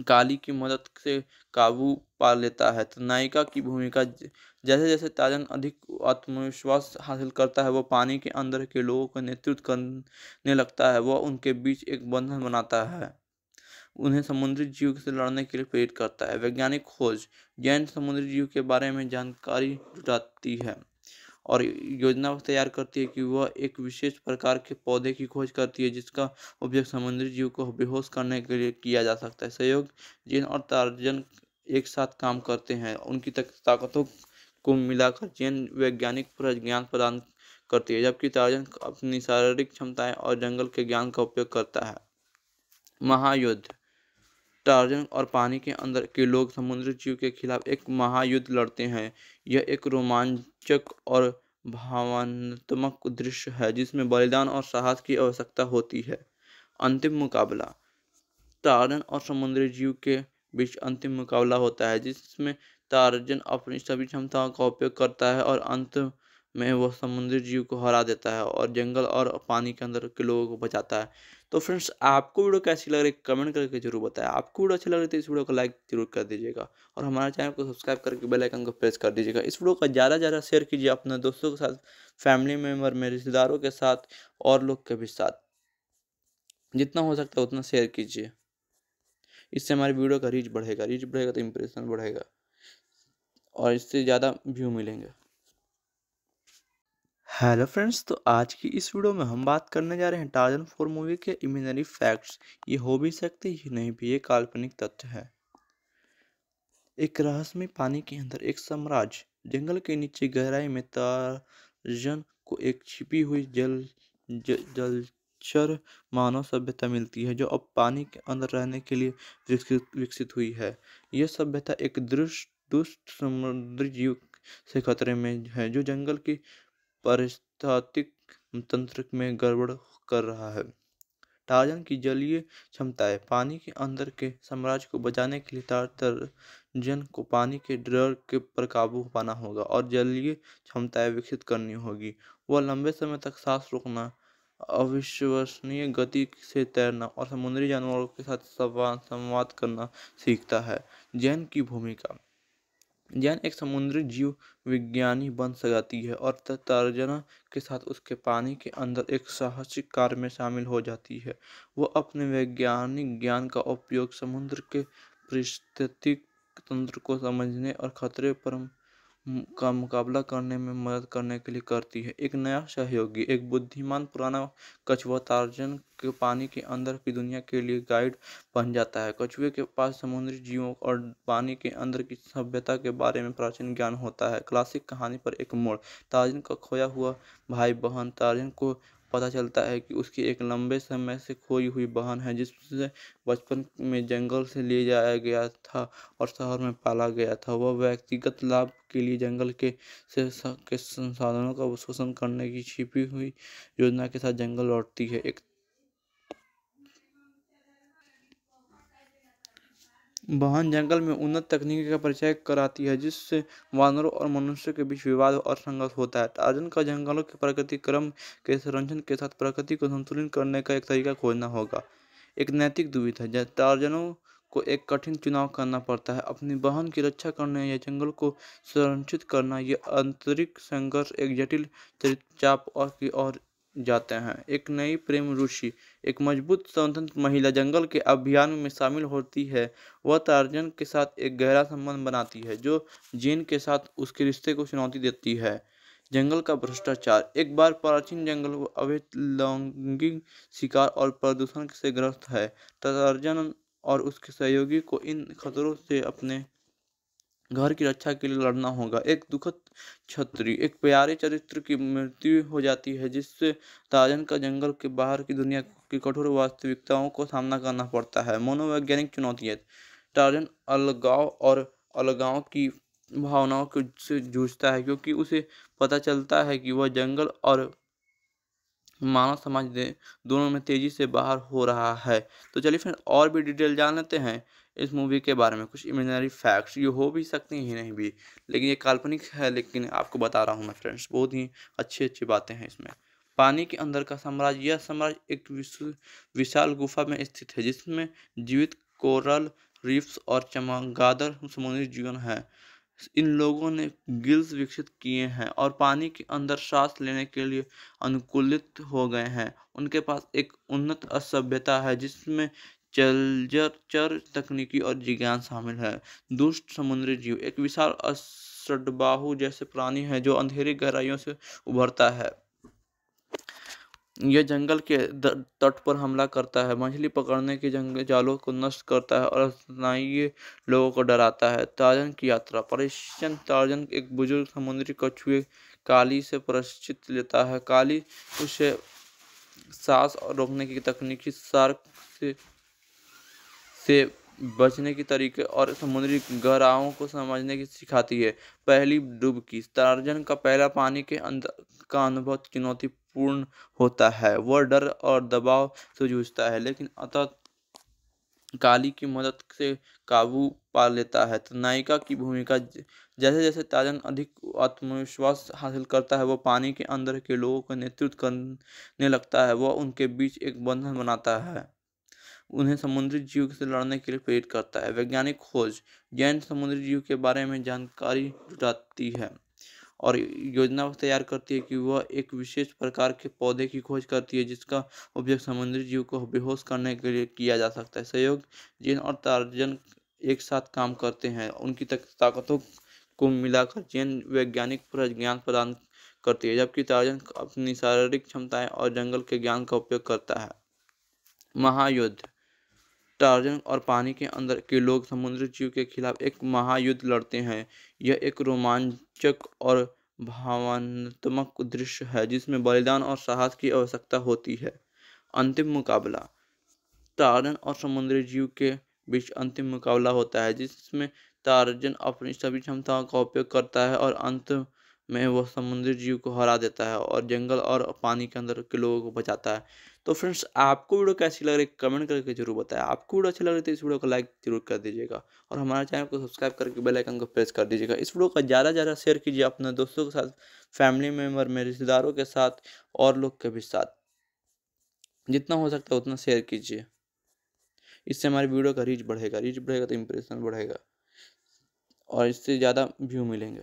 काली की मदद से काबू पा लेता है। तो नायिका की भूमिका जैसे जैसे ताजन अधिक आत्मविश्वास हासिल करता है, वह पानी के अंदर के लोगों का नेतृत्व करने लगता है। वह उनके बीच एक बंधन बनाता है। उन्हें समुद्री जीव से लड़ने के लिए प्रेरित करता है। वैज्ञानिक खोज जैन समुद्री जीव के बारे में जानकारी जुटाती है और योजना तैयार करती है कि वह एक विशेष प्रकार के पौधे की खोज करती है, जिसका उपयोग समुद्री जीव को बेहोश करने के लिए किया जा सकता है। सहयोग जैन और टार्जन एक साथ काम करते हैं। उनकी ताकतों को मिलाकर जैन वैज्ञानिक ज्ञान प्रदान करती है, जबकि टार्जन अपनी शारीरिक क्षमताएँ और जंगल के ज्ञान का उपयोग करता है। महायुद्ध टार्जन और पानी के अंदर के लोग समुद्री जीव के खिलाफ एक महायुद्ध लड़ते हैं। यह एक रोमांचक और भावनात्मक दृश्य है, जिसमें बलिदान और साहस की आवश्यकता होती है। अंतिम मुकाबला। टार्जन और समुद्री जीव के बीच अंतिम मुकाबला होता है, जिसमें टार्जन अपनी सभी क्षमताओं का उपयोग करता है और अंत में वह समुद्री जीव को हरा देता है और जंगल और पानी के अंदर के लोगों को बचाता है। तो फ्रेंड्स, आपको वीडियो कैसी लग रही है, कमेंट करके ज़रूर बताएँ। आपको वीडियो अच्छी लग रही है तो इस वीडियो को लाइक ज़रूर कर दीजिएगा और हमारे चैनल को सब्सक्राइब करके बेल आइकन को प्रेस कर दीजिएगा। इस वीडियो का ज़्यादा ज़्यादा शेयर कीजिए अपने दोस्तों के साथ, फैमिली मेंबर में रिश्तेदारों के साथ और लोग के भी साथ। जितना हो सकता है उतना शेयर कीजिए। इससे हमारी वीडियो का रीच बढ़ेगा रीच बढ़ेगा तो इम्प्रेशन बढ़ेगा और इससे ज़्यादा व्यू मिलेंगे। हेलो फ्रेंड्स तो आज की इस वीडियो में हम बात करने जा रहे हैं टार्जन फोर मूवी के इमेजनरी फैक्ट्स ये हो भी सकते ये नहीं भी ये काल्पनिक तथ्य है। एक रहस्यमय पानी के अंदर एक साम्राज्य जंगल के नीचे गहराई में टार्जन को एक छिपी हुई जल ज, जलचर मानव सभ्यता मिलती है जो अब पानी के अंदर रहने के लिए विकसित विकसित हुई है। यह सभ्यता एक दृष्ट दुष्ट समुद्री जीव से खतरे में है जो जंगल की पारिस्थितिक तंत्र में गड़बड़ कर रहा है। टार्जन की जलीय क्षमताएँ पानी के अंदर के साम्राज्य को बचाने के लिए टार्जन को पानी के डर के पर काबू पाना होगा और जलीय क्षमताएँ विकसित करनी होगी। वह लंबे समय तक सांस रोकना, अविश्वसनीय गति से तैरना और समुद्री जानवरों के साथ संवाद करना सीखता है। जैन की भूमिका जैन एक समुद्री जीव विज्ञानी बन सकती है और तर्जना के साथ उसके पानी के अंदर एक साहसिक कार्य में शामिल हो जाती है। वो अपने वैज्ञानिक ज्ञान का उपयोग समुद्र के परिस्थितिक तंत्र को समझने और खतरे पर का मुकाबला करने में मदद करने के लिए करती है। एक नया सहयोगी, एक बुद्धिमान पुराना कछुआ तार्जन के पानी के अंदर की दुनिया के लिए गाइड बन जाता है। कछुए के पास समुद्री जीवों और पानी के अंदर की सभ्यता के बारे में प्राचीन ज्ञान होता है। क्लासिक कहानी पर एक मोड़, तार्जन का खोया हुआ भाई बहन तार्जन को पता चलता है कि उसकी एक लंबे समय से खोई हुई बहन है, जिससे बचपन में जंगल से ले जाया गया था और शहर में पाला गया था। वह व्यक्तिगत लाभ के लिए जंगल के से के संसाधनों का शोषण करने की छिपी हुई योजना के साथ जंगल लौटती है। एक बहन जंगल में उन्नत तकनीक का परिचय कराती है, जिससे वानरों और मनुष्य के बीच विवाद और संघर्ष होता है। टार्जन का जंगलों के प्रकृति क्रम के संरक्षण के साथ प्रकृति को संतुलित करने का एक तरीका खोजना होगा। एक नैतिक दुविधा है टार्जनों को एक कठिन चुनाव करना पड़ता है। अपनी बहन की रक्षा करने या जंगल को संरक्षित करना यह आंतरिक संघर्ष एक जटिल चाप और की ओर जाते हैं। एक नई प्रेम रुचि एक मज़बूत स्वतंत्र महिला जंगल के अभियान में शामिल होती है। वह टार्जन के साथ एक गहरा संबंध बनाती है, जो जीन के साथ उसके रिश्ते को चुनौती देती है। जंगल का भ्रष्टाचार, एक बार प्राचीन जंगल अवैध लैंगिक शिकार और प्रदूषण से ग्रस्त है टार्जन और उसके सहयोगी को इन खतरों से अपने घर की रक्षा के लिए लड़ना होगा। एक दुखद छत्री एक प्यारे चरित्र की मृत्यु हो जाती है, जिससे ताजन का जंगल के बाहर की दुनिया की कठोर वास्तविकताओं को सामना करना पड़ता है। मनोवैज्ञानिक चुनौतियाँ टार्जन अलगाव और अलगाव की भावनाओं से जूझता है, क्योंकि उसे पता चलता है कि वह जंगल और मानव समाज दोनों में तेज़ी से बाहर हो रहा है। तो चलिए फिर और भी डिटेल जान लेते हैं इस मूवी के बारे में। कुछ इमेजनरी फैक्ट्स ये हो भी सकती हैं नहीं भी। लेकिन ये काल्पनिक है, लेकिन आपको बता रहा हूँ मैं फ्रेंड्स, बहुत ही अच्छी अच्छी बातें हैं इसमें। पानी के अंदर का साम्राज्य, यह साम्राज्य एक विशाल गुफा में स्थित है, जिसमें जीवित कोरल रिफ्स और चमगादड़ समुद्री जीवन है। इन लोगों ने गिल्स विकसित किए हैं और पानी के अंदर सांस लेने के लिए अनुकूलित हो गए हैं। उनके पास एक उन्नत असभ्यता है, जिसमें जलचर तकनीकी और जिज्ञान शामिल है। दुष्ट समुद्री जीव, एक विशाल अष्टबाहु जैसे प्राणी है जो अंधेरी गहराइयों से उभरता है। यह जंगल के तट पर हमला करता है। मछली पकड़ने के जंगल जालों को नष्ट करता है और स्नायु लोगों को डराता है। ताजन की यात्रा परिश्चन ताजन एक बुज़ुर्ग समुद्री कछुए काली से प्रशिक्षित लेता है। काली उसे सांस रोकने की तकनीकी सार्क से से बचने के तरीके और समुद्री गहराओं को समझने की सिखाती है। पहली डुबकी टार्जन का पहला पानी के अंदर का अनुभव चुनौतीपूर्ण होता है। वह डर और दबाव से जूझता है, लेकिन अतः काली की मदद से काबू पा लेता है। तो नायिका की भूमिका जैसे जैसे ताजन अधिक आत्मविश्वास हासिल करता है, वह पानी के अंदर के लोगों का नेतृत्व करने लगता है। वह उनके बीच एक बंधन बनाता है। उन्हें समुद्री जीव से लड़ने के लिए प्रेरित करता है। वैज्ञानिक खोज जैन समुद्री जीव के बारे में जानकारी जुटाती है और योजना तैयार करती है कि वह एक विशेष प्रकार के पौधे की खोज करती है, जिसका उपयोग समुद्री जीव को बेहोश करने के लिए किया जा सकता है। सहयोग जैन और टार्जन एक साथ काम करते हैं। उनकी ताकतों को मिलाकर जैन वैज्ञानिक ज्ञान प्रदान करती है, जबकि टार्जन अपनी शारीरिक क्षमताएँ और जंगल के ज्ञान का उपयोग करता है। महायुद्ध टार्जन और पानी के अंदर के लोग समुद्री जीव के खिलाफ एक महायुद्ध लड़ते हैं। यह एक रोमांचक और भावनात्मक दृश्य है, जिसमें बलिदान और साहस की आवश्यकता होती है। अंतिम मुकाबला। तारजन और समुद्री जीव के बीच अंतिम मुकाबला होता है, जिसमें तारजन अपनी सभी क्षमताओं का उपयोग करता है और अंत में वह समुद्री जीव को हरा देता है और जंगल और पानी के अंदर के लोगों को बचाता है। तो फ्रेंड्स, आपको वीडियो कैसी लग रही है, कमेंट करके ज़रूर बताएँ। आपको वीडियो अच्छी लग रही है तो इस वीडियो को लाइक ज़रूर कर दीजिएगा और हमारे चैनल को सब्सक्राइब करके बेल आइकन को प्रेस कर दीजिएगा। इस वीडियो का ज़्यादा से ज़्यादा शेयर कीजिए अपने दोस्तों के साथ, फैमिली मेंबर में रिश्तेदारों के साथ और लोग के भी साथ। जितना हो सकता है उतना शेयर कीजिए। इससे हमारी वीडियो का रीच बढ़ेगा रीच बढ़ेगा तो इम्प्रेशन बढ़ेगा और इससे ज़्यादा व्यू मिलेंगे।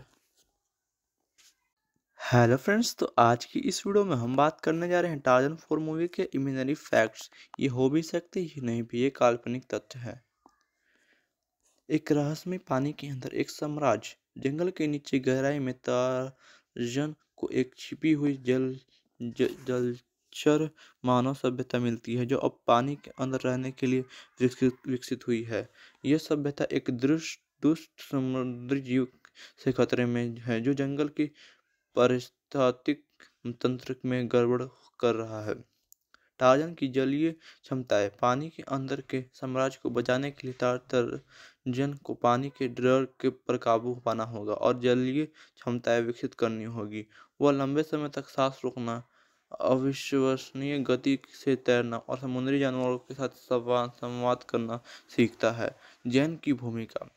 हेलो फ्रेंड्स तो आज की इस वीडियो में हम बात करने जा रहे हैं टार्जन फोर मूवी के इमेजनरी फैक्ट्स ये हो भी सकते ये नहीं भी ये काल्पनिक तथ्य है। एक रहस्यमय पानी के अंदर एक साम्राज्य जंगल के नीचे गहराई में टार्जन को एक छिपी हुई जल ज, जलचर मानव सभ्यता मिलती है जो अब पानी के अंदर रहने के लिए विकसित विकसित हुई है। यह सभ्यता एक दृष्ट दुष्ट समुद्री जीव से खतरे में है जो जंगल की पारिस्थितिक तंत्र में गड़बड़ कर रहा है। टार्जन की जलीय क्षमताएँ पानी के अंदर के साम्राज्य को बचाने के लिए टार्जन को पानी के डर के पर काबू पाना होगा और जलीय क्षमताएँ विकसित करनी होगी। वह लंबे समय तक सांस रोकना, अविश्वसनीय गति से तैरना और समुद्री जानवरों के साथ संवाद करना सीखता है। जैन की भूमिका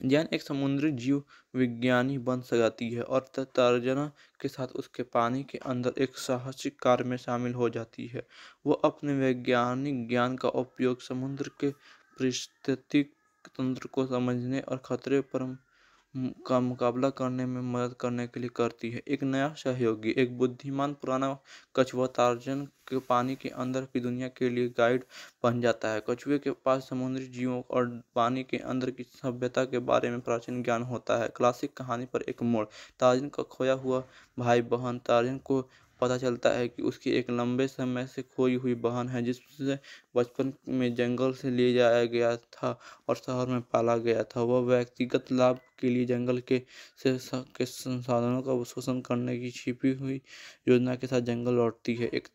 जैन एक समुद्री जीव विज्ञानी बन सकती है और तर्जना के साथ उसके पानी के अंदर एक साहसिक कार्य में शामिल हो जाती है। वह अपने वैज्ञानिक ज्ञान का उपयोग समुद्र के परिस्थितिक तंत्र को समझने और खतरे पर का मुकाबला करने में मदद करने के लिए करती है। एक नया सहयोगी, एक बुद्धिमान पुराना कछुआ तार्जन के पानी के अंदर की दुनिया के लिए गाइड बन जाता है। कछुए के पास समुद्री जीवों और पानी के अंदर की सभ्यता के बारे में प्राचीन ज्ञान होता है। क्लासिक कहानी पर एक मोड़, तार्जन का खोया हुआ भाई बहन तार्जन को पता चलता है कि उसकी एक लंबे समय से खोई हुई बहन है, जिससे बचपन में जंगल से ले जाया गया था और शहर में पाला गया था। वह व्यक्तिगत लाभ के लिए जंगल के से के संसाधनों का शोषण करने की छिपी हुई योजना के साथ जंगल लौटती है। एक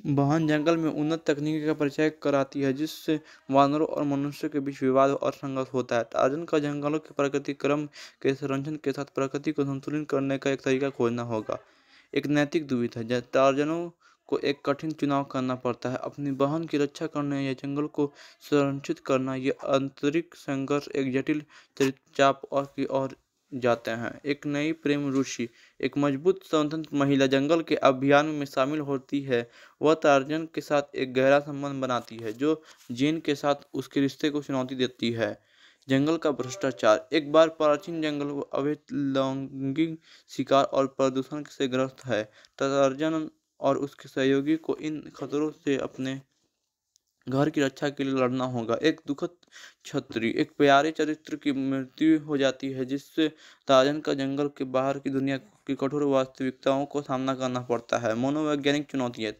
बहन जंगल में उन्नत तकनीकी का परिचय कराती है, जिससे वानरों और मनुष्य के बीच विवाद और संघर्ष होता है। टार्जन का जंगलों के प्राकृतिक क्रम के संरक्षण के साथ प्रकृति को संतुलित करने का एक तरीका खोजना होगा। एक नैतिक दुविधा जब टार्जनों को एक कठिन चुनाव करना पड़ता है। अपनी बहन की रक्षा करने या जंगल को संरक्षित करना यह आंतरिक संघर्ष, एक जटिल चाप और की ओर जाते हैं। एक नई प्रेम रुचि एक मज़बूत स्वतंत्र महिला जंगल के अभियान में शामिल होती है। वह टार्जन के साथ एक गहरा संबंध बनाती है, जो जीन के साथ उसके रिश्ते को चुनौती देती है। जंगल का भ्रष्टाचार, एक बार प्राचीन जंगल अवैध लैंगिक शिकार और प्रदूषण से ग्रस्त है। टार्जन और उसके सहयोगी को इन खतरों से अपने घर की रक्षा के लिए लड़ना होगा। एक दुखद छत्री एक प्यारे चरित्र की मृत्यु हो जाती है, जिससे ताजन का जंगल के बाहर की दुनिया की कठोर वास्तविकताओं को सामना करना पड़ता है। मनोवैज्ञानिक चुनौतियाँ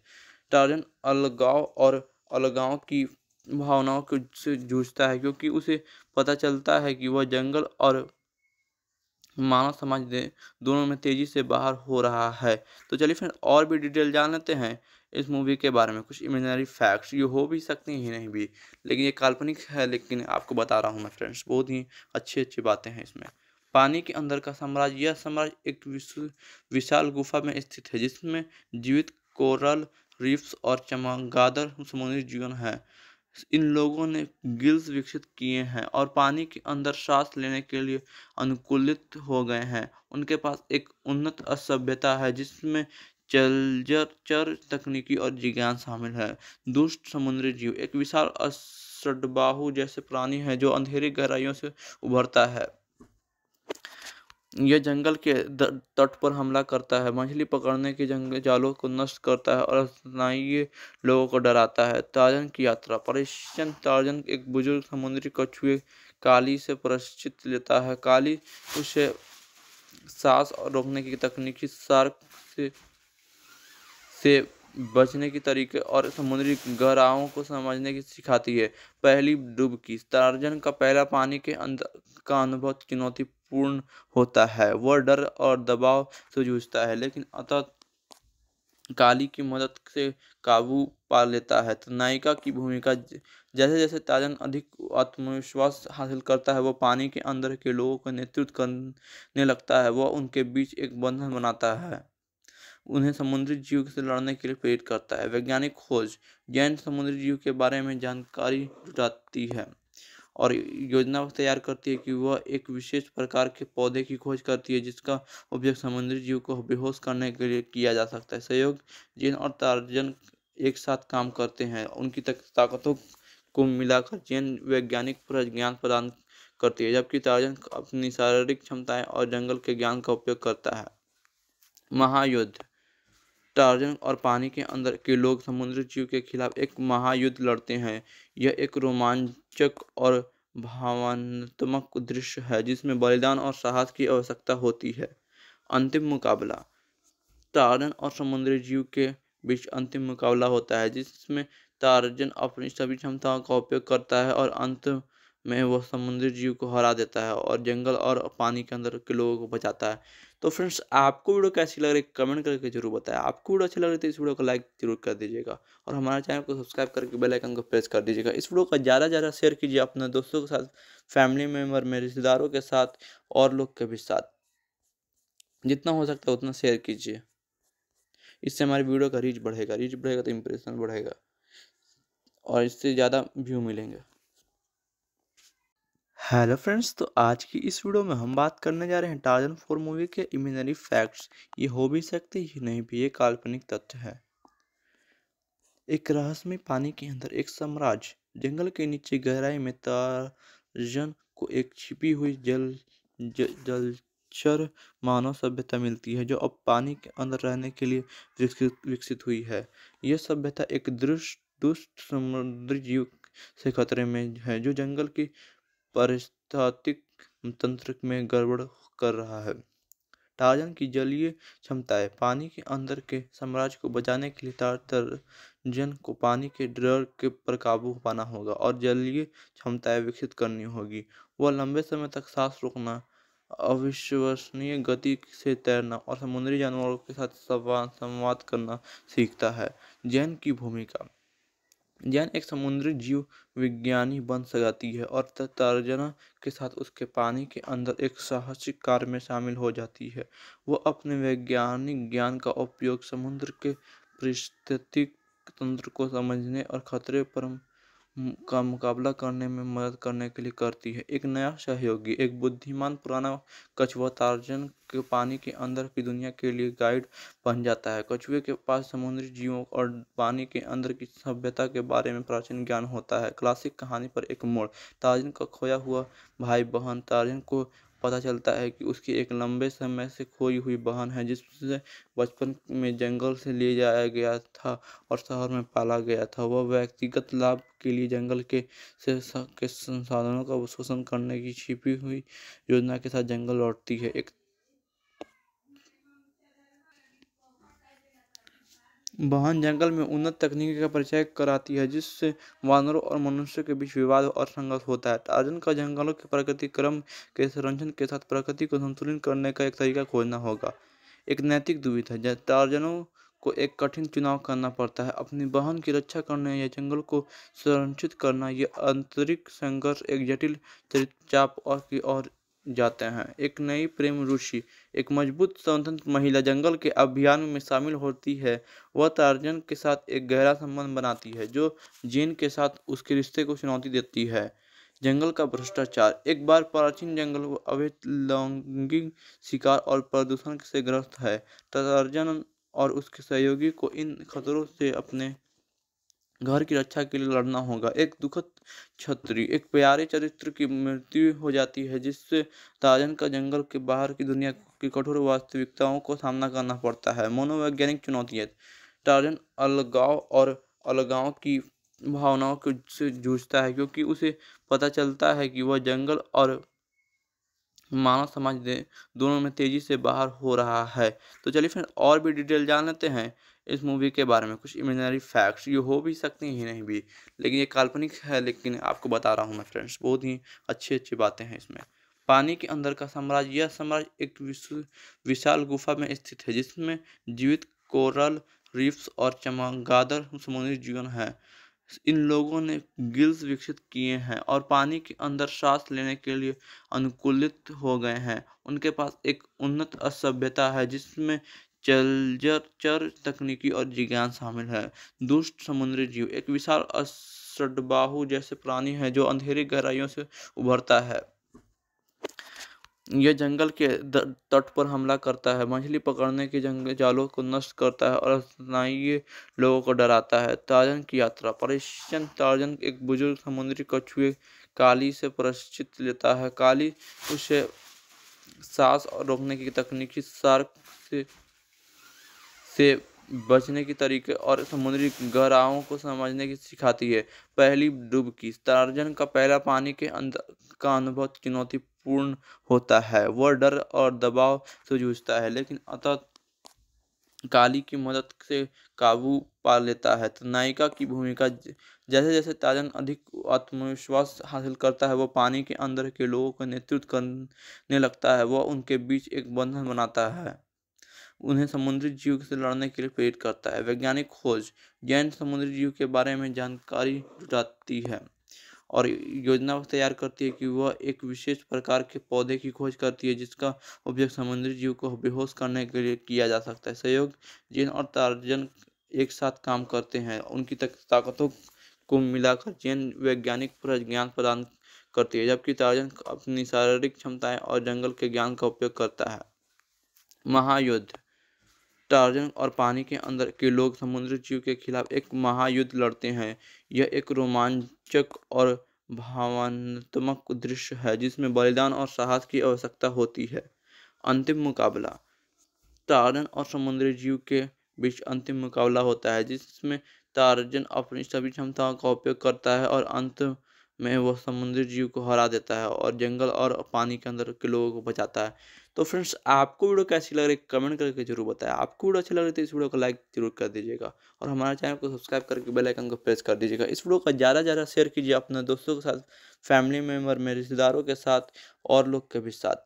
टार्जन अलगाव और अलगाव की भावनाओं को से जूझता है, क्योंकि उसे पता चलता है कि वह जंगल और मानव समाज दोनों में तेज़ी से बाहर हो रहा है। तो चलिए फिर और भी डिटेल जान लेते हैं। इस मूवी के बारे में कुछ इमेजनरी फैक्ट्स ये हो भी सकते हैं नहीं भी। लेकिन ये काल्पनिक है, लेकिन आपको बता रहा हूँ मैं फ्रेंड्स बहुत ही अच्छी अच्छी बातें हैं इसमें। पानी के अंदर का साम्राज्य, यह साम्राज्य एक विशाल गुफा में स्थित है, जिसमें जीवित कोरल रीफ्स और चमगादड़ समुद्री जीवन है। इन लोगों ने गिल्स विकसित किए हैं और पानी के अंदर सांस लेने के लिए अनुकूलित हो गए हैं। उनके पास एक उन्नत असभ्यता है, जिसमें जलचर तकनीकी और जिज्ञान शामिल है। दुष्ट समुद्री जीव, एक विशाल असडबाहु जैसे प्राणी है जो अंधेरी गहराइयों से उभरता है। यह जंगल के तट पर हमला करता है। मछली पकड़ने के जंगल जालों को नष्ट करता है और स्नायी लोगों को डराता है। ताजन की यात्रा परेशन ताजन एक बुज़ुर्ग समुद्री कछुए काली से प्रशिक्षित लेता है। काली उसे सांस रोकने की तकनीकी सार्क से से बचने के तरीके और समुद्री गहराओं को समझने की सिखाती है। पहली डुबकी टार्जन का पहला पानी के अंदर का अनुभव चुनौतीपूर्ण होता है। वह डर और दबाव से जूझता है, लेकिन अतः काली की मदद से काबू पा लेता है। तो नायिका की भूमिका जैसे जैसे ताजन अधिक आत्मविश्वास हासिल करता है, वह पानी के अंदर के लोगों का नेतृत्व करने लगता है। वह उनके बीच एक बंधन बनाता है। उन्हें समुद्री जीव से लड़ने के लिए प्रेरित करता है। वैज्ञानिक खोज जैन समुद्री जीव के बारे में जानकारी जुटाती है और योजना तैयार करती है कि वह एक विशेष प्रकार के पौधे की खोज करती है, जिसका उपयोग समुद्री जीव को बेहोश करने के लिए किया जा सकता है। सहयोग जैन और टार्जन एक साथ काम करते हैं। उनकी ताकतों को मिलाकर जैन वैज्ञानिक ज्ञान प्रदान करती है, जबकि टार्जन अपनी शारीरिक क्षमताएँ और जंगल के ज्ञान का उपयोग करता है। महायुद्ध टार्जन और पानी के अंदर के लोग समुद्री जीव के खिलाफ एक महायुद्ध लड़ते हैं। यह एक रोमांचक और भावनात्मक दृश्य है, जिसमें बलिदान और साहस की आवश्यकता होती है। अंतिम मुकाबला। तारजन और समुद्री जीव के बीच अंतिम मुकाबला होता है, जिसमें तारजन अपनी सभी क्षमताओं का उपयोग करता है और अंत में वह समुद्री जीव को हरा देता है और जंगल और पानी के अंदर के लोगों को बचाता है। तो फ्रेंड्स, आपको वीडियो कैसी लग रही है, कमेंट करके ज़रूर बताएँ। आपको वीडियो अच्छी लग रही थी इस वीडियो को लाइक ज़रूर कर दीजिएगा और हमारे चैनल को सब्सक्राइब करके बेल आइकन को प्रेस कर दीजिएगा। इस वीडियो का ज़्यादा ज़्यादा शेयर कीजिए अपने दोस्तों के साथ, फैमिली मेंबर में रिश्तेदारों के साथ और लोग के भी साथ। जितना हो सकता है उतना शेयर कीजिए। इससे हमारी वीडियो का रीच बढ़ेगा रीच बढ़ेगा तो इम्प्रेशन बढ़ेगा और इससे ज़्यादा व्यू मिलेंगे। हेलो फ्रेंड्स तो आज की इस वीडियो में हम बात करने जा रहे हैं टार्जन फोर मूवी के इमेजनरी फैक्ट्स ये हो भी सकते ये नहीं भी, ये काल्पनिक तथ्य है। एक रहस्यमय पानी के अंदर एक साम्राज्य, जंगल के नीचे गहराई में टार्जन को एक छिपी हुई जल जलचर मानव सभ्यता मिलती है, जो अब पानी के अंदर रहने के लिए विकसित विकसित हुई है। यह सभ्यता एक दृष्ट, दुष्ट समुद्री जीव से खतरे में है, जो जंगल की पारिस्थितिक तंत्र में गड़बड़ कर रहा है। टार्जन की जलीय क्षमताएँ पानी के अंदर के साम्राज्य को बचाने के लिए टार्जन को पानी के डर के पर काबू पाना होगा और जलीय क्षमताएँ विकसित करनी होगी। वह लंबे समय तक सांस रोकना, अविश्वसनीय गति से तैरना और समुद्री जानवरों के साथ संवाद करना सीखता है। जैन की भूमिका जैन एक समुद्री जीव विज्ञानी बन जाती है और तर्जना के साथ उसके पानी के अंदर एक साहसिक कार्य में शामिल हो जाती है। वो अपने वैज्ञानिक ज्ञान का उपयोग समुद्र के परिस्थितिक तंत्र को समझने और खतरे पर का मुकाबला करने में मदद करने के लिए करती है। एक नया सहयोगी, एक बुद्धिमान पुराना कछुआ तार्जन के पानी के अंदर की दुनिया के लिए गाइड बन जाता है। कछुए के पास समुद्री जीवों और पानी के अंदर की सभ्यता के बारे में प्राचीन ज्ञान होता है। क्लासिक कहानी पर एक मोड़, तार्जन का खोया हुआ भाई बहन तार्जन को पता चलता है कि उसकी एक लंबे समय से खोई हुई बहन है, जिससे बचपन में जंगल से ले जाया गया था और शहर में पाला गया था। वह व्यक्तिगत लाभ के लिए जंगल के से के संसाधनों का शोषण करने की छिपी हुई योजना के साथ जंगल लौटती है। एक वाहन जंगल में उन्नत तकनीकी का परिचय कराती है, जिससे वानरों और मनुष्य के बीच विवाद और संघर्ष होता है। टार्जन का जंगलों के प्रकृति क्रम के संरक्षण के साथ प्रकृति को संतुलित करने का एक तरीका खोजना होगा। एक नैतिक दुविधा है टार्जनों को एक कठिन चुनाव करना पड़ता है। अपनी बहन की रक्षा करने या जंगल को संरक्षित करना यह आंतरिक संघर्ष एक जटिल चाप और की ओर जाते हैं। एक नई प्रेम रुचि एक मज़बूत स्वतंत्र महिला जंगल के अभियान में शामिल होती है। वह टार्जन के साथ एक गहरा संबंध बनाती है, जो जीन के साथ उसके रिश्ते को चुनौती देती है। जंगल का भ्रष्टाचार, एक बार प्राचीन जंगल अवैध लैंगिक शिकार और प्रदूषण से ग्रस्त है। टार्जन और उसके सहयोगी को इन खतरों से अपने घर की रक्षा के लिए लड़ना होगा। एक दुखद छत्री एक प्यारे चरित्र की मृत्यु हो जाती है, जिससे ताजन का जंगल के बाहर की दुनिया की कठोर वास्तविकताओं को सामना करना पड़ता है। मनोवैज्ञानिक चुनौतियाँ टार्जन अलगाव और अलगाव की भावनाओं के से जूझता है, क्योंकि उसे पता चलता है कि वह जंगल और मानव समाज दोनों में तेज़ी से बाहर हो रहा है। तो चलिए फिर और भी डिटेल जान लेते हैं। इस मूवी के बारे में कुछ इमेजनरी फैक्ट्स ये हो भी सकते हैं, नहीं भी। लेकिन ये काल्पनिक है, लेकिन आपको बता रहा हूँ मैं फ्रेंड्स बहुत ही अच्छी अच्छी बातें हैं इसमें। पानी के अंदर का साम्राज्य, यह साम्राज्य एक विशाल गुफा में स्थित है, जिसमें जीवित कोरल रीफ्स और चमगादड़ समुद्री जीवन है। इन लोगों ने गिल्स विकसित किए हैं और पानी के अंदर सांस लेने के लिए अनुकूलित हो गए हैं। उनके पास एक उन्नत सभ्यता है, जिसमें चर तकनीकी और जिज्ञान शामिल है। दुष्ट समुद्री जीव एक विशाल असडबाहु जैसे प्राणी है जो अंधेरी गहराइयों से उभरता है। यह जंगल के तट पर हमला करता है। मछली पकड़ने के जंगल जालों को नष्ट करता है और स्नायु लोगों को डराता है। टार्जन की यात्रा, परिश्चन टार्जन एक बुज़ुर्ग समुद्री कछुए काली से प्रशिक्षित लेता है। काली उसे सांस रोकने की तकनीकी सार्क से से बचने के तरीके और समुद्री गहराओं को समझने की सिखाती है। पहली डुबकी टार्जन का पहला पानी के अंदर का अनुभव चुनौती पूर्ण होता है। वह डर और दबाव से जूझता है, लेकिन अतः काली की मदद से काबू पा लेता है। तो नायिका की भूमिका जैसे जैसे ताजन अधिक आत्मविश्वास हासिल करता है, वह पानी के अंदर के लोगों का नेतृत्व करने लगता है। वह उनके बीच एक बंधन बनाता है। उन्हें समुद्री जीव से लड़ने के लिए प्रेरित करता है। वैज्ञानिक खोज जैन समुद्री जीव के बारे में जानकारी जुटाती है और योजना तैयार करती है कि वह एक विशेष प्रकार के पौधे की खोज करती है, जिसका उपयोग समुद्री जीव को बेहोश करने के लिए किया जा सकता है। सहयोग जैन और टार्जन एक साथ काम करते हैं। उनकी ताकतों को मिलाकर जैन वैज्ञानिक पर ज्ञान प्रदान करती है, जबकि टार्जन अपनी शारीरिक क्षमताएँ और जंगल के ज्ञान का उपयोग करता है। महायुद्ध टार्जन और पानी के अंदर के लोग समुद्री जीव के खिलाफ एक महायुद्ध लड़ते हैं। यह एक रोमांचक और भावनात्मक दृश्य है, जिसमें बलिदान और साहस की आवश्यकता होती है। अंतिम मुकाबला। टार्जन और समुद्री जीव के बीच अंतिम मुकाबला होता है, जिसमें टार्जन अपनी सभी क्षमताओं का उपयोग करता है और अंत में वह समुद्री जीव को हरा देता है और जंगल और पानी के अंदर के लोगों को बचाता है। तो फ्रेंड्स, आपको वीडियो कैसी लग रही है, कमेंट करके ज़रूर बताएँ। आपको वीडियो अच्छी लग रही है तो इस वीडियो को लाइक ज़रूर कर दीजिएगा और हमारे चैनल को सब्सक्राइब करके बेल आइकन को प्रेस कर दीजिएगा। इस वीडियो का ज़्यादा ज़्यादा शेयर कीजिए अपने दोस्तों के साथ, फैमिली मेंबर में रिश्तेदारों के साथ और लोग के भी साथ।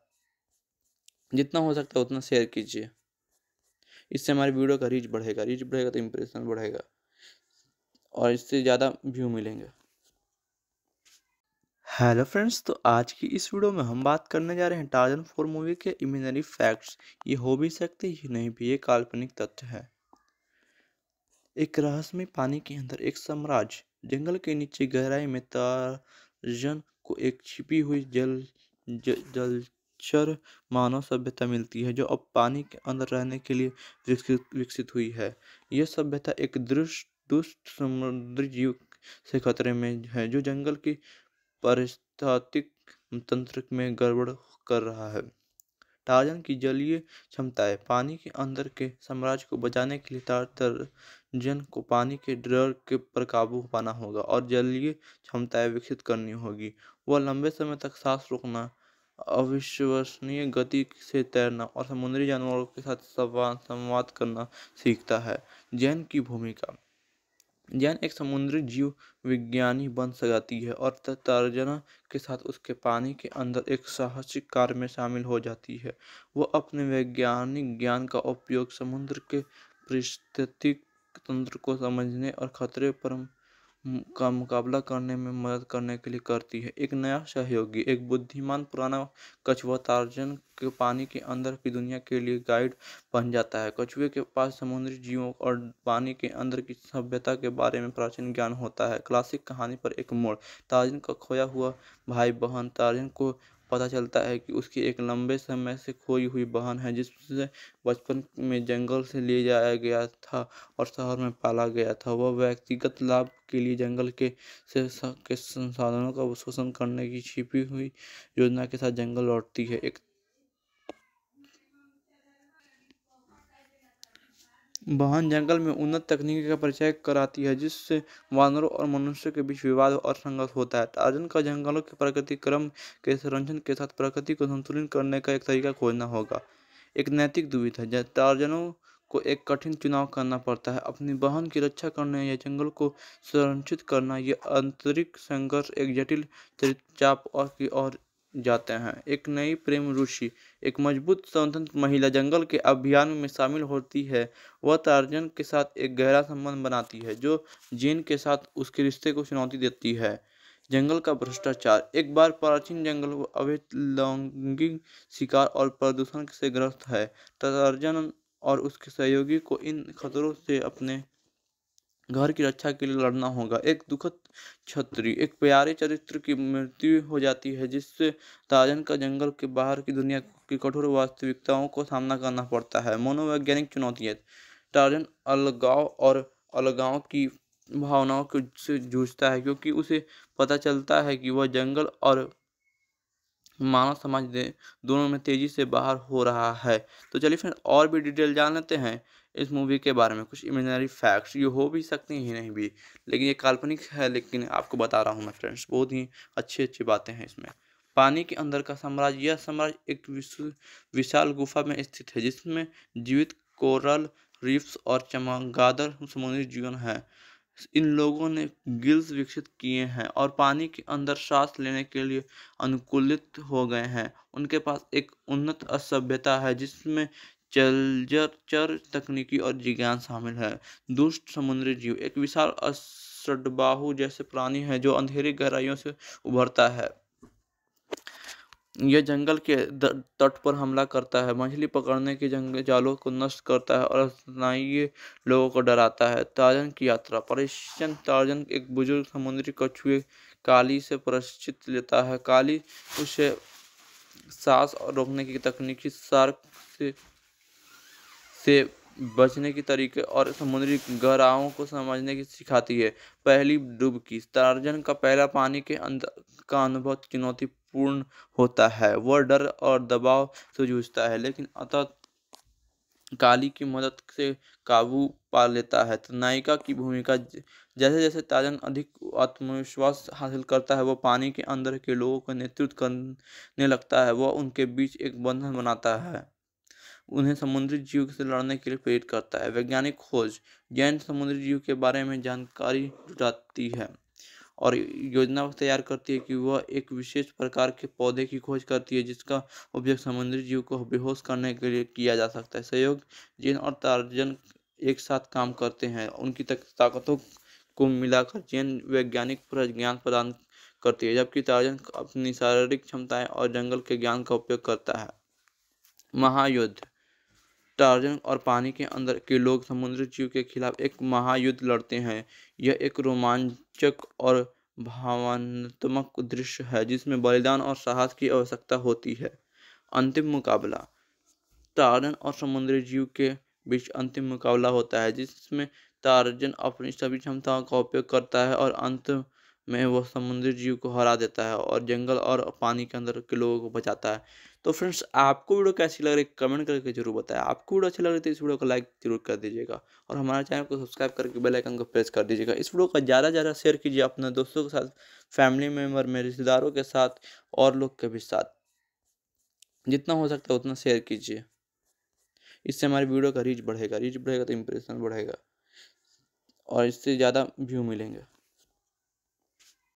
जितना हो सकता है उतना शेयर कीजिए। इससे हमारी वीडियो का रीच बढ़ेगा रीच बढ़ेगा तो इम्प्रेशन बढ़ेगा और इससे ज़्यादा व्यू मिलेंगे। हेलो फ्रेंड्स तो आज की इस वीडियो में हम बात करने जा रहे हैं टार्जन फोर मूवी के इमेजनरी फैक्ट्स ये हो भी सकते ही नहीं भी ये काल्पनिक तथ्य है। एक रहस्यमय पानी के अंदर एक साम्राज्य जंगल के नीचे गहराई में टार्जन को एक छिपी हुई जल ज, जलचर मानव सभ्यता मिलती है जो अब पानी के अंदर रहने के लिए विकसित विकसित हुई है। यह सभ्यता एक दृष्ट दुष्ट समुद्री जीव से खतरे में है जो जंगल की पारिस्थितिक तंत्र में गड़बड़ कर रहा है। टार्जन की जलीय क्षमताएँ पानी के अंदर के साम्राज्य को बचाने के लिए टार्जन को पानी के डर के पर काबू पाना होगा और जलीय क्षमताएँ विकसित करनी होगी। वह लंबे समय तक सांस रोकना, अविश्वसनीय गति से तैरना और समुद्री जानवरों के साथ संवाद करना सीखता है। जैन की भूमिका जैन एक समुद्री जीव विज्ञानी बन सकती है और तर्जना के साथ उसके पानी के अंदर एक साहसिक कार्य में शामिल हो जाती है। वह अपने वैज्ञानिक ज्ञान का उपयोग समुद्र के परिस्थितिक तंत्र को समझने और खतरे पर का मुकाबला करने में मदद करने के लिए करती है। एक नया सहयोगी, एक बुद्धिमान पुराना कछुआ तार्जन के पानी के अंदर की दुनिया के लिए गाइड बन जाता है। कछुए के पास समुद्री जीवों और पानी के अंदर की सभ्यता के बारे में प्राचीन ज्ञान होता है। क्लासिक कहानी पर एक मोड़, तार्जन का खोया हुआ भाई बहन तार्जन को पता चलता है कि उसकी एक लंबे समय से खोई हुई बहन है, जिससे बचपन में जंगल से ले जाया गया था और शहर में पाला गया था। वह व्यक्तिगत लाभ के लिए जंगल के से के संसाधनों का शोषण करने की छिपी हुई योजना के साथ जंगल लौटती है। एक वाहन जंगल में उन्नत तकनीक का परिचय कराती है, जिससे वानरों और मनुष्य के बीच विवाद और संघर्ष होता है। टार्जन का जंगलों के प्राकृतिक क्रम के संरक्षण के साथ प्रकृति को संतुलित करने का एक तरीका खोजना होगा। एक नैतिक दुविधा है टार्जनों को एक कठिन चुनाव करना पड़ता है। अपनी बहन की रक्षा करने या जंगल को संरक्षित करना यह आंतरिक संघर्ष एक जटिल चाप और की ओर जाते हैं। एक नई प्रेम ऋषि, एक मज़बूत स्वतंत्र महिला जंगल के अभियान में शामिल होती है। वह टार्जन के साथ एक गहरा संबंध बनाती है, जो जीन के साथ उसके रिश्ते को चुनौती देती है। जंगल का भ्रष्टाचार, एक बार प्राचीन जंगल अवैध लैंगिक शिकार और प्रदूषण से ग्रस्त है। टार्जन और उसके सहयोगी को इन खतरों से अपने घर की रक्षा के लिए लड़ना होगा। एक दुखद छत्री, एक प्यारे चरित्र की मृत्यु हो जाती है, जिससे ताजन का जंगल के बाहर की दुनिया की कठोर वास्तविकताओं को सामना करना पड़ता है। मनोवैज्ञानिक चुनौतियाँ टार्जन अलगाव और अलगाव की भावनाओं से जूझता है, क्योंकि उसे पता चलता है कि वह जंगल और मानव समाज दोनों में तेज़ी से बाहर हो रहा है। तो चलिए फिर और भी डिटेल जान लेते हैं। इस मूवी के बारे में कुछ इमेजनरी फैक्ट्स ये हो भी सकती हैं, नहीं भी। लेकिन ये काल्पनिक है, लेकिन आपको बता रहा हूँ मैं फ्रेंड्स बहुत ही अच्छी अच्छी बातें हैं इसमें। पानी के अंदर का साम्राज्य, यह साम्राज्य एक विशाल गुफा में स्थित है, जिसमें जीवित कोरल रिफ्स और चमगादड़ समुद्री जीवन है। इन लोगों ने गिल्स विकसित किए हैं और पानी के अंदर सांस लेने के लिए अनुकूलित हो गए हैं। उनके पास एक उन्नत असभ्यता है, जिसमें जलचर तकनीकी और जिज्ञान शामिल है। दुष्ट समुद्री जीव एक विशाल असडबाहु जैसे प्राणी है जो अंधेरी गहराइयों से उभरता है। यह जंगल के तट पर हमला करता है। मछली पकड़ने के जंगल जालों को नष्ट करता है और लोगों को डराता है। ताजन की यात्रा परिश्चन ताजन एक बुज़ुर्ग समुद्री कछुए काली से परिचित लेता है। काली उसे सांस रोकने की तकनीकी सार्क से से बचने के तरीके और समुद्री गहराओं को समझने की सिखाती है। पहली डुबकी टार्जन का पहला पानी के अंदर का अनुभव चुनौतीपूर्ण होता है। वह डर और दबाव से जूझता है, लेकिन अतः काली की मदद से काबू पा लेता है। तो नायिका की भूमिका, जैसे जैसे ताजन अधिक आत्मविश्वास हासिल करता है, वह पानी के अंदर के लोगों का नेतृत्व करने लगता है। वह उनके बीच एक बंधन बनाता है। उन्हें समुद्री जीव से लड़ने के लिए प्रेरित करता है। वैज्ञानिक खोज जैन समुद्री जीव के बारे में जानकारी जुटाती है और योजना तैयार करती है कि वह एक विशेष प्रकार के पौधे की खोज करती है, जिसका उपयोग समुद्री जीव को बेहोश करने के लिए किया जा सकता है। सहयोग जैन और तार्जन एक साथ काम करते हैं। उनकी ताकतों को मिलाकर जैन वैज्ञानिक ज्ञान प्रदान करती है, जबकि तार्जन अपनी शारीरिक क्षमताएँ और जंगल के ज्ञान का उपयोग करता है। महायुद्ध टार्जन और पानी के अंदर के लोग समुद्री जीव के खिलाफ एक महायुद्ध लड़ते हैं। यह एक रोमांचक और भावनात्मक दृश्य है, जिसमें बलिदान और साहस की आवश्यकता होती है। अंतिम मुकाबला। टार्जन और समुद्री जीव के बीच अंतिम मुकाबला होता है, जिसमें तारजन अपनी सभी क्षमताओं का उपयोग करता है और अंत में वह समुद्री जीव को हरा देता है और जंगल और पानी के अंदर के लोगों को बचाता है। तो फ्रेंड्स, आपको वीडियो कैसी लग रही है, कमेंट करके ज़रूर बताएँ। आपको वीडियो अच्छी लग रही थी इस वीडियो को लाइक ज़रूर कर दीजिएगा और हमारे चैनल को सब्सक्राइब करके बेल आइकन को प्रेस कर दीजिएगा। इस वीडियो का ज़्यादा ज़्यादा शेयर कीजिए अपने दोस्तों के साथ, फैमिली मेंबर में रिश्तेदारों के साथ और लोग के भी साथ। जितना हो सकता है उतना शेयर कीजिए। इससे हमारी वीडियो का रीच बढ़ेगा रीच बढ़ेगा तो इम्प्रेशन बढ़ेगा और इससे ज़्यादा व्यू मिलेंगे।